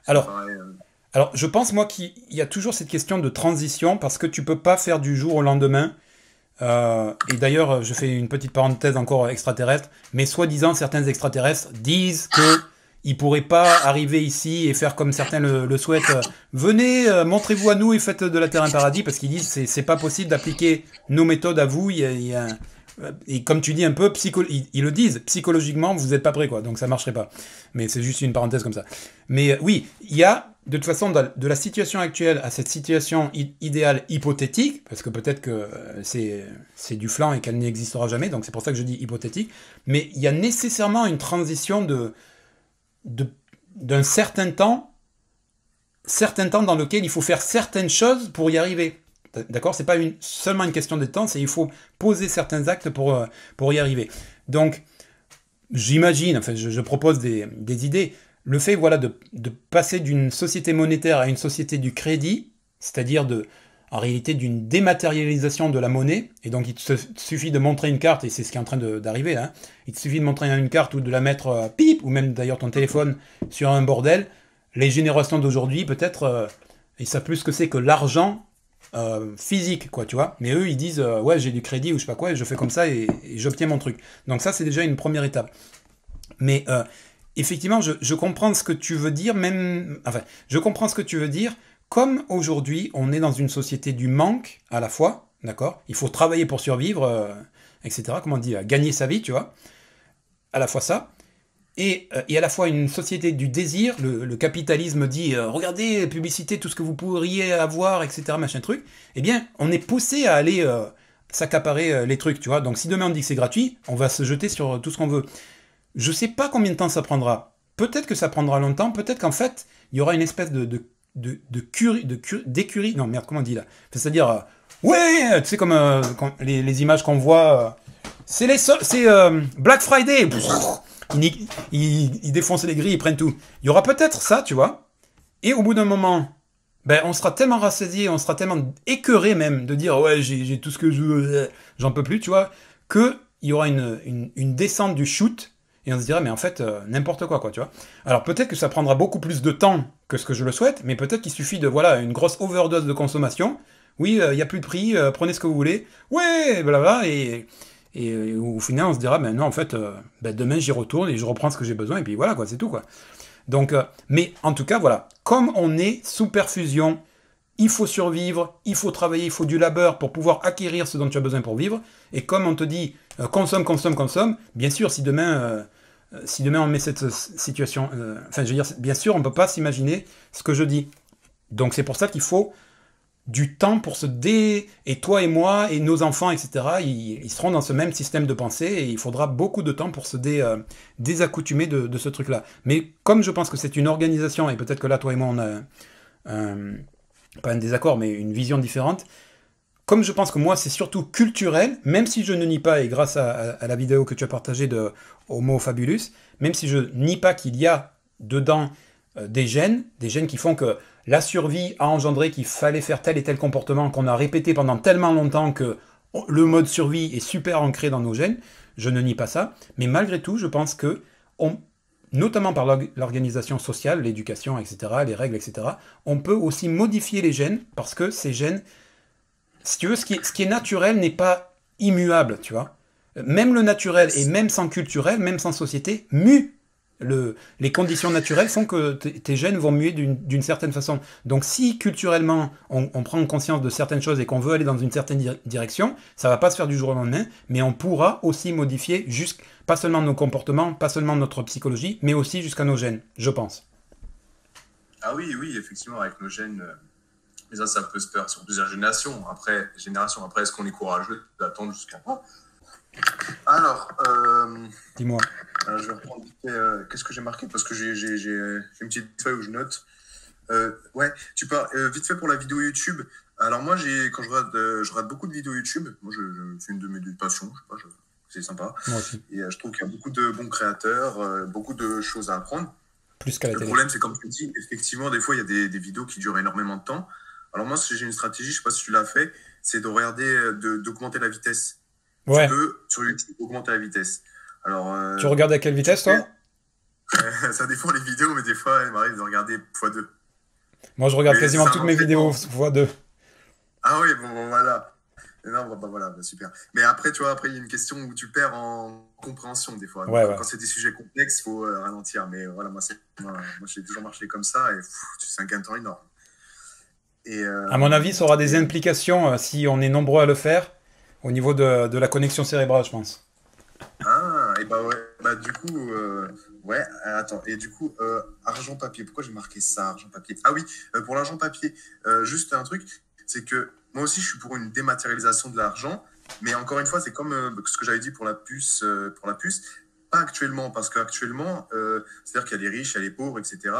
Alors, euh, alors, je pense moi qu'il y a toujours cette question de transition parce que tu peux pas faire du jour au lendemain. Euh, et d'ailleurs, je fais une petite parenthèse encore extraterrestre, mais soi-disant certains extraterrestres disent que il pourrait pas arriver ici et faire comme certains le, souhaitent. Euh, venez, euh, montrez-vous à nous et faites de la Terre un paradis, parce qu'ils disent c'est c'est pas possible d'appliquer nos méthodes à vous. Il y a, euh, et comme tu dis un peu, psycho ils, le disent, psychologiquement, vous n'êtes pas prêt, quoi. Donc ça marcherait pas. Mais c'est juste une parenthèse comme ça. Mais oui, il y a, de toute façon, de la situation actuelle à cette situation idéale hypothétique, parce que peut-être que c'est du flanc et qu'elle n'existera jamais, donc c'est pour ça que je dis hypothétique, mais il y a nécessairement une transition de, d'un certain temps, certain temps dans lequel il faut faire certaines choses pour y arriver. D'accord? C'est pas seulement une question de temps, c'est il faut poser certains actes pour, euh, y arriver. Donc, j'imagine, enfin, je, propose des, des, idées. Le fait voilà, de passer d'une société monétaire à une société du crédit, c'est-à-dire de, en réalité d'une dématérialisation de la monnaie. Et donc il te suffit de montrer une carte, et c'est ce qui est en train d'arriver. Hein. Il te suffit de montrer une carte ou de la mettre euh, ou même d'ailleurs ton téléphone sur un bordel. Les générations d'aujourd'hui, peut-être, euh, ils savent plus ce que c'est que l'argent euh, physique, quoi, tu vois. Mais eux, ils disent, ouais, j'ai du crédit ou je sais pas quoi, et je fais comme ça et, j'obtiens mon truc. Donc ça, c'est déjà une première étape. Mais effectivement, je, je comprends ce que tu veux dire, même. Enfin, je comprends ce que tu veux dire comme aujourd'hui, on est dans une société du manque à la fois, d'accord Il faut travailler pour survivre, euh, etc. Comment on dit Gagner sa vie, tu vois À la fois ça. Et, euh, à la fois une société du désir, le, capitalisme dit euh, regardez, publicité, tout ce que vous pourriez avoir, etc., machin truc, eh bien, on est poussé à aller s'accaparer les trucs, tu vois. Donc si demain on dit que c'est gratuit, on va se jeter sur tout ce qu'on veut. Je sais pas combien de temps ça prendra. Peut-être que ça prendra longtemps, peut-être qu'en fait, il y aura une espèce de, de, de curie, d'écurie, non merde, comment on dit là? C'est-à-dire, euh, ouais, tu sais, comme euh, les, images qu'on voit, euh, c'est les c'est Black Friday, ils, ils, ils, défoncent les grilles, ils prennent tout. Il y aura peut-être ça, tu vois, et au bout d'un moment, ben, on sera tellement rassasié, on sera tellement écœuré même de dire, ouais, j'ai tout ce que je veux, j'en peux plus, tu vois, qu'il y aura une, une, une descente du shoot et on se dirait, mais en fait, euh, n'importe quoi, quoi, tu vois. Alors peut-être que ça prendra beaucoup plus de temps que ce que je le souhaite, mais peut-être qu'il suffit de, voilà, une grosse overdose de consommation. Oui, euh, il n'y a plus de prix, euh, prenez ce que vous voulez. Ouais, blablabla, et, et, au final, on se dira, ben non, en fait, ben, demain j'y retourne et je reprends ce que j'ai besoin, et puis voilà, quoi, c'est tout, quoi. Donc, mais en tout cas, voilà, comme on est sous perfusion, il faut survivre, il faut travailler, il faut du labeur pour pouvoir acquérir ce dont tu as besoin pour vivre. Et comme on te dit, consomme, consomme, consomme, bien sûr, si demain euh, si demain on met cette situation, euh, enfin je veux dire, bien sûr, on ne peut pas s'imaginer ce que je dis. Donc c'est pour ça qu'il faut du temps pour se dé... Et toi et moi et nos enfants, etc., ils, seront dans ce même système de pensée et il faudra beaucoup de temps pour se dé, euh, désaccoutumer de, ce truc-là. Mais comme je pense que c'est une organisation, et peut-être que là, toi et moi, on a pas un désaccord, mais une vision différente, comme je pense que moi c'est surtout culturel, même si je ne nie pas, et grâce à, la vidéo que tu as partagée de Homo Fabulus, même si je nie pas qu'il y a dedans euh, des gènes, des gènes qui font que la survie a engendré qu'il fallait faire tel et tel comportement qu'on a répété pendant tellement longtemps que le mode survie est super ancré dans nos gènes, je ne nie pas ça, mais malgré tout, je pense que, on, notamment par l'organisation sociale, l'éducation, etc., les règles, etc., on peut aussi modifier les gènes parce que ces gènes si tu veux, ce qui ce qui est naturel n'est pas immuable, tu vois. Même le naturel et même sans culturel, même sans société, mue. Le, les conditions naturelles font que tes gènes vont muer d'une certaine façon. Donc si culturellement on, prend conscience de certaines choses et qu'on veut aller dans une certaine direction, ça va pas se faire du jour au lendemain, mais on pourra aussi modifier pas seulement nos comportements, pas seulement notre psychologie, mais aussi jusqu'à nos gènes, je pense. Ah oui, oui, effectivement, avec nos gènes, euh, mais ça, ça peut se faire sur plusieurs générations. Après, génération. Après, est-ce qu'on est courageux d'attendre jusqu'à quoi Alors, euh, dis-moi. Euh, je vais reprendre euh, Qu'est-ce que j'ai marqué? Parce que j'ai une petite feuille où je note. Euh, ouais, tu parles vite fait pour la vidéo YouTube. Alors moi, j'ai quand je regarde, je regarde beaucoup de vidéos YouTube. Moi, je, c'est une de mes passions. Je sais pas, c'est sympa. Moi aussi. Et je trouve qu'il y a beaucoup de bons créateurs, beaucoup de choses à apprendre. Plus qu'à la Le problème, c'est comme tu dis, effectivement, des fois, il y a des, des vidéos qui durent énormément de temps. Alors moi, j'ai une stratégie, je sais pas si tu l'as fait, c'est de regarder, euh, d'augmenter la vitesse. Ouais. Tu peux, sur YouTube, augmenter la vitesse. Alors, euh, tu regardes à quelle vitesse, toi? Ça dépend les vidéos, mais des fois, il m'arrive de regarder x2. Moi, je regarde quasiment toutes mes vidéos x2. Ah oui, bon, voilà. Non, bah, voilà, bah, super. Mais après, tu vois, après, il y a une question où tu perds en compréhension des fois. Quand c'est des sujets complexes, il faut euh, ralentir. Mais voilà, moi, moi, moi j'ai toujours marché comme ça et c'est un gain de temps énorme. Euh, à mon avis, ça aura des implications euh, si on est nombreux à le faire au niveau de, de la connexion cérébrale, je pense. Ah, et bah ouais, bah du coup, euh, ouais, attends, et du coup, argent papier, pourquoi j'ai marqué ça, argent papier? Ah oui, pour l'argent papier, juste un truc, c'est que moi aussi je suis pour une dématérialisation de l'argent, mais encore une fois, c'est comme ce que j'avais dit pour la puce, pour la puce, pas actuellement, parce qu'actuellement, c'est-à-dire qu'il y a les riches, il y a les pauvres, etc.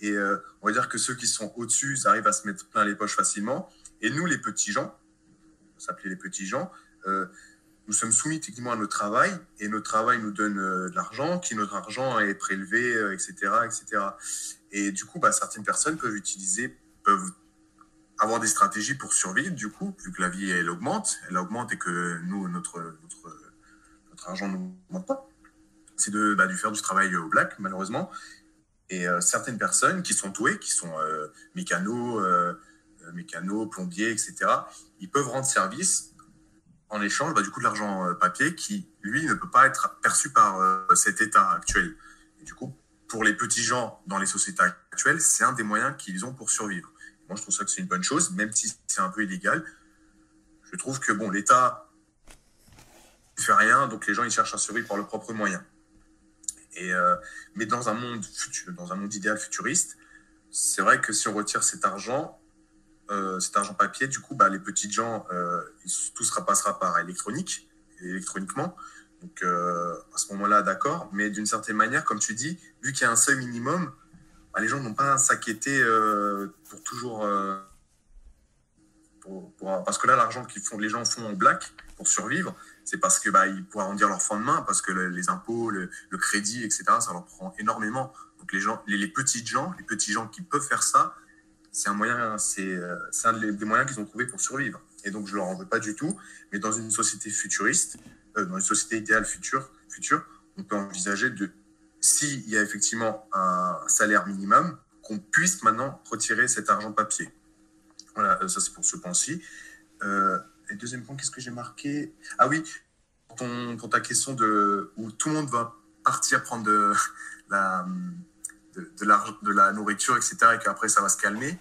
Et euh, on va dire que ceux qui sont au-dessus, ils arrivent à se mettre plein les poches facilement. Et nous, les petits gens, s'appelait les petits gens, euh, nous sommes soumis techniquement à notre travail et notre travail nous donne euh, de l'argent, qui notre argent est prélevé, etc., etc. Et du coup, bah, certaines personnes peuvent utiliser, peuvent avoir des stratégies pour survivre, du coup, vu que la vie, elle augmente, elle augmente et que nous, notre, notre, notre argent n'augmente pas. C'est de, bah, faire du travail au black, malheureusement. Et euh, certaines personnes qui sont douées, qui sont euh, mécanos, euh, mécanos, plombiers, etc., ils peuvent rendre service en échange bah, du coup de l'argent papier qui, lui, ne peut pas être perçu par cet état actuel. Et du coup, pour les petits gens dans les sociétés actuelles, c'est un des moyens qu'ils ont pour survivre. moi, je trouve ça que c'est une bonne chose, même si c'est un peu illégal. Je trouve que bon, l'État ne fait rien, donc les gens ils cherchent à survivre par leurs propres moyens. Et, euh, mais dans un monde dans un monde idéal futuriste, c'est vrai que si on retire cet argent, euh, cet argent papier, du coup, bah, les petits gens, euh, tout se passera par électronique, électroniquement. Donc à ce moment-là, d'accord. Mais d'une certaine manière, comme tu dis, vu qu'il y a un seuil minimum, bah, les gens n'ont pas à s'inquiéter pour toujours parce que là, l'argent que les gens font en black pour survivre, c'est parce que bah, ils pourront arrondir leur fin de main, parce que les impôts, le, crédit, etc., ça leur prend énormément. Donc les gens, les, petits gens, les petits gens qui peuvent faire ça, c'est un moyen, c'est euh, un des moyens qu'ils ont trouvé pour survivre. Et donc je leur en veux pas du tout. Mais dans une société futuriste, euh, dans une société idéale future, future, on peut envisager de, s'il y a effectivement un salaire minimum, qu'on puisse maintenant retirer cet argent papier. Voilà, euh, ça c'est pour ce point-ci. Et deuxième point, qu'est-ce que j'ai marqué? Ah oui, pour, ta question de où tout le monde va partir prendre la, de, la, de la nourriture, etc., et qu'après ça va se calmer.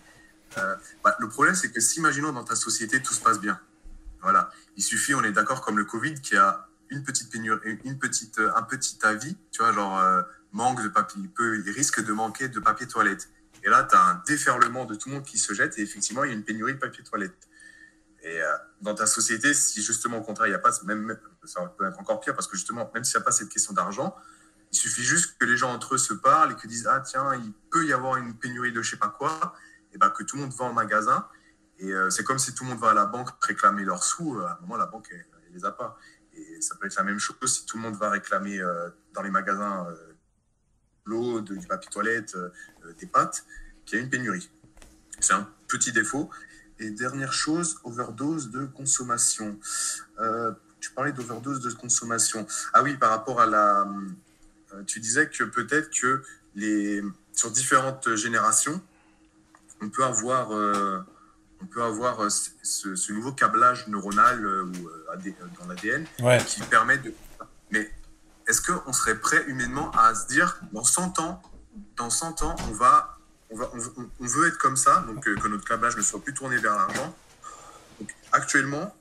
Euh, bah, le problème, c'est que si, imaginons, dans ta société, tout se passe bien. Voilà. Il suffit, on est d'accord, comme le Covid, qui a une petite pénurie, une petite, un petit avis, tu vois, genre manque de papier, il risque de manquer de papier toilette. Et là, tu as un déferlement de tout le monde qui se jette et effectivement, il y a une pénurie de papier toilette. Et euh, dans ta société, si justement au contraire, il n'y a pas, même, ça peut être encore pire parce que justement, même s'il n'y a pas cette question d'argent, il suffit juste que les gens entre eux se parlent et que disent Ah, tiens, il peut y avoir une pénurie de je sais pas quoi, et ben, que tout le monde va en magasin. Et euh, c'est comme si tout le monde va à la banque réclamer leurs sous. À un moment, la banque, elle, ne les a pas. Et ça peut être la même chose si tout le monde va réclamer euh, dans les magasins l'eau, du papier toilette, euh, des pâtes, qu'il y a une pénurie. C'est un petit défaut. Et dernière chose, overdose de consommation. Euh, tu parlais d'overdose de consommation. Ah oui, par rapport à la... Euh, tu disais que peut-être que les, sur différentes générations, on peut avoir, on peut avoir ce, nouveau câblage neuronal ou, dans l'ADN qui permet de... Mais est-ce qu'on serait prêt humainement à se dire, dans 100 ans, dans 100 ans, on va, on, va, on, veut être comme ça, donc euh, que notre câblage ne soit plus tourné vers l'argent? Actuellement,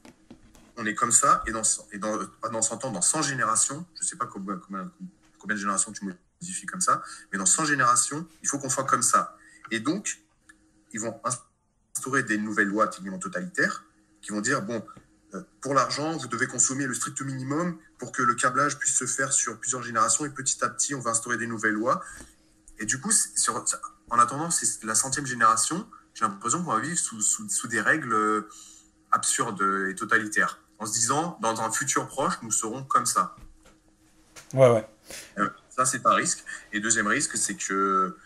on est comme ça, et dans, et dans, dans 100 ans, dans 100 générations, je ne sais pas combien, combien, combien, de tu modifies comme ça, mais dans 100 générations, il faut qu'on soit comme ça. Et donc, ils vont instaurer des nouvelles lois techniquement totalitaires qui vont dire, bon, euh, pour l'argent, vous devez consommer le strict minimum pour que le câblage puisse se faire sur plusieurs générations. Et petit à petit, on va instaurer des nouvelles lois. Et du coup, en attendant, c'est la centième génération. J'ai l'impression qu'on va vivre sous, des règles euh, absurdes et totalitaires. En se disant, dans un futur proche, nous serons comme ça. Ouais, ouais. Euh, ça, c'est un risque. Et deuxième risque, c'est que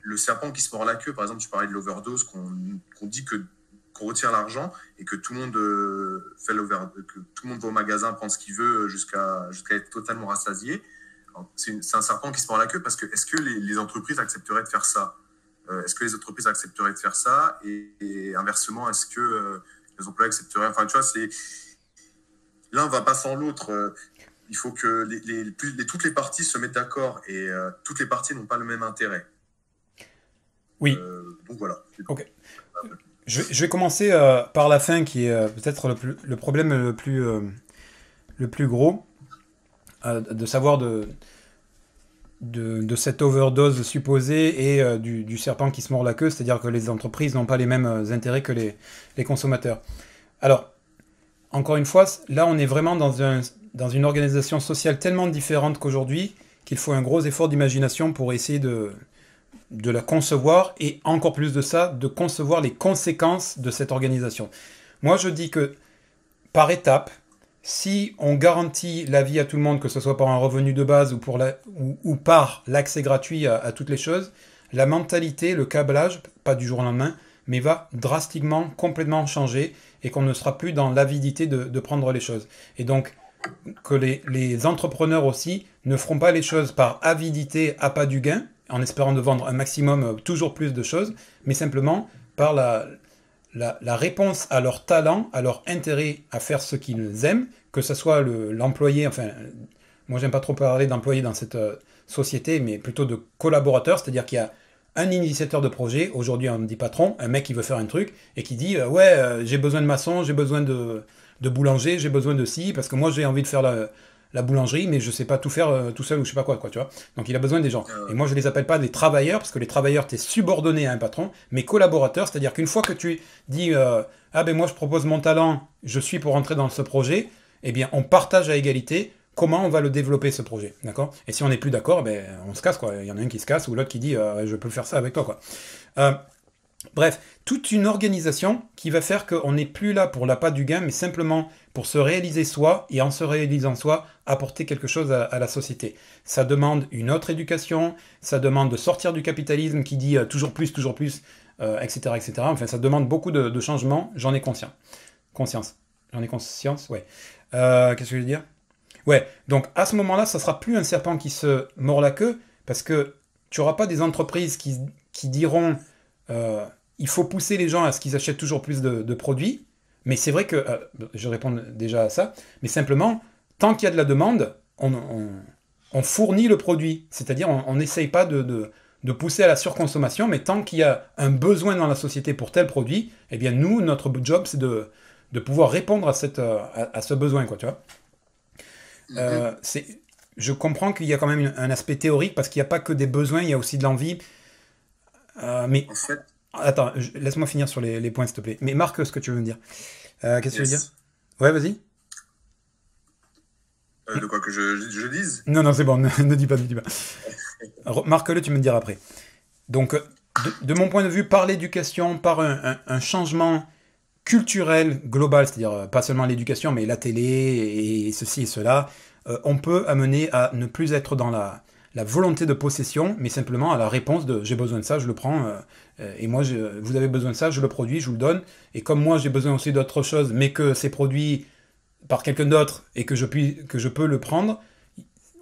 le serpent qui se mord la queue, par exemple, tu parlais de l'overdose, qu'on dit que qu'on retire l'argent et que tout le monde euh, fait que tout le monde va au magasin prendre ce qu'il veut jusqu'à jusqu'à être totalement rassasié. C'est un serpent qui se prend la queue parce que est-ce que les, entreprises accepteraient de faire ça? Euh, Est-ce que les entreprises accepteraient de faire ça? Et, inversement, est-ce que euh, les employés accepteraient? Enfin, tu vois, c'est l'un va pas sans l'autre. Il faut que les, toutes les parties se mettent d'accord et toutes les parties n'ont pas le même intérêt. Oui. donc voilà. Ok. Je, vais commencer euh, par la fin, qui est euh, peut-être le, le, problème le plus, euh, le plus gros, de savoir de, de, cette overdose supposée et du, du, serpent qui se mord la queue, c'est-à-dire que les entreprises n'ont pas les mêmes intérêts que les, les, consommateurs. Alors, encore une fois, là on est vraiment dans, un, dans une organisation sociale tellement différente qu'aujourd'hui qu'il faut un gros effort d'imagination pour essayer de, de la concevoir et encore plus de ça, de concevoir les conséquences de cette organisation. Moi, je dis que par étape, si on garantit la vie à tout le monde, que ce soit par un revenu de base ou, par l'accès gratuit à, toutes les choses, la mentalité, le câblage, pas du jour au lendemain, mais va drastiquement, complètement changer et qu'on ne sera plus dans l'avidité de, prendre les choses. Et donc, que les, entrepreneurs aussi ne feront pas les choses par avidité à pas du gain, en espérant de vendre un maximum, euh, toujours plus de choses, mais simplement par la, réponse à leur talent, à leur intérêt à faire ce qu'ils aiment, que ce soit l'employé, enfin, moi j'aime pas trop parler d'employé dans cette euh, société, mais plutôt de collaborateurs, c'est-à-dire qu'il y a un initiateur de projet, aujourd'hui on dit patron, un mec qui veut faire un truc et qui dit ouais j'ai besoin de maçon, j'ai besoin de, de boulanger, j'ai besoin de ci, parce que moi j'ai envie de faire la, la boulangerie, mais je sais pas tout faire euh, tout seul ou je sais pas quoi, quoi, tu vois. Donc il a besoin des gens. Ah et moi je les appelle pas des travailleurs, parce que les travailleurs, tu es subordonné à un patron, mais collaborateurs, c'est-à-dire qu'une fois que tu dis euh, ah ben moi je propose mon talent, je suis pour entrer dans ce projet, eh bien on partage à égalité comment on va le développer ce projet, d'accord? Et si on n'est plus d'accord, ben on se casse quoi. Il y en a un qui se casse ou l'autre qui dit euh, je peux faire ça avec toi quoi. Bref, toute une organisation qui va faire qu'on n'est plus là pour la l'appât du gain, mais simplement pour se réaliser soi et en se réalisant soi, apporter quelque chose à, la société. Ça demande une autre éducation, ça demande de sortir du capitalisme qui dit euh, toujours plus, toujours plus, etc., euh, etc. Enfin, ça demande beaucoup de, changements, j'en ai conscience. Conscience. J'en ai conscience, ouais. Euh, qu'est-ce que je veux dire? Ouais, donc à ce moment-là, ça sera plus un serpent qui se mord la queue, parce que tu n'auras pas des entreprises qui, qui diront il faut pousser les gens à ce qu'ils achètent toujours plus de, produits. Mais c'est vrai que, euh, je réponds déjà à ça, mais simplement, tant qu'il y a de la demande, on, fournit le produit. C'est-à-dire, on n'essaye pas de, pousser à la surconsommation, mais tant qu'il y a un besoin dans la société pour tel produit, eh bien, nous, notre job, c'est de, pouvoir répondre à, cette, à, ce besoin, quoi, tu vois. Euh, je comprends qu'il y a quand même un aspect théorique, parce qu'il n'y a pas que des besoins, il y a aussi de l'envie. Euh, mais... En fait, Attends, laisse-moi finir sur les, points, s'il te plaît. Mais marque ce que tu veux me dire. Euh, qu'est-ce que tu veux dire Ouais, vas-y. Euh, de quoi que je, dise? Non, non, c'est bon, ne, dis pas, ne dis pas. Marque-le, tu me le diras après. Donc, de, mon point de vue, par l'éducation, par un, changement culturel global, c'est-à-dire euh, pas seulement l'éducation, mais la télé et ceci et cela, on peut amener à ne plus être dans la, la volonté de possession, mais simplement à la réponse de j'ai besoin de ça, je le prends, euh, euh, et moi vous avez besoin de ça, je le produis, je vous le donne, et comme moi j'ai besoin aussi d'autre chose, mais que c'est produit par quelqu'un d'autre et que je, puis, que je peux le prendre,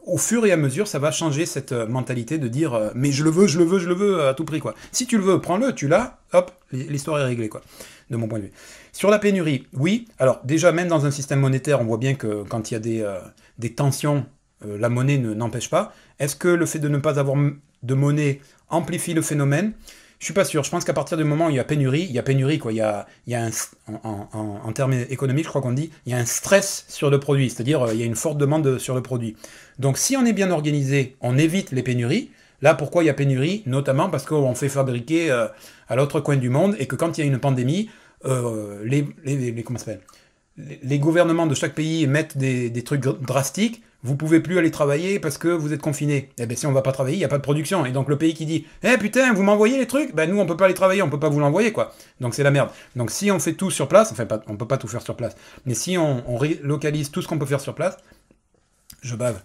au fur et à mesure, ça va changer cette euh, mentalité de dire mais je le veux, je le veux, je le veux à tout prix quoi. Si tu le veux, prends-le, tu l'as, hop, l'histoire est réglée quoi, de mon point de vue. Sur la pénurie, oui. Alors déjà même dans un système monétaire, on voit bien que quand il y a des, tensions la monnaie n'empêche pas. Est-ce que le fait de ne pas avoir de monnaie amplifie le phénomène? Je suis pas sûr. Je pense qu'à partir du moment où il y a pénurie, il y a pénurie quoi. En, termes économiques, je crois qu'on dit, il y a un stress sur le produit, c'est-à-dire euh, il y a une forte demande sur le produit. Donc si on est bien organisé, on évite les pénuries. Là, pourquoi il y a pénurie? Notamment parce qu'on fait fabriquer euh, à l'autre coin du monde et que quand il y a une pandémie, les, les, gouvernements de chaque pays mettent des trucs drastiques vous pouvez plus aller travailler parce que vous êtes confiné. Eh bien, si on va pas travailler, il n'y a pas de production. Et donc, le pays qui dit, eh putain, vous m'envoyez les trucs, ben nous, on peut pas aller travailler, on peut pas vous l'envoyer, quoi. Donc, c'est la merde. Donc, si on fait tout sur place, enfin, pas, on peut pas tout faire sur place, mais si on, localise tout ce qu'on peut faire sur place, je bave,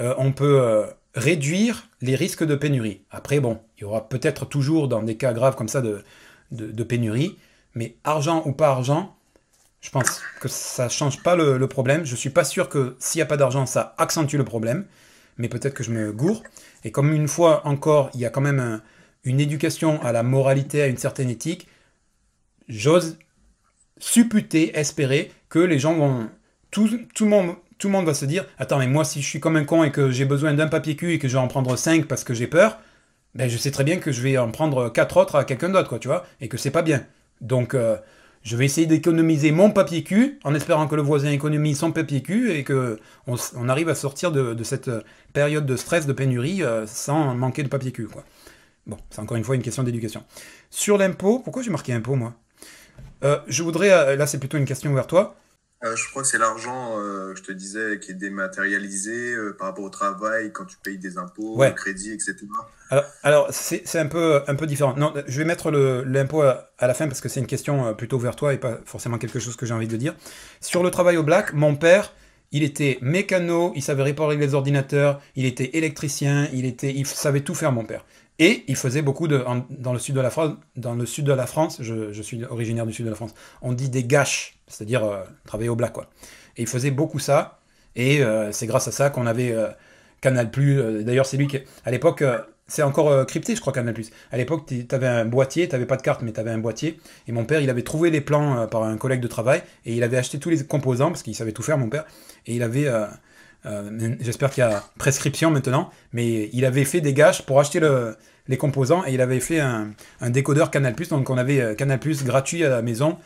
euh, on peut euh, réduire les risques de pénurie. Après, bon, il y aura peut-être toujours dans des cas graves comme ça de pénurie, mais argent ou pas argent, je pense que ça change pas le, problème. Je suis pas sûr que s'il n'y a pas d'argent, ça accentue le problème. Mais peut-être que je me gourre. Et comme une fois encore, il y a quand même une éducation à la moralité, à une certaine éthique, j'ose supputer, espérer que les gens vont. Tout, tout, le monde, tout monde va se dire Attends, mais moi, si je suis comme un con et que j'ai besoin d'un papier cul et que je vais en prendre 5 parce que j'ai peur, ben je sais très bien que je vais en prendre 4 autres à quelqu'un d'autre, quoi, tu vois, et que c'est pas bien. Donc. Euh, je vais essayer d'économiser mon papier cul en espérant que le voisin économise son papier cul et que on, arrive à sortir de, cette période de stress, de pénurie euh, sans manquer de papier cul. Bon, c'est encore une fois une question d'éducation. Sur l'impôt, pourquoi j'ai marqué impôt moi? Euh, Je voudrais, euh, là c'est plutôt une question vers toi, euh, je crois que c'est l'argent, euh, je te disais, qui est dématérialisé euh, par rapport au travail, quand tu payes des impôts, le crédit, etc. Alors, alors c'est un peu, un peu différent. Non, je vais mettre l'impôt à, la fin parce que c'est une question plutôt vers toi et pas forcément quelque chose que j'ai envie de dire. Sur le travail au black, mon père, il était mécano, il savait réparer les ordinateurs, il était électricien, il, était, il savait tout faire, mon père. Et il faisait beaucoup de. dans, le sud de la France, je, suis originaire du sud de la France, on dit des gâches, c'est-à-dire euh, travailler au black, quoi. Et il faisait beaucoup ça, et euh, c'est grâce à ça qu'on avait euh, Canal Plus. D'ailleurs, c'est lui qui. À l'époque, c'est encore crypté, je crois, Canal Plus. À l'époque, tu avais un boîtier, tu pas de carte, mais tu avais un boîtier. Et mon père, il avait trouvé les plans par un collègue de travail, et il avait acheté tous les composants, parce qu'il savait tout faire, mon père, et il avait J'espère qu'il y a prescription maintenant, mais il avait fait des gages pour acheter les composants et il avait fait un, décodeur Canal+, donc on avait Canal+, gratuit à la maison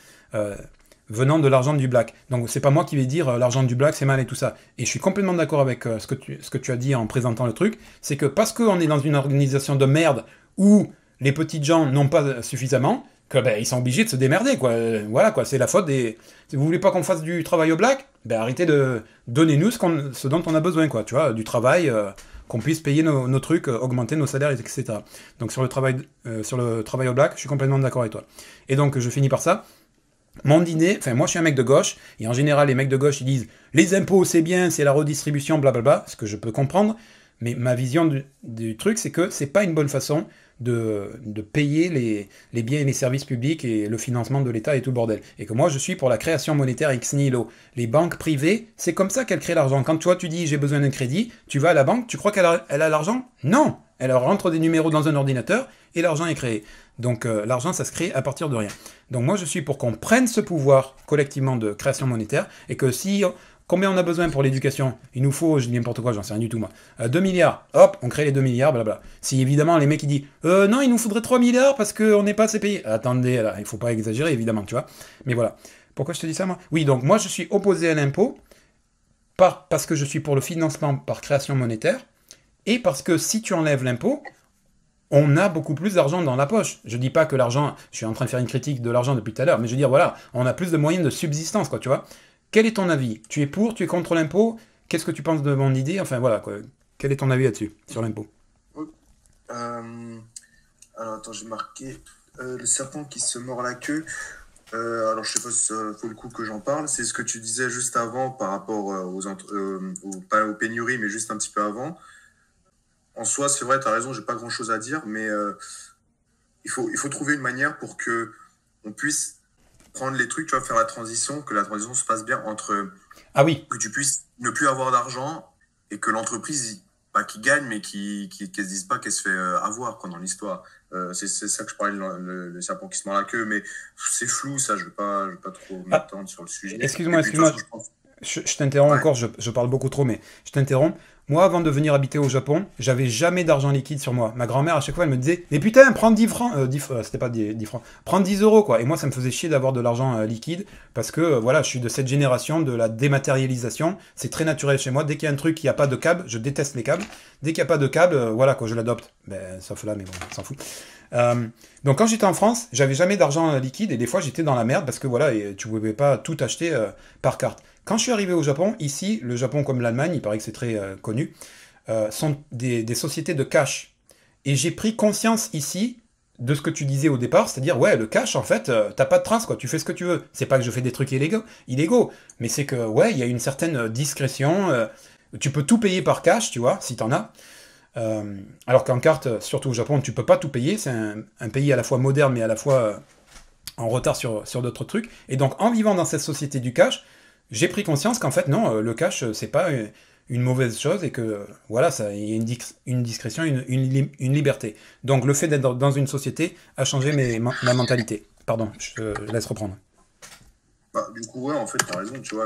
venant de l'argent du black. Donc c'est pas moi qui vais dire euh, l'argent du black c'est mal et tout ça. Et je suis complètement d'accord avec euh, ce, que tu, ce que tu as dit en présentant le truc, c'est que parce qu'on est dans une organisation de merde où les petits gens n'ont pas suffisamment, que ben, ils sont obligés de se démerder quoi. Euh, voilà quoi, c'est la faute des. Si vous voulez pas qu'on fasse du travail au black, ben arrêtez de donner nous ce, ce, dont on a besoin quoi. Tu vois, du travail. qu'on puisse payer nos, trucs, augmenter nos salaires, etc. Donc sur le travail, sur le travail au black, je suis complètement d'accord avec toi. Et donc je finis par ça. Mon dîner, enfin moi je suis un mec de gauche, et en général les mecs de gauche ils disent les impôts c'est bien, c'est la redistribution, blablabla, ce que je peux comprendre, mais ma vision du, truc c'est que c'est pas une bonne façon de, payer les, biens et les services publics et le financement de l'État et tout le bordel. Et que moi je suis pour la création monétaire ex nihilo. Les banques privées, c'est comme ça qu'elles créent l'argent. Quand toi tu dis j'ai besoin d'un crédit, tu vas à la banque, tu crois qu'elle a, elle l'argent? Non Elle rentre des numéros dans un ordinateur et l'argent est créé. Donc euh, l'argent, ça se crée à partir de rien. Donc moi, je suis pour qu'on prenne ce pouvoir collectivement de création monétaire et que si combien on a besoin pour l'éducation? Il nous faut, je dis n'importe quoi, j'en sais rien du tout moi. 2 euh, milliards, hop, on crée les 2 milliards, blabla. Si évidemment les mecs ils disent euh, non, il nous faudrait 3 milliards parce qu'on n'est pas assez payé. Attendez, là, il faut pas exagérer évidemment, tu vois. Mais voilà. Pourquoi je te dis ça moi? Oui, donc moi je suis opposé à l'impôt parce que je suis pour le financement par création monétaire et parce que si tu enlèves l'impôt, on a beaucoup plus d'argent dans la poche. Je dis pas que l'argent, je suis en train de faire une critique de l'argent depuis tout à l'heure, mais je veux dire, voilà, on a plus de moyens de subsistance, quoi, tu vois. Quel est ton avis? Tu es pour, tu es contre l'impôt? Qu'est-ce que tu penses de mon idée? Enfin, voilà, quoi. Quel est ton avis là-dessus, sur l'impôt? Euh, Alors, attends, j'ai marqué euh, le serpent qui se mord la queue. Euh, alors, je sais pas si ça faut le coup que j'en parle. C'est ce que tu disais juste avant par rapport aux, aux, pas aux pénuries, mais juste un petit peu avant en soi, c'est vrai, tu as raison, j'ai pas grand chose à dire, mais euh, il, faut, il faut trouver une manière pour que on puisse prendre les trucs, tu vois, faire la transition, que la transition se passe bien entre. Ah oui. Que tu puisses ne plus avoir d'argent et que l'entreprise, pas qui gagne, mais qui ne qui, se dise pas qu'elle se fait euh, avoir quoi, dans l'histoire. Euh, c'est ça que je parlais, le, le, serpent qui se mord la queue, mais c'est flou, ça, je ne veux, pas, veux pas trop ah. m'attendre sur le sujet. Excuse-moi, excuse-moi. Je, t'interromps encore, je, je, parle beaucoup trop, mais je t'interromps. Moi, avant de venir habiter au Japon, j'avais jamais d'argent liquide sur moi. Ma grand-mère, à chaque fois, elle me disait Mais putain, prends 10 francs. Euh, 10, euh, c'était pas 10, francs. Prends 10 euros, quoi. Et moi, ça me faisait chier d'avoir de l'argent euh, liquide parce que, euh, voilà, je suis de cette génération de la dématérialisation. C'est très naturel chez moi. Dès qu'il y a un truc qui a pas de câble, je déteste les câbles. Dès qu'il n'y a pas de câble, voilà, quoi, je l'adopte. Ben, sauf là, mais bon, on s'en fout. donc, quand j'étais en France, j'avais jamais d'argent liquide et des fois, j'étais dans la merde parce que, voilà, et tu pouvais pas tout acheter par carte. Quand je suis arrivé au Japon, ici, le Japon comme l'Allemagne, il paraît que c'est très connu. Euh, sont des, sociétés de cash. Et j'ai pris conscience ici de ce que tu disais au départ, c'est-à-dire, ouais, le cash, en fait, euh, t'as pas de trace, quoi, tu fais ce que tu veux. C'est pas que je fais des trucs illégaux, illégaux mais c'est que, ouais, il y a une certaine discrétion. Euh, tu peux tout payer par cash, tu vois, si t'en as. alors qu'en carte, surtout au Japon, tu peux pas tout payer. C'est un, pays à la fois moderne, mais à la fois en retard sur, sur d'autres trucs. Et donc, en vivant dans cette société du cash, j'ai pris conscience qu'en fait, non, le cash, c'est pas une mauvaise chose et que voilà, ça, il y a une, discrétion, une, liberté. Donc le fait d'être dans une société a changé ma, mentalité. Pardon, je laisse reprendre. Bah, du coup, ouais, en fait, tu as raison, tu vois,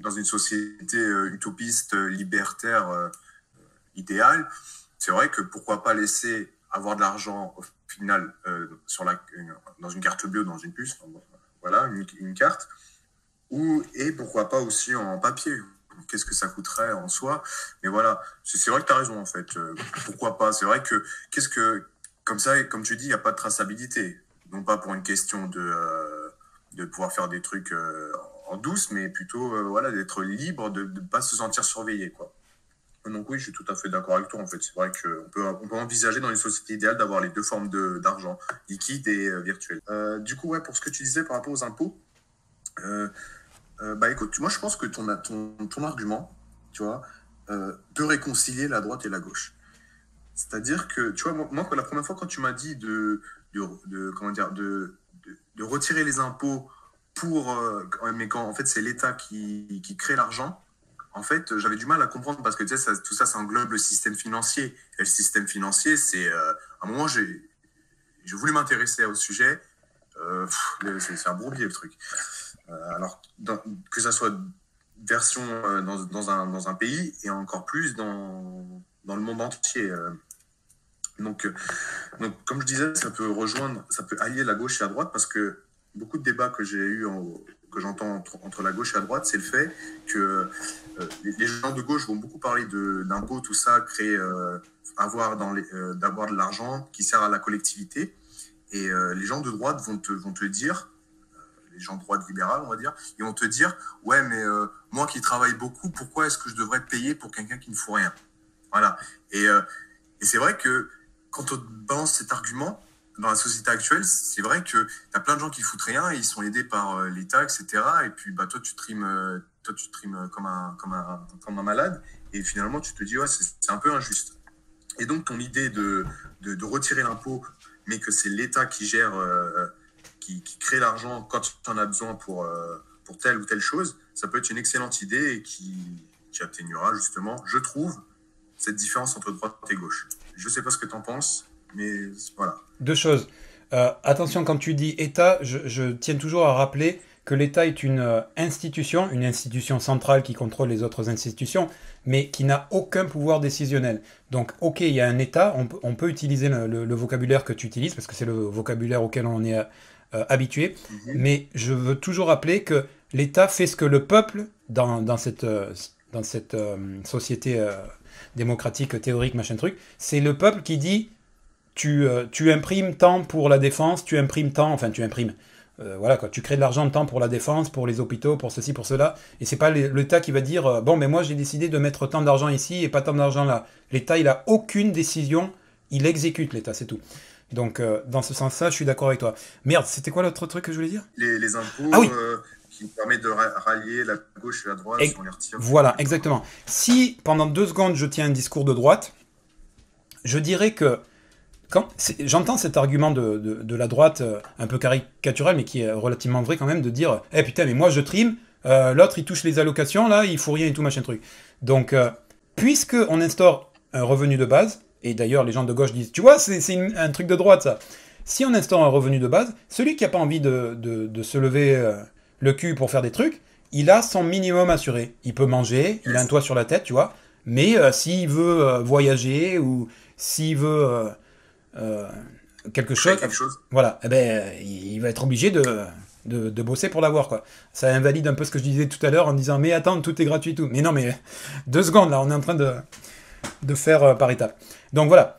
dans une société euh, utopiste, euh, libertaire, euh, idéale, c'est vrai que pourquoi pas laisser avoir de l'argent au final dans une carte bleue, dans une puce, voilà, une carte, et pourquoi pas aussi en papier qu'est-ce que ça coûterait en soi? Mais voilà, c'est vrai que tu as raison en fait. Euh, pourquoi pas? C'est vrai que, qu'est-ce que, comme ça, comme tu dis, il n'y a pas de traçabilité. Non pas pour une question de, euh, de pouvoir faire des trucs euh, en douce, mais plutôt voilà, d'être libre, de ne pas se sentir surveillé. Quoi. Donc oui, je suis tout à fait d'accord avec toi. En fait, c'est vrai qu'on peut, on peut envisager dans une société idéale d'avoir les deux formes d'argent, liquide et virtuel. du coup, ouais, pour ce que tu disais par rapport aux impôts, bah écoute, moi je pense que ton, argument, tu vois, euh, peut réconcilier la droite et la gauche. C'est-à-dire que, tu vois, moi, la première fois quand tu m'as dit de, comment dire, de, retirer les impôts pour, euh, mais quand en fait c'est l'État qui, crée l'argent, en fait j'avais du mal à comprendre parce que tu ça, tout ça, ça englobe le système financier. Et le système financier, c'est, à un moment, j'ai, j'ai voulu m'intéresser au sujet. c'est un bourbier le truc. Euh, alors, que ça soit version dans, dans, un, pays et encore plus dans, le monde entier. Donc, donc, comme je disais, ça peut rejoindre, ça peut allier la gauche et la droite parce que beaucoup de débats que j'ai eu que j'entends entre, la gauche et la droite, c'est le fait que les, gens de gauche vont beaucoup parler d'impôts, tout ça, créer, avoir d'avoir de l'argent qui sert à la collectivité. Et les gens de droite vont te, vont te dire, les gens de droite libérale, on va dire, ils vont te dire Ouais, mais euh, moi qui travaille beaucoup, pourquoi est-ce que je devrais payer pour quelqu'un qui ne fout rien? Voilà. Et, euh, et c'est vrai que quand on balance cet argument, dans la société actuelle, c'est vrai que tu as plein de gens qui foutent rien, ils sont aidés par euh, l'État, etc. Et puis bah, toi, tu trimes, toi, tu trimes comme, un, comme, un, comme un malade. Et finalement, tu te dis Ouais, c'est un peu injuste. Et donc, ton idée de, de retirer l'impôt, mais que c'est l'État qui gère qui, crée l'argent quand tu en as besoin pour, euh, pour telle ou telle chose, ça peut être une excellente idée et qui, qui atténuera justement, je trouve, cette différence entre droite et gauche. Je ne sais pas ce que tu en penses, mais voilà. Deux choses. Euh, attention, quand tu dis État, je, tiens toujours à rappeler que l'État est une euh, institution, une institution centrale qui contrôle les autres institutions, mais qui n'a aucun pouvoir décisionnel. Donc, ok, il y a un État, on, peut utiliser le, vocabulaire que tu utilises, parce que c'est le vocabulaire auquel on est euh, habitué. Mhm. Mais je veux toujours rappeler que l'État fait ce que le peuple, dans, dans cette, dans cette euh, euh, société démocratique, théorique, machin truc, c'est le peuple qui dit tu, tu imprimes tant pour la défense, tu imprimes tant, enfin tu imprimes. voilà quoi, tu crées de l'argent de temps pour la défense, pour les hôpitaux, pour ceci, pour cela, et c'est pas l'État qui va dire bon mais moi j'ai décidé de mettre tant d'argent ici et pas tant d'argent là. L'État il a aucune décision, il exécute l'État, c'est tout. Donc, euh, dans ce sens-là, je suis d'accord avec toi. Merde, c'était quoi l'autre truc que je voulais dire? Les, impôts ah euh, qui permettent de rallier la gauche et la droite, et, Voilà, exactement. Si pendant deux secondes je tiens un discours de droite, je dirais que j'entends cet argument de, de, la droite euh, un peu caricatural, mais qui est relativement vrai quand même, de dire Eh putain, mais moi je trime, l'autre il touche les allocations, là il faut rien et tout machin truc. Donc, puisque on instaure un revenu de base, et d'ailleurs, les gens de gauche disent, tu vois, c'est un truc de droite, ça. Si on instaure un revenu de base, celui qui n'a pas envie de, se lever euh, le cul pour faire des trucs, il a son minimum assuré. Il peut manger, il a un toit sur la tête, tu vois. Mais euh, s'il veut euh, voyager ou s'il veut quelque, chose, voilà, eh ben, il va être obligé de, de, bosser pour l'avoir, quoi. Ça invalide un peu ce que je disais tout à l'heure en disant, mais attends, tout est gratuit, tout. Mais non, mais deux secondes, là, on est en train de, de faire par étapes. Donc voilà,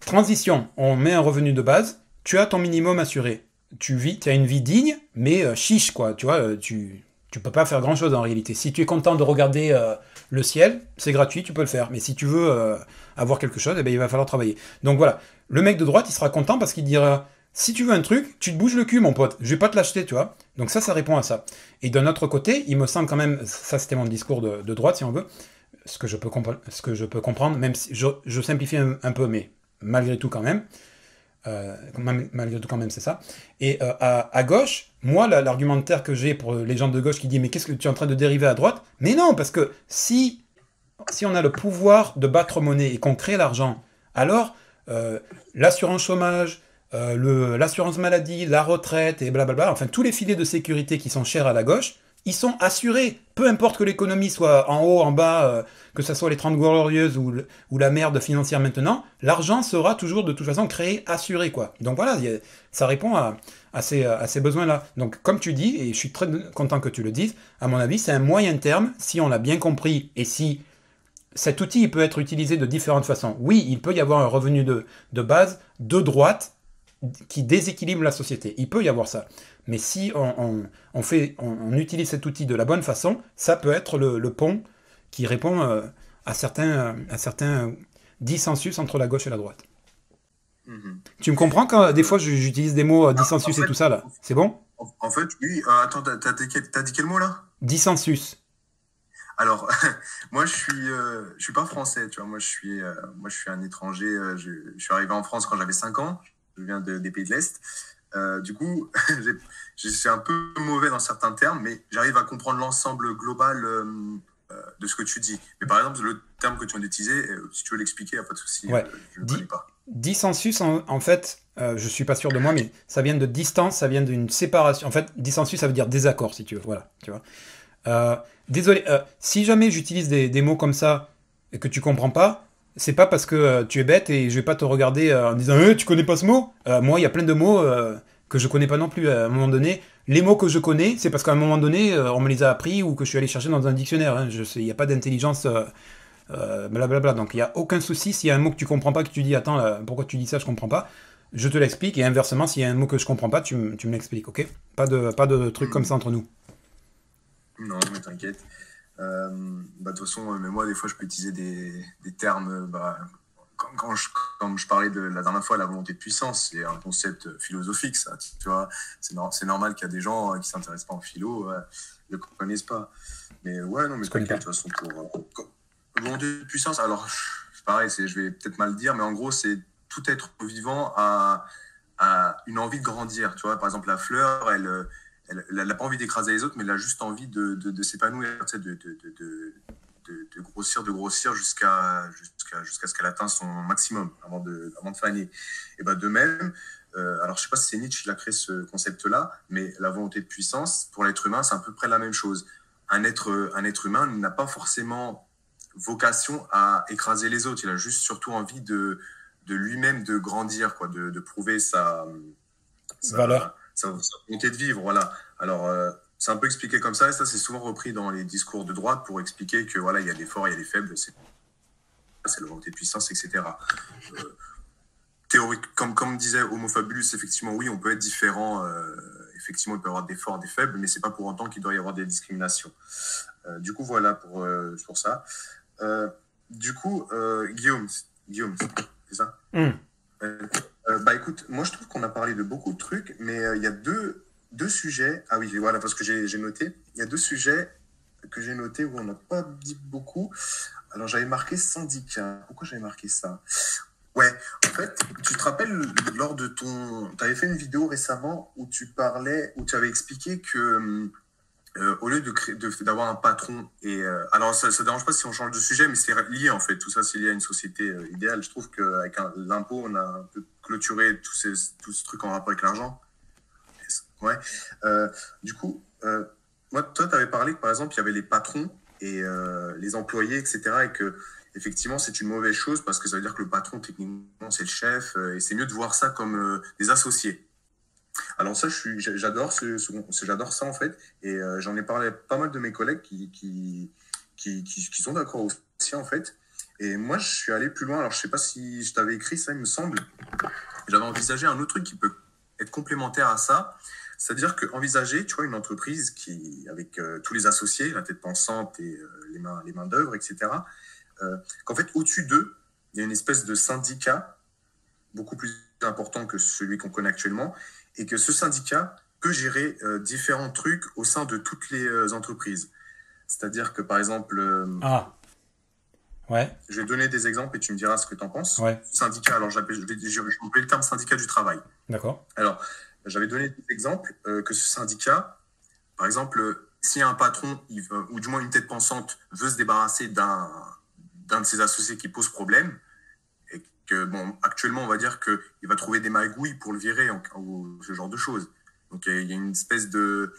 transition, on met un revenu de base, tu as ton minimum assuré. Tu vis, tu as une vie digne, mais euh, chiche, quoi. Tu vois, euh, tu, tu peux pas faire grand chose en réalité. Si tu es content de regarder euh, le ciel, c'est gratuit, tu peux le faire. Mais si tu veux avoir quelque chose, eh ben, il va falloir travailler. Donc voilà, le mec de droite, il sera content parce qu'il dira si tu veux un truc, tu te bouges le cul, mon pote. Je vais pas te l'acheter, tu vois. Donc ça, ça répond à ça. Et d'un autre côté, il me semble quand même, ça c'était mon discours de droite, si on veut, ce que je peux, ce que je peux comprendre, même si je, simplifie un, peu, mais malgré tout quand même, euh, malgré tout quand même c'est ça. Et euh, à, gauche, moi l'argumentaire que j'ai pour les gens de gauche qui disent mais qu'est-ce que tu es en train de dériver à droite? Mais non, parce que si, si on a le pouvoir de battre monnaie et qu'on crée l'argent, alors euh, l'assurance chômage, l'assurance maladie, la retraite et blablabla, enfin tous les filets de sécurité qui sont chers à la gauche, ils sont assurés. Peu importe que l'économie soit en haut, en bas, euh, que ce soit les 30 glorieuses ou, la merde financière maintenant, l'argent sera toujours de toute façon créé, assuré. quoi. Donc voilà, ça répond à, à ces, besoins-là. Donc comme tu dis, et je suis très content que tu le dises, à mon avis, c'est un moyen terme, si on l'a bien compris, et si cet outil il peut être utilisé de différentes façons. Oui, il peut y avoir un revenu de base de droite qui déséquilibre la société. Il peut y avoir ça. Mais si on, fait, on, utilise cet outil de la bonne façon, ça peut être le, pont qui répond euh, à certains, euh, à certains dissensus entre la gauche et la droite. Mhm. Tu me comprends quand des fois j'utilise des mots euh, dissensus et tout ça là? C'est bon? En, fait, oui. attends, t'as dit quel mot là? Dissensus. Alors, moi, je suis, je suis pas français, tu vois. Moi, je suis, moi, je suis un étranger. Je, je, suis arrivé en France quand j'avais 5 ans. Je viens des pays de l'Est. Euh, du coup, je suis un peu mauvais dans certains termes, mais j'arrive à comprendre l'ensemble global euh, euh, de ce que tu dis. Mais par exemple, le terme que tu viens d'utiliser, si tu veux l'expliquer, pas de souci, je ne connais pas. Dissensus, en, fait, je ne suis pas sûr de moi, mais ça vient de distance, ça vient d'une séparation. En fait, dissensus, ça veut dire désaccord, si tu veux. Voilà, tu vois. désolé, si jamais j'utilise des, des, mots comme ça et que tu comprends pas, c'est pas parce que tu es bête et je vais pas te regarder en disant eh, tu connais pas ce mot? moi, il y a plein de mots que je connais pas non plus à un moment donné. Les mots que je connais, c'est parce qu'à un moment donné, on me les a appris ou que je suis allé chercher dans un dictionnaire. Hein. Il n'y a pas d'intelligence euh, blablabla. Donc il n'y a aucun souci s'il y a un mot que tu comprends pas, que tu dis attends, pourquoi tu dis ça, je comprends pas. Je te l'explique et inversement, s'il y a un mot que je comprends pas, tu, me l'expliques, ok? Pas de, pas de trucs comme ça entre nous. Non, mais t'inquiète. Euh, bah, de toute façon, mais moi, des fois, je peux utiliser des, des termes. Bah, quand, je, quand, je, parlais de la dernière fois, la volonté de puissance, c'est un concept philosophique, ça. Tu vois, c'est normal qu'il y a des gens qui s'intéressent pas en philo, ne le connaissent pas. Mais ouais, non, mais de toute façon, pour, volonté de puissance, alors c'est pareil, je vais peut-être mal dire, mais en gros, c'est tout être vivant a, a, une envie de grandir. Tu vois, par exemple, la fleur, elle n'a elle, pas envie d'écraser les autres, mais elle a juste envie de, s'épanouir, de, grossir, de grossir jusqu'à jusqu'à ce qu'elle atteigne son maximum avant de, avant de faner. Et ben de même, euh, alors je sais pas si c'est Nietzsche qui a créé ce concept-là, mais la volonté de puissance, pour l'être humain, c'est à peu près la même chose. Un être, un être humain n'a pas forcément vocation à écraser les autres. Il a juste surtout envie de, de lui-même de grandir, quoi, de, prouver sa valeur, sa, volonté de vivre. Voilà. Alors, euh, c'est un peu expliqué comme ça, et ça, c'est souvent repris dans les discours de droite pour expliquer que voilà, il y a des forts, il y a des faibles, c'est la volonté de puissance, etc. Euh, théorique, comme, comme disait Homo Fabulus, effectivement, oui, on peut être différent. Euh, effectivement, il peut y avoir des forts, des faibles, mais c'est pas pour autant qu'il doit y avoir des discriminations. du coup, voilà pour, pour ça. Du coup, Guillaume, Guillaume, c'est ça? Hmm. Euh, Bah écoute, moi je trouve qu'on a parlé de beaucoup de trucs, mais il y a deux, deux sujets. Ah oui, voilà, parce que j'ai noté. Il y a deux sujets que j'ai notés où on n'a pas dit beaucoup. Alors j'avais marqué syndicat. Pourquoi j'avais marqué ça? Ouais, en fait, tu te rappelles lors de ton. Tu avais fait une vidéo récemment où tu parlais, où tu avais expliqué que hum, euh, au lieu de d'avoir un patron et euh, alors ça ne dérange pas si on change de sujet mais c'est lié en fait. Tout ça c'est lié à une société euh, idéale. Je trouve qu'avec l'impôt on a un peu clôturé tout, ce truc en rapport avec l'argent. Ouais. Du coup moi toi avais parlé que par exemple il y avait les patrons et les employés etc et que effectivement c'est une mauvaise chose parce que ça veut dire que le patron techniquement c'est le chef et c'est mieux de voir ça comme des associés alors ça, j'adore ça en fait, et euh, j'en ai parlé à pas mal de mes collègues qui, sont d'accord aussi en fait. Et moi, je suis allé plus loin. Alors je sais pas si je t'avais écrit ça, il me semble. J'avais envisagé un autre truc qui peut être complémentaire à ça, c'est-à-dire que envisager, tu vois, une entreprise qui, avec euh, tous les associés, la tête pensante et euh, les mains, les mains d'œuvre, etc. qu'en fait, au-dessus d'eux, il y a une espèce de syndicat beaucoup plus important que celui qu'on connaît actuellement, et que ce syndicat peut gérer euh, différents trucs au sein de toutes les euh, entreprises. C'est-à-dire que, par exemple... Euh, ah. Ouais. Je vais donner des exemples et tu me diras ce que tu en penses. Ouais. Syndicat, alors j'appelle, je vais, le terme syndicat du travail. D'accord. Alors, j'avais donné des exemples que ce syndicat, par exemple, si un patron, ou du moins une tête pensante, veut se débarrasser d'un de ses associés qui pose problème, bon, actuellement, on va dire qu'il va trouver des magouilles pour le virer, ou ce genre de choses. Donc, il y a une espèce de,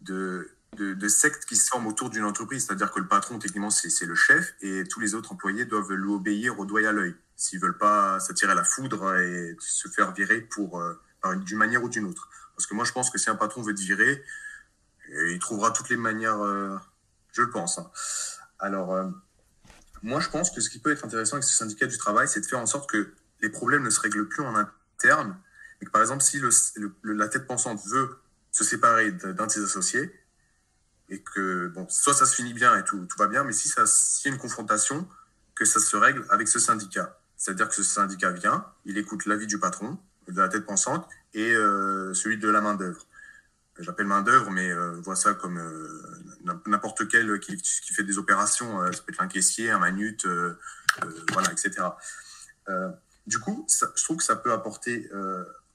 de, secte qui se forme autour d'une entreprise, c'est-à-dire que le patron, techniquement, c'est le chef, et tous les autres employés doivent lui obéir au doigt et à l'œil, s'ils veulent pas s'attirer la foudre et se faire virer pour, euh, d'une manière ou d'une autre. Parce que moi, je pense que si un patron veut te virer, il trouvera toutes les manières, euh, je le pense. Hein. Alors, euh, moi, je pense que ce qui peut être intéressant avec ce syndicat du travail, c'est de faire en sorte que les problèmes ne se règlent plus en interne. Et que, par exemple, si la tête pensante veut se séparer d'un de ses associés, et que, bon, soit ça se finit bien et tout, tout va bien, mais si ça, s'il y a une confrontation, que ça se règle avec ce syndicat. C'est-à-dire que ce syndicat vient, il écoute l'avis du patron, de la tête pensante, et euh, celui de la main-d'œuvre. J'appelle main-d'œuvre, mais euh, vois ça comme euh, n'importe quel qui, fait des opérations, euh, ça peut être un caissier, un manute, euh, voilà, etc. du coup, je trouve que ça peut apporter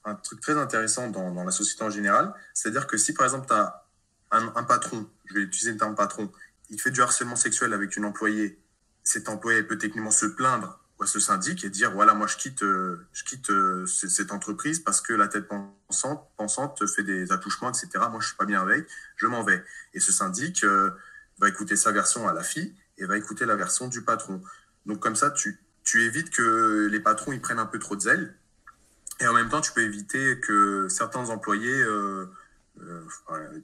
un truc très intéressant dans, dans la société en général. C'est-à-dire que si par exemple tu as un, patron, je vais utiliser le terme patron, il fait du harcèlement sexuel avec une employée, cet employé peut techniquement se plaindre ce syndic et dire voilà moi je quitte je quitte cette entreprise parce que la tête pensante pensante fait des attouchements etc moi je suis pas bien avec je m'en vais et ce syndic, euh, va écouter sa version à la fille et va écouter la version du patron. Donc comme ça, tu, tu évites que les patrons ils prennent un peu trop de zèle. Et en même temps, tu peux éviter que certains employés, euh, euh,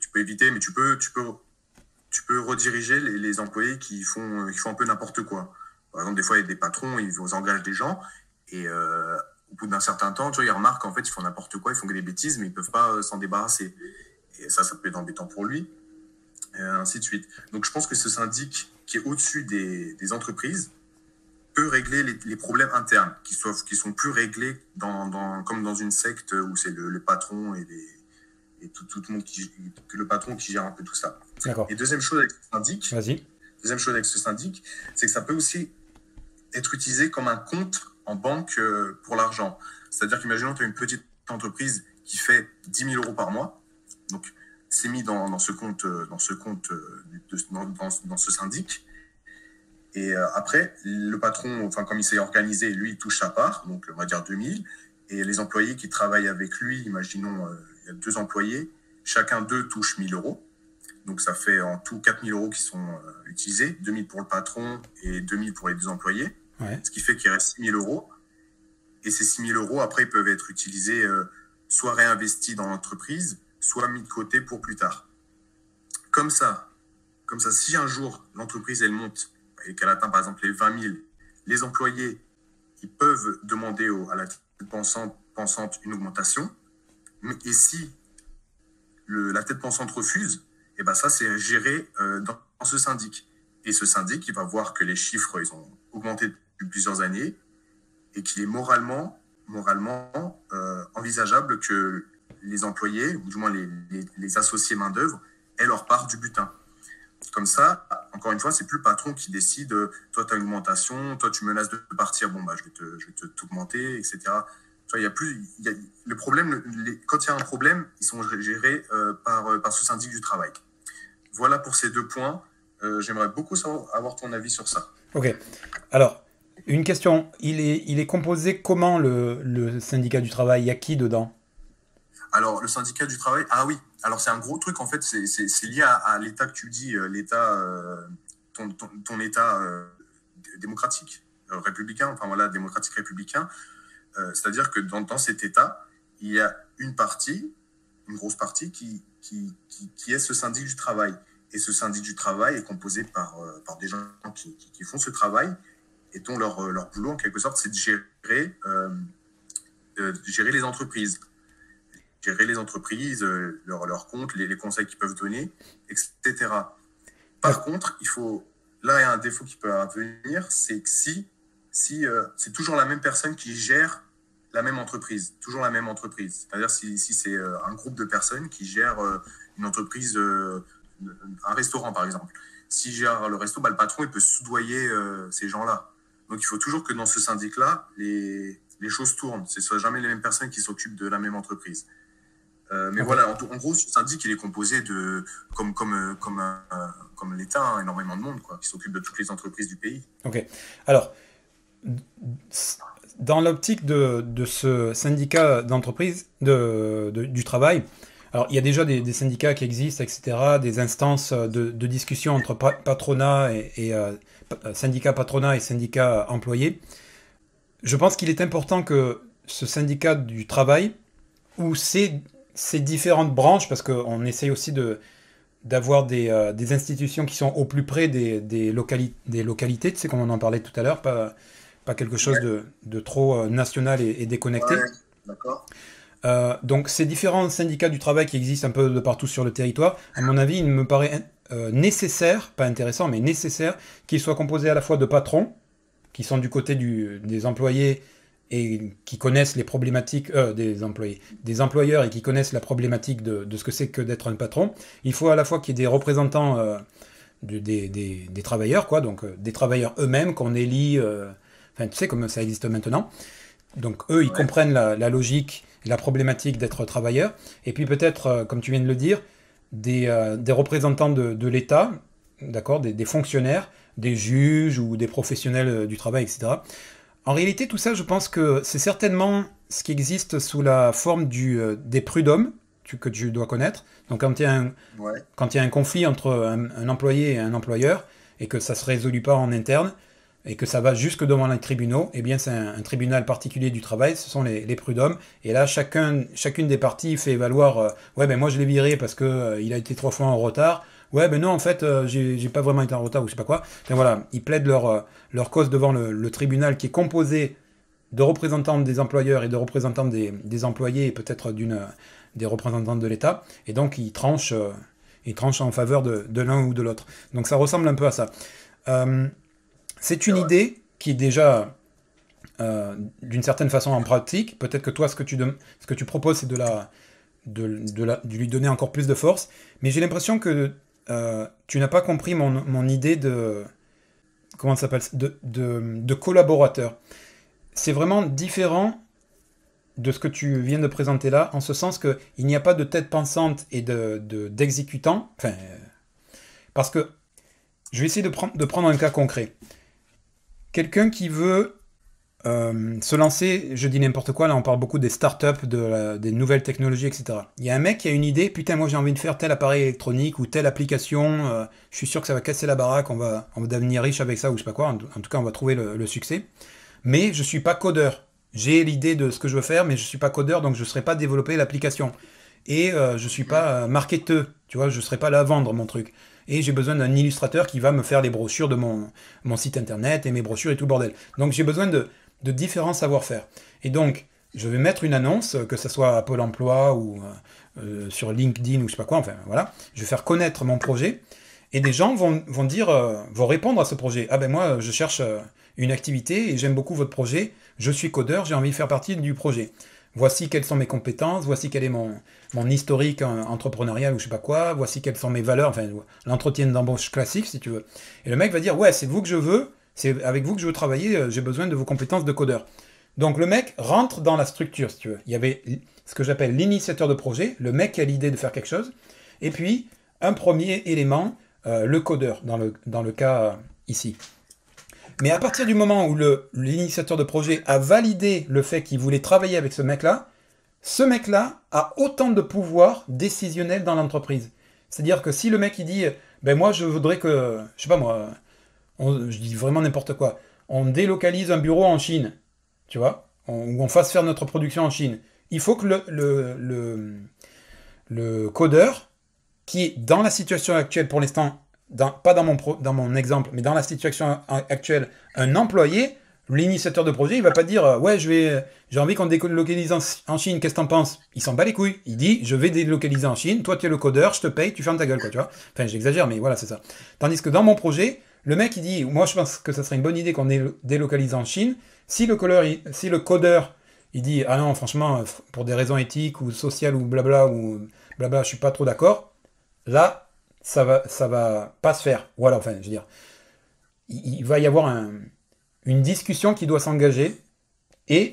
tu peux éviter, mais tu peux, tu peux, tu peux rediriger les, les employés qui font, qui font un peu n'importe quoi. Par exemple, des fois, il y a des patrons, ils engagent des gens et euh, au bout d'un certain temps, tu vois, ils remarquent qu'en fait, ils font n'importe quoi, ils font que des bêtises, mais ils peuvent pas s'en débarrasser. Et ça, ça peut être embêtant pour lui, et ainsi de suite. Donc, je pense que ce syndic qui est au-dessus des, des entreprises, peut régler les, problèmes internes, qui, soient, qui sont plus réglés dans, dans, comme dans une secte où c'est le, patron et, et tout, tout, le monde qui, que le patron qui gère un peu tout ça. Et deuxième chose avec ce syndic, deuxième chose avec ce syndic, c'est que ça peut aussi être utilisé comme un compte en banque euh, pour l'argent. C'est-à-dire qu'imaginons tu as une petite entreprise qui fait 10 000 euros par mois, donc c'est mis dans, ce compte, euh, dans ce compte, euh, dans, dans ce syndic, et euh, après, le patron, enfin, comme il s'est organisé, lui, il touche sa part, donc on va dire 2000. Et les employés qui travaillent avec lui, imaginons, euh, il y a deux employés, chacun d'eux touche 1000 euros. Donc ça fait en tout 4000 euros qui sont euh, utilisés, 2000 pour le patron et 2000 pour les deux employés. Ce qui fait qu'il reste 6000 euros. Et ces 6000 euros, après, ils peuvent être utilisés soit réinvestis dans l'entreprise, soit mis de côté pour plus tard. Comme ça, comme ça, si un jour l'entreprise elle monte et qu'elle atteint par exemple les 20 000, les employés ils peuvent demander à la tête pensante, pensante une augmentation. Et si le, la tête pensante refuse, et ben ça c'est géré euh, dans, ce syndic. Et ce syndic, il va voir que les chiffres ils ont augmenté depuis plusieurs années et qu'il est moralement, moralement euh, envisageable que les employés, ou du moins les, les, associés main d'œuvre, aient leur part du butin. Comme ça, encore une fois, c'est plus le patron qui décide, euh, toi, tu as une augmentation, toi, tu menaces de partir, bon, bah, je vais te, je vais te t'augmenter, etc. il y a plus, le problème, quand il y a un problème, ils sont gérés par, par ce syndic du travail. Voilà pour ces deux points. j'aimerais beaucoup savoir, avoir ton avis sur ça. Ok. Alors, une question. Il est, il est composé comment le, le syndicat du travail? Il y a qui dedans? Alors, le syndicat du travail, ah oui, alors c'est un gros truc en fait, c'est lié à, l'état que tu dis, euh, l'état, euh, ton, ton, état euh, démocratique, républicain, enfin voilà, démocratique républicain. C'est-à-dire que dans, dans, cet état, il y a une partie, une grosse partie qui, qui, qui, est ce syndic du travail. Et ce syndic du travail est composé par, par des gens qui, qui, font ce travail et dont leur, leur boulot, en quelque sorte, c'est de gérer, de gérer les entreprises gérer les entreprises, euh, leurs leur comptes, les, les, conseils qu'ils peuvent donner, etc. Par contre, il faut, là, il y a un défaut qui peut venir, c'est que si, si euh, c'est toujours la même personne qui gère la même entreprise, toujours la même entreprise. C'est-à-dire si, si c'est euh, un groupe de personnes qui gèrent une entreprise, un restaurant par exemple. Si gère le resto, bah, le patron il peut soudoyer ces gens-là. Donc il faut toujours que dans ce syndic-là, les, les choses tournent. Ce ne soit jamais les mêmes personnes qui s'occupent de la même entreprise. Euh, mais voilà, en, gros, ce syndic, il est composé de, comme, comme, euh, comme, comme l'État, hein, énormément de monde quoi, qui s'occupe de toutes les entreprises du pays. Ok. Alors, dans l'optique de, ce syndicat d'entreprise, de, du travail, alors il y a déjà des, syndicats qui existent, etc., des instances de, discussion entre patronat et, et euh, syndicat patronat et syndicat employé. Je pense qu'il est important que ce syndicat du travail, où c'est ces différentes branches, parce qu'on essaye aussi de d'avoir des, euh, des, institutions qui sont au plus près des, des, des localités, tu sais, comme on en parlait tout à l'heure, pas, pas quelque chose de, de, trop euh, national et, déconnecté. Euh, donc ces différents syndicats du travail qui existent un peu de partout sur le territoire, à mon avis, il me paraît nécessaire, pas intéressant, mais nécessaire, qu'ils soient composés à la fois de patrons, qui sont du côté du, des employés et qui connaissent les problématiques euh, des employés, des employeurs et qui connaissent la problématique de, de ce que c'est que d'être un patron, il faut à la fois qu'il y ait des représentants euh, des, des, des, travailleurs, quoi, donc euh, des travailleurs eux-mêmes qu'on élit, enfin tu sais comme ça existe maintenant. Donc eux, ils comprennent la, la, logique, la problématique d'être travailleur, et puis peut-être, comme tu viens de le dire, des, des représentants de, de l'État, d'accord, des, des fonctionnaires, des juges ou des professionnels du travail, etc en réalité, tout ça, je pense que c'est certainement ce qui existe sous la forme du, euh, des prud'hommes. tu, que tu dois connaître. Donc quand il y a un, quand il y a un conflit entre un, employé et un employeur, et que ça ne se résout pas en interne, et que ça va jusque devant les tribunaux, eh bien c'est un, tribunal particulier du travail, ce sont les, prud'hommes, et là chacun, chacune des parties fait valoir, euh, ouais ben moi je l'ai viré parce que euh, il a été trois fois en retard, ouais ben non en fait euh, j'ai pas vraiment été en retard ou je sais pas quoi, ben voilà, ils plaident leur, leur cause devant le, tribunal qui est composé de représentants des employeurs et de représentants des, des employés et peut-être d'une des représentants de l'État, et donc ils tranchent, ils tranchent en faveur de, de l'un ou de l'autre. Donc ça ressemble un peu à ça. C'est une idée qui est déjà euh, d'une certaine façon en pratique. Peut-être que toi, ce que tu, proposes, c'est de, de, de, lui donner encore plus de force. Mais j'ai l'impression que euh, tu n'as pas compris mon, idée de. Comment ça s'appelle de, de, collaborateur. C'est vraiment différent de ce que tu viens de présenter là, en ce sens qu'il n'y a pas de tête pensante et d'exécutant. De, enfin, parce que je vais essayer de, de prendre un cas concret. Quelqu'un qui veut euh, se lancer, je dis n'importe quoi, là on parle beaucoup des startups, de des nouvelles technologies, etc. Il y a un mec qui a une idée, putain moi j'ai envie de faire tel appareil électronique ou telle application, euh, je suis sûr que ça va casser la baraque, on va, on devenir riche avec ça ou je sais pas quoi, en, tout cas on va trouver le, succès. Mais je suis pas codeur. J'ai l'idée de ce que je veux faire, mais je suis pas codeur, donc je ne saurais pas développer l'application. Et euh, je suis pas marketeur, tu vois, je ne serai pas là à vendre mon truc et j'ai besoin d'un illustrateur qui va me faire les brochures de mon, site internet et mes brochures et tout le bordel. Donc j'ai besoin de, différents savoir-faire. Et donc, je vais mettre une annonce, que ce soit à Pôle emploi ou euh, euh, sur LinkedIn ou je sais pas quoi, enfin voilà. Je vais faire connaître mon projet et des gens vont, vont dire, euh, vont répondre à ce projet. Ah ben moi, je cherche une activité et j'aime beaucoup votre projet. Je suis codeur, j'ai envie de faire partie du projet voici quelles sont mes compétences, voici quel est mon, historique entrepreneurial ou je sais pas quoi, voici quelles sont mes valeurs, enfin l'entretien d'embauche classique si tu veux. Et le mec va dire ouais c'est vous que je veux, c'est avec vous que je veux travailler, euh, j'ai besoin de vos compétences de codeur. Donc le mec rentre dans la structure si tu veux. Il y avait ce que j'appelle l'initiateur de projet, le mec qui a l'idée de faire quelque chose, et puis un premier élément, euh, le codeur dans le, cas euh, ici. Mais à partir du moment où l'initiateur de projet a validé le fait qu'il voulait travailler avec ce mec-là, ce mec-là a autant de pouvoir décisionnel dans l'entreprise. C'est-à-dire que si le mec il dit, ben moi je voudrais que, je sais pas moi, je dis vraiment n'importe quoi, on délocalise un bureau en Chine, tu vois, ou on fasse faire notre production en Chine, il faut que le, le, le codeur, qui est dans la situation actuelle pour l'instant pas dans mon, dans mon exemple, mais dans la situation actuelle, un employé, l'initiateur de projet, il va pas dire euh, ouais, je vais, j'ai envie qu'on délocalise en, Chine, qu'est-ce que t'en penses? Il s'en bat les couilles. Il dit je vais délocaliser en Chine, toi tu es le codeur, je te paye, tu fermes ta gueule, quoi, tu vois. Enfin, j'exagère, mais voilà, c'est ça. Tandis que dans mon projet, le mec il dit moi je pense que ça serait une bonne idée qu'on délocalise en Chine. Si le, codeur, si le codeur il dit ah non, franchement, pour des raisons éthiques ou sociales ou blabla ou blabla, je suis pas trop d'accord. Là, ça va, ça va pas se faire. Voilà, enfin, je veux dire, il, va y avoir une discussion qui doit s'engager et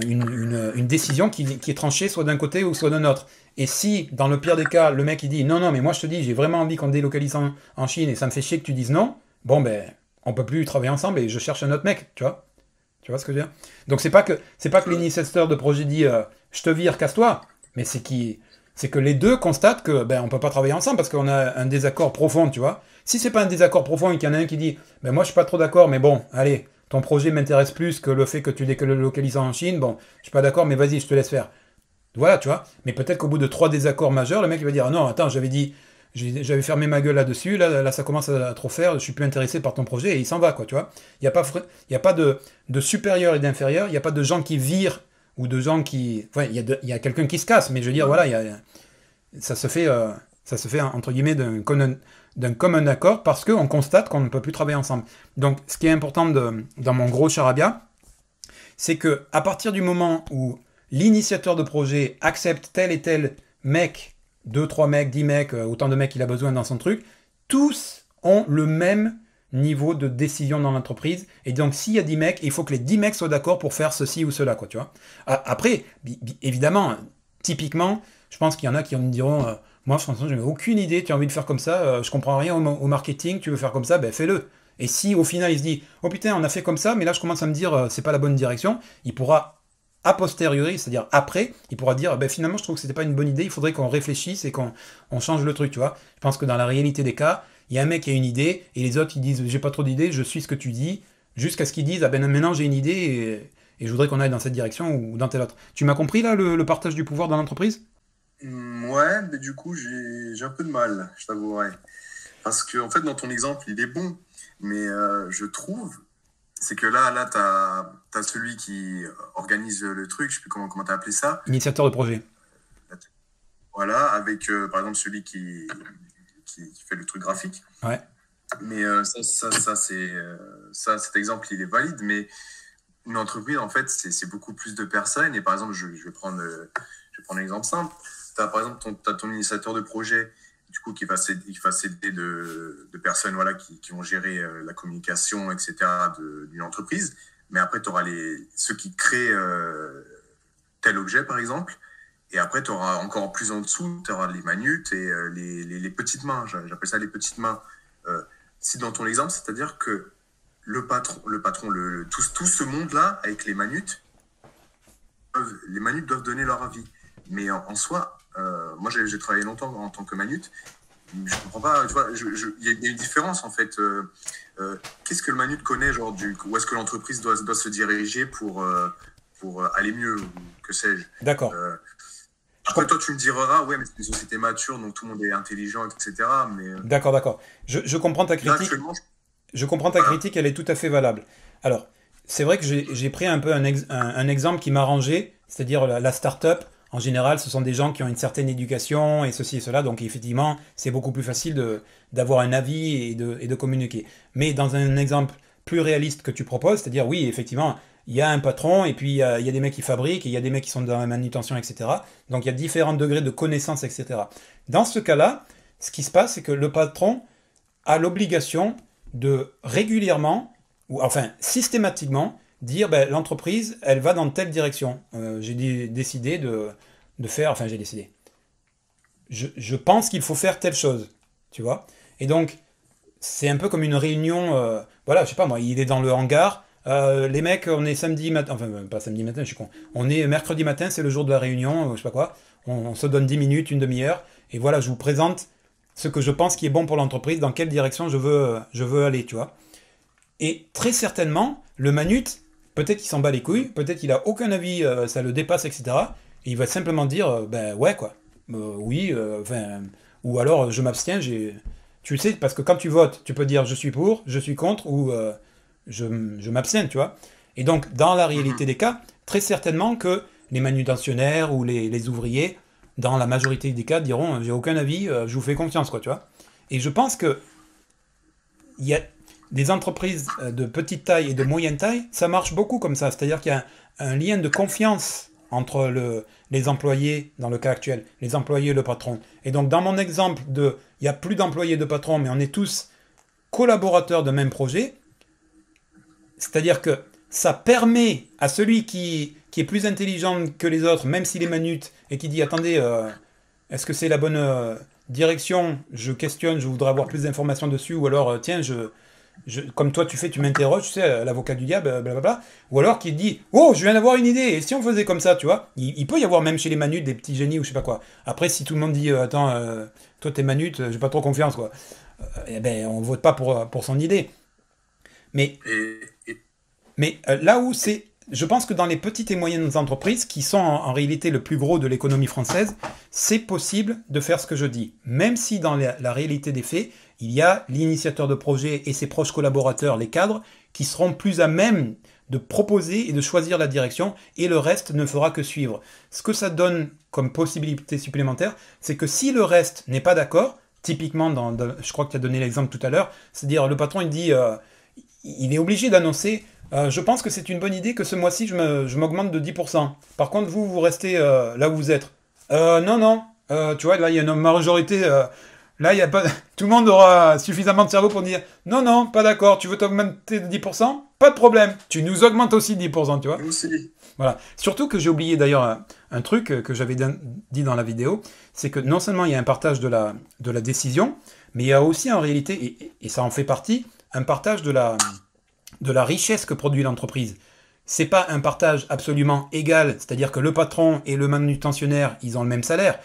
une, décision qui, est tranchée soit d'un côté ou soit d'un autre. Et si, dans le pire des cas, le mec il dit non, non, mais moi je te dis, j'ai vraiment envie qu'on délocalise en, Chine et ça me fait chier que tu dises non, bon ben, on peut plus travailler ensemble et je cherche un autre mec, tu vois. Tu vois ce que je veux dire? Donc c'est pas que c'est pas que l'initiateur de projet dit euh, je te vire, casse-toi, mais c'est qui c'est que les deux constatent que ben on peut pas travailler ensemble parce qu'on a un désaccord profond, tu vois. Si c'est pas un désaccord profond et qu'il y en a un qui dit ben moi je suis pas trop d'accord, mais bon, allez, ton projet m'intéresse plus que le fait que tu le localises en Chine, bon, je suis pas d'accord, mais vas-y, je te laisse faire. Voilà, tu vois. Mais peut-être qu'au bout de trois désaccords majeurs, le mec il va dire ah non, attends, j'avais dit j'avais fermé ma gueule là-dessus, là, ça commence à trop faire, je suis plus intéressé par ton projet, et il s'en va, quoi, tu vois. Il n'y a pas, y a pas de, de supérieur et d'inférieur, il n'y a pas de gens qui virent ou de gens qui. il y a, a quelqu'un qui se casse, mais je veux dire, voilà, y a, ça se fait, euh, ça se fait entre guillemets d'un commun accord parce qu'on constate qu'on ne peut plus travailler ensemble. Donc, ce qui est important dans mon gros charabia, c'est que à partir du moment où l'initiateur de projet accepte tel et tel mec, 2, 3 mecs, 10 mecs, euh, autant de mecs qu'il a besoin dans son truc, tous ont le même niveau de décision dans l'entreprise. Et donc, s'il y a 10 mecs, il faut que les 10 mecs soient d'accord pour faire ceci ou cela, quoi, tu vois. Après, évidemment, typiquement, je pense qu'il y en a qui me diront euh, Moi, franchement, je n'ai aucune idée, tu as envie de faire comme ça, euh, je comprends rien au, marketing, tu veux faire comme ça, ben fais-le. Et si au final il se dit Oh putain, on a fait comme ça, mais là je commence à me dire euh, c'est pas la bonne direction, il pourra a posteriori, c'est-à-dire après, il pourra dire ben, finalement je trouve que c'était pas une bonne idée, il faudrait qu'on réfléchisse et qu'on change le truc, tu vois. Je pense que dans la réalité des cas, il y a un mec qui a une idée et les autres ils disent j'ai pas trop d'idées, je suis ce que tu dis, jusqu'à ce qu'ils disent ah ben maintenant j'ai une idée et, je voudrais qu'on aille dans cette direction ou dans telle autre. Tu m'as compris là le, partage du pouvoir dans l'entreprise? Mm, Ouais, mais du coup j'ai un peu de mal, je t'avouerai. Parce que en fait dans ton exemple il est bon, mais euh, je trouve c'est que là, là tu as, celui qui organise le truc, je sais plus comment tu as appelé ça. Initiateur de projet. Voilà, avec euh, par exemple celui qui, qui, fait le truc graphique. Ouais. Mais euh, ça, ça, ça c'est, euh, ça, cet exemple, il est valide, mais une entreprise, en fait, c'est beaucoup plus de personnes. Et par exemple, je, je vais, prendre, je vais prendre un exemple simple. Tu as par exemple ton, as ton initiateur de projet du coup, qui va s'aider de, de, personnes voilà, qui, qui vont gérer euh, la communication, etc., d'une entreprise. Mais après, tu auras les, ceux qui créent euh, tel objet, par exemple. Et après, tu auras encore plus en dessous, tu auras les manutes et euh, les, les, petites mains. J'appelle ça les petites mains. si dans ton exemple, c'est-à-dire que le patron, le patron le, tout, tout ce monde-là, avec les manutes, les manutes doivent donner leur avis. Mais en soi, euh, moi, j'ai travaillé longtemps en tant que manute. Je comprends pas, tu vois, il y, a une différence en fait. Euh, euh, qu'est-ce que le manute connaît, genre, du, où est-ce que l'entreprise doit, doit, se diriger pour, pour aller mieux, que sais-je? D'accord. Après, toi, tu me diras, ouais, mais c'est une société mature, donc tout le monde est intelligent, etc. Mais... D'accord, d'accord. Je, je, comprends ta critique. je... comprends ta critique, elle est tout à fait valable. Alors, c'est vrai que j'ai pris un peu un, un, exemple qui m'a arrangé, c'est-à-dire la, la start-up en général, ce sont des gens qui ont une certaine éducation et ceci et cela, donc effectivement, c'est beaucoup plus facile d'avoir un avis et de, et de, communiquer. Mais dans un exemple plus réaliste que tu proposes, c'est-à-dire, oui, effectivement, il y a un patron, et puis il y, a, des mecs qui fabriquent, et il y a des mecs qui sont dans la manutention, etc. Donc il y a différents degrés de connaissance, etc. Dans ce cas-là, ce qui se passe, c'est que le patron a l'obligation de régulièrement, ou enfin systématiquement, dire ben, l'entreprise, elle va dans telle direction. Euh, j'ai décidé de, faire, enfin j'ai décidé. Je, je pense qu'il faut faire telle chose, tu vois. Et donc, c'est un peu comme une réunion, euh, voilà, je sais pas moi, il est dans le hangar, euh, les mecs, on est samedi matin, enfin pas samedi matin, je suis con, on est mercredi matin, c'est le jour de la réunion, je sais pas quoi, on, se donne 10 minutes, une demi-heure, et voilà, je vous présente ce que je pense qui est bon pour l'entreprise, dans quelle direction je veux, je aller, tu vois. Et très certainement, le manute, Peut-être qu'il s'en bat les couilles, peut-être qu'il a aucun avis, euh, ça le dépasse, etc. Et il va simplement dire, euh, ben ouais, quoi. Euh, oui, enfin. ou alors je m'abstiens. Tu sais, parce que quand tu votes, tu peux dire je suis pour, je suis contre, ou je, je m'abstiens, tu vois. Et donc, dans la réalité des cas, très certainement que les manutentionnaires ou les, les ouvriers, dans la majorité des cas, diront j'ai aucun avis, je vous fais confiance, quoi, tu vois. Et je pense que il y a des entreprises euh, de petite taille et de moyenne taille, ça marche beaucoup comme ça. C'est-à-dire qu'il y a un, lien de confiance entre le, les employés, dans le cas actuel, les employés et le patron. Et donc, dans mon exemple de, il n'y a plus d'employés de patron, mais on est tous collaborateurs de même projet, c'est-à-dire que ça permet à celui qui, qui, est plus intelligent que les autres, même s'il est manute, et qui dit, attendez, euh, est-ce que c'est la bonne euh, direction? Je questionne, je voudrais avoir plus d'informations dessus, ou alors, tiens, je, comme toi tu fais, tu m'interroges, tu sais, l'avocat du diable, blablabla. Ou alors qui dit, oh, je viens d'avoir une idée, et si on faisait comme ça, tu vois? Il, peut y avoir même chez les manutes des petits génies ou je sais pas quoi. Après, si tout le monde dit, euh, attends, euh, toi t'es manute, j'ai pas trop confiance, quoi. Euh, eh ben, on vote pas pour, pour son idée. Mais, mais là où c'est je pense que dans les petites et moyennes entreprises, qui sont en, réalité le plus gros de l'économie française, c'est possible de faire ce que je dis. Même si dans la réalité des faits, il y a l'initiateur de projet et ses proches collaborateurs, les cadres, qui seront plus à même de proposer et de choisir la direction, et le reste ne fera que suivre. Ce que ça donne comme possibilité supplémentaire, c'est que si le reste n'est pas d'accord, typiquement, dans, je crois que tu as donné l'exemple tout à l'heure, c'est-à-dire le patron il dit, euh, il est obligé d'annoncer, euh, je pense que c'est une bonne idée que ce mois-ci je m'augmente de 10%. Par contre, vous, vous restez euh, là où vous êtes. non, non, tu vois, là il y a une majorité Là, il y a pas, tout le monde aura suffisamment de cerveau pour dire non, non, pas d'accord, tu veux t'augmenter de 10% Pas de problème, tu nous augmentes aussi de 10%, tu vois aussi. Voilà. Surtout que j'ai oublié d'ailleurs un, truc que j'avais dit dans la vidéo, c'est que non seulement il y a un partage de la, de la décision, mais il y a aussi en réalité, et, ça en fait partie, un partage de la, de la richesse que produit l'entreprise. c'est pas un partage absolument égal, c'est-à-dire que le patron et le manutentionnaire, ils ont le même salaire.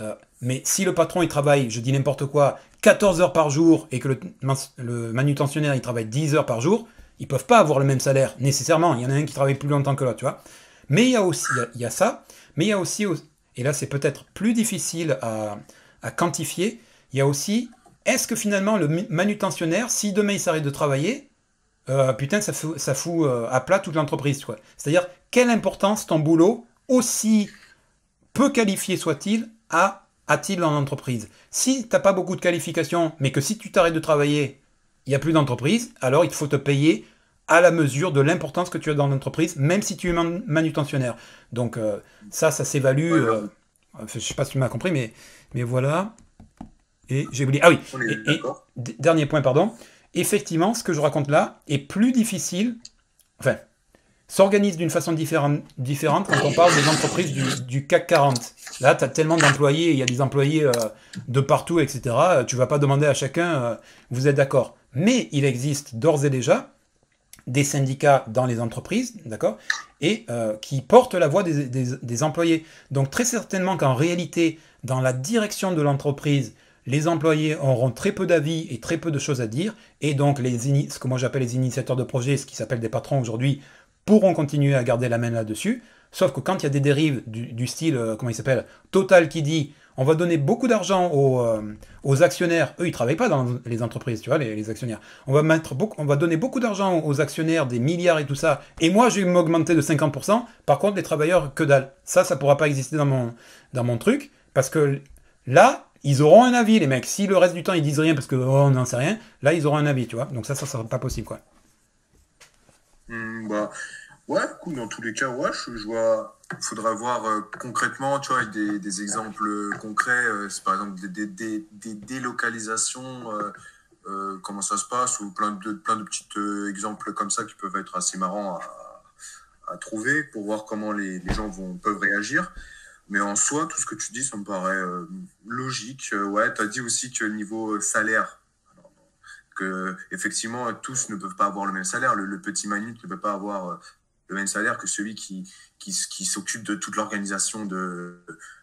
Euh, mais si le patron il travaille, je dis n'importe quoi, 14 heures par jour et que le, manutentionnaire il travaille 10 heures par jour, ils peuvent pas avoir le même salaire nécessairement. Il y en a un qui travaille plus longtemps que l'autre, tu vois. Mais il y a aussi il y a, ça, mais il y a aussi et là c'est peut-être plus difficile à, à quantifier. Il y a aussi est-ce que finalement le manutentionnaire, si demain il s'arrête de travailler, euh, putain, ça fout, ça fout euh, à plat toute l'entreprise. C'est-à-dire, quelle importance ton boulot, aussi peu qualifié soit-il, a, a-t-il dans l'entreprise? Si tu n'as pas beaucoup de qualifications, mais que si tu t'arrêtes de travailler, il n'y a plus d'entreprise, alors il faut te payer à la mesure de l'importance que tu as dans l'entreprise, même si tu es manutentionnaire. Donc euh, ça, ça s'évalue. je ne sais pas si tu m'as compris, mais, mais voilà. Et j'ai oublié. Ah oui. dernier point, pardon effectivement, ce que je raconte là est plus difficile, enfin, s'organise d'une façon différente, quand on parle des entreprises du, CAC 40. Là, tu as tellement d'employés, il y a des employés euh, de partout, etc. Euh, tu vas pas demander à chacun, euh, vous êtes d'accord. Mais il existe d'ores et déjà des syndicats dans les entreprises, d'accord, et qui portent la voix des employés. Donc très certainement qu'en réalité, dans la direction de l'entreprise, les employés auront très peu d'avis et très peu de choses à dire, et donc les ce que moi j'appelle les initiateurs de projet, ce qui s'appelle des patrons aujourd'hui, pourront continuer à garder la main là-dessus. Sauf que quand il y a des dérives du, style, euh, comment il s'appelle, Total qui dit on va donner beaucoup d'argent aux, euh, actionnaires, eux ils travaillent pas dans les entreprises, tu vois, les, actionnaires. On va, mettre on va donner beaucoup d'argent aux actionnaires, des milliards et tout ça, et moi je vais m'augmenter de 50%, par contre les travailleurs, que dalle. Ça, ça pourra pas exister dans mon, dans mon truc, parce que là, ils auront un avis, les mecs. Si le reste du temps ils disent rien parce que oh, on n'en sait rien, là ils auront un avis, tu vois. Donc ça, ça sera pas possible, quoi. Hmm, bah, ouais, dans tous les cas, ouais, je, vois. Il faudra voir euh, concrètement, tu vois, des, des exemples concrets. Euh, c'est par exemple des, délocalisations, euh, comment ça se passe, ou plein de, plein petits exemples comme ça qui peuvent être assez marrants à, à trouver pour voir comment les, les gens vont, peuvent réagir. Mais en soi, tout ce que tu dis, ça me paraît euh, logique. Euh, ouais, tu as dit aussi que niveau salaire, que effectivement, tous ne peuvent pas avoir le même salaire. Le, petit Manut ne peut pas avoir euh, le même salaire que celui qui, qui, qui s'occupe de toute l'organisation de,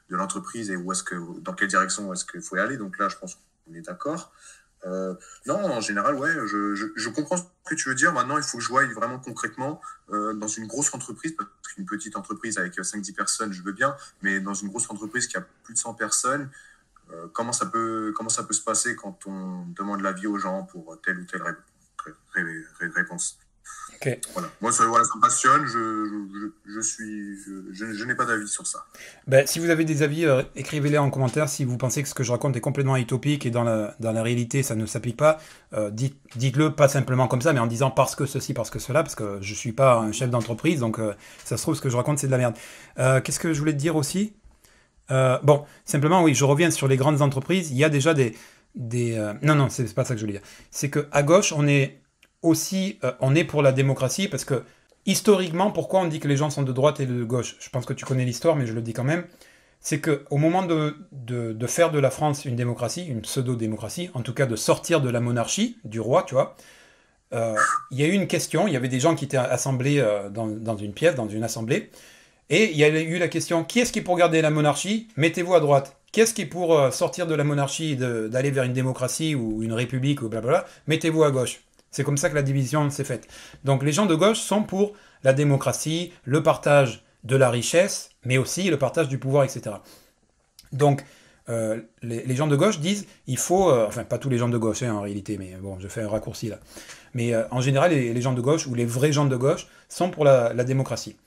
de l'entreprise et où est-ce que, dans quelle direction est-ce qu'il faut y aller. Donc là, je pense qu'on est d'accord. Euh, non, en général, ouais, je, comprends ce que tu veux dire. Maintenant, il faut que je voie vraiment concrètement euh, dans une grosse entreprise, parce qu'une petite entreprise avec 5-10 personnes, je veux bien, mais dans une grosse entreprise qui a plus de 100 personnes, euh, comment, ça peut, comment ça peut se passer quand on demande l'avis aux gens pour telle ou telle réponse? Moi, ça, me passionne. Je, suis, je, n'ai pas d'avis sur ça. Ben, si vous avez des avis, euh, écrivez-les en commentaire. Si vous pensez que ce que je raconte est complètement utopique et dans la, dans la réalité, ça ne s'applique pas, euh, dites, dites-le pas simplement comme ça, mais en disant parce que ceci, parce que cela, parce que je suis pas un chef d'entreprise, donc euh, ça se trouve ce que je raconte c'est de la merde. qu'est-ce que je voulais te dire aussi? Bon, simplement, oui, je reviens sur les grandes entreprises. Il y a déjà des, des non, non, c'est pas ça que je voulais dire. C'est que à gauche, on est aussi, euh, on est pour la démocratie parce que historiquement, pourquoi on dit que les gens sont de droite et de gauche? Je pense que tu connais l'histoire, mais je le dis quand même. C'est que au moment de, de, faire de la France une démocratie, une pseudo-démocratie, en tout cas de sortir de la monarchie du roi, tu vois, euh, il y a eu une question. Il y avait des gens qui étaient assemblés euh, dans, dans, une pièce, dans une assemblée, et il y a eu la question qui est-ce qui est pour garder la monarchie? Mettez-vous à droite. Qui est-ce qui est pour sortir de la monarchie, d'aller vers une démocratie ou une république ou blablabla? Mettez-vous à gauche. C'est comme ça que la division s'est faite. Donc les gens de gauche sont pour la démocratie, le partage de la richesse, mais aussi le partage du pouvoir, etc. Donc euh, les, gens de gauche disent il faut, euh, enfin pas tous les gens de gauche hein, en réalité, mais bon, je fais un raccourci là. Mais euh, en général, les, gens de gauche ou les vrais gens de gauche sont pour la, la démocratie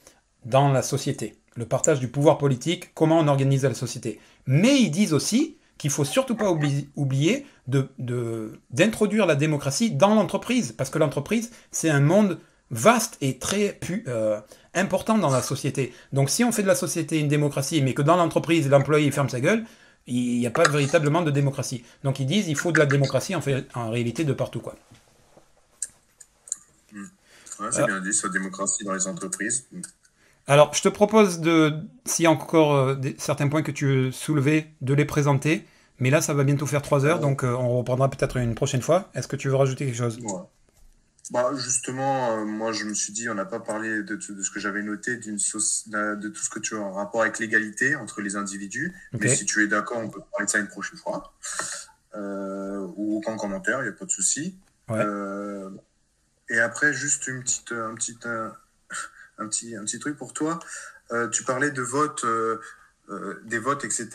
dans la société, le partage du pouvoir politique, comment on organise la société. Mais ils disent aussi qu'il faut surtout pas oublier d'introduire de, la démocratie dans l'entreprise, parce que l'entreprise, c'est un monde vaste et très euh, important dans la société. Donc si on fait de la société une démocratie, mais que dans l'entreprise, l'employé ferme sa gueule, il n'y a pas véritablement de démocratie. Donc ils disent il faut de la démocratie en, fait, en réalité de partout. quoi. Hmm. c'est bien dit, ça, démocratie dans les entreprises. Alors, je te propose de, s'il y a encore euh, certains points que tu veux soulever, de les présenter. Mais là, ça va bientôt faire 3 heures, donc euh, on reprendra peut-être une prochaine fois. Est-ce que tu veux rajouter quelque chose? Bah, justement, moi je me suis dit, on n'a pas parlé de, de, ce que j'avais noté, d'une de tout ce que tu as en rapport avec l'égalité entre les individus. Mais si tu es d'accord, on peut parler de ça une prochaine fois. ou aucun commentaire, il n'y a pas de souci. et après, juste une petite, un, petit, un, petit, un petit truc pour toi. tu parlais de vote euh, des votes, etc.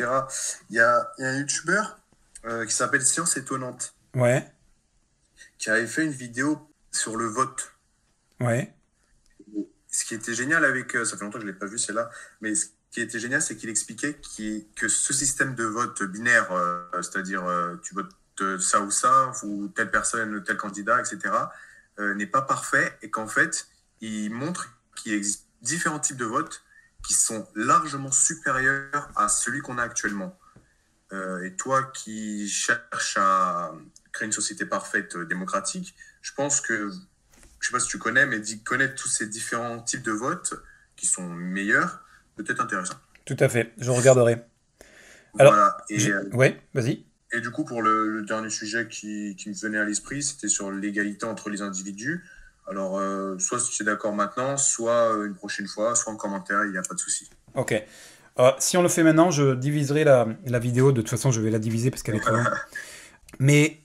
Il y a, y a, un youtubeur euh, qui s'appelle Science Étonnante. Ouais. Qui avait fait une vidéo sur le vote. Ouais. Ce qui était génial avec. Euh, ça fait longtemps que je ne l'ai pas vu, c'est là. Mais ce qui était génial, c'est qu'il expliquait que ce système de vote binaire, c'est-à-dire tu votes ça ou ça, ou telle personne, tel candidat, etc., n'est pas parfait et qu'en fait, il montre qu'il existe différents types de votes qui sont largement supérieurs à celui qu'on a actuellement. Euh, et toi qui cherches à créer une société parfaite euh, démocratique, je pense que, je sais pas si tu connais, mais connaître tous ces différents types de votes qui sont meilleurs, peut-être intéressant. Tout à fait, je regarderai. Alors, voilà. Et, euh, ouais, vas-y. Et du coup, pour le, dernier sujet qui, qui, me venait à l'esprit, c'était sur l'égalité entre les individus. Alors, euh, soit tu es d'accord maintenant, soit euh, une prochaine fois, soit en commentaire, il n'y a pas de souci. Ok. Euh, si on le fait maintenant, je diviserai la, la, vidéo. De toute façon, je vais la diviser parce qu'elle est très longue. mais,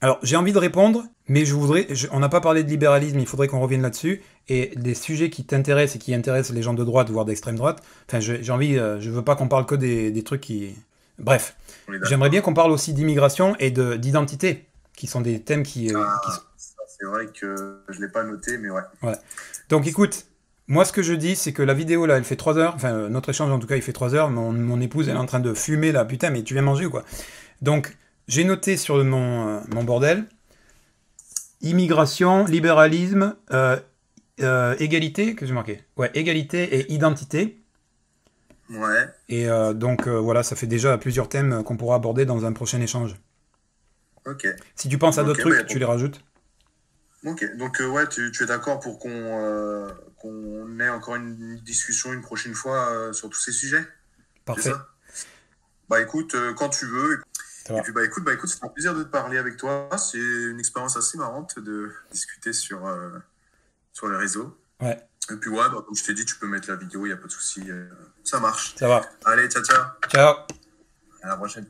alors, j'ai envie de répondre, mais je voudrais. on n'a pas parlé de libéralisme, il faudrait qu'on revienne là-dessus. Et des sujets qui t'intéressent et qui intéressent les gens de droite, voire d'extrême droite. Enfin, j'ai envie. je veux pas qu'on parle que des, des trucs qui. Bref. J'aimerais bien qu'on parle aussi d'immigration et d'identité, qui sont des thèmes qui, ah. qui c'est vrai que je ne l'ai pas noté, mais ouais. ouais. Donc écoute, moi ce que je dis, c'est que la vidéo là, elle fait 3 heures. Enfin, notre échange en tout cas, il fait 3 heures. Mon, mon épouse, elle est en train de fumer là. Putain, mais tu viens manger ou quoi? Donc, j'ai noté sur mon, euh, mon bordel immigration, libéralisme, euh, euh, égalité, que j'ai marqué? Ouais, égalité et identité. Ouais. Et donc voilà, ça fait déjà plusieurs thèmes qu'on pourra aborder dans un prochain échange. Ok. Si tu penses à d'autres trucs, tu les rajoutes Ok, donc euh, ouais, tu, es d'accord pour qu'on euh, ait encore une discussion une prochaine fois euh, sur tous ces sujets? Parfait. bah écoute, quand tu veux. Et puis bah écoute, bah écoute, c'est un plaisir de te parler avec toi. C'est une expérience assez marrante de discuter sur, sur les réseaux. Ouais. Et puis ouais, bah, comme je t'ai dit, tu peux mettre la vidéo, il n'y a pas de souci. ça marche. Ça va. Allez, ciao ciao. Ciao. À la prochaine.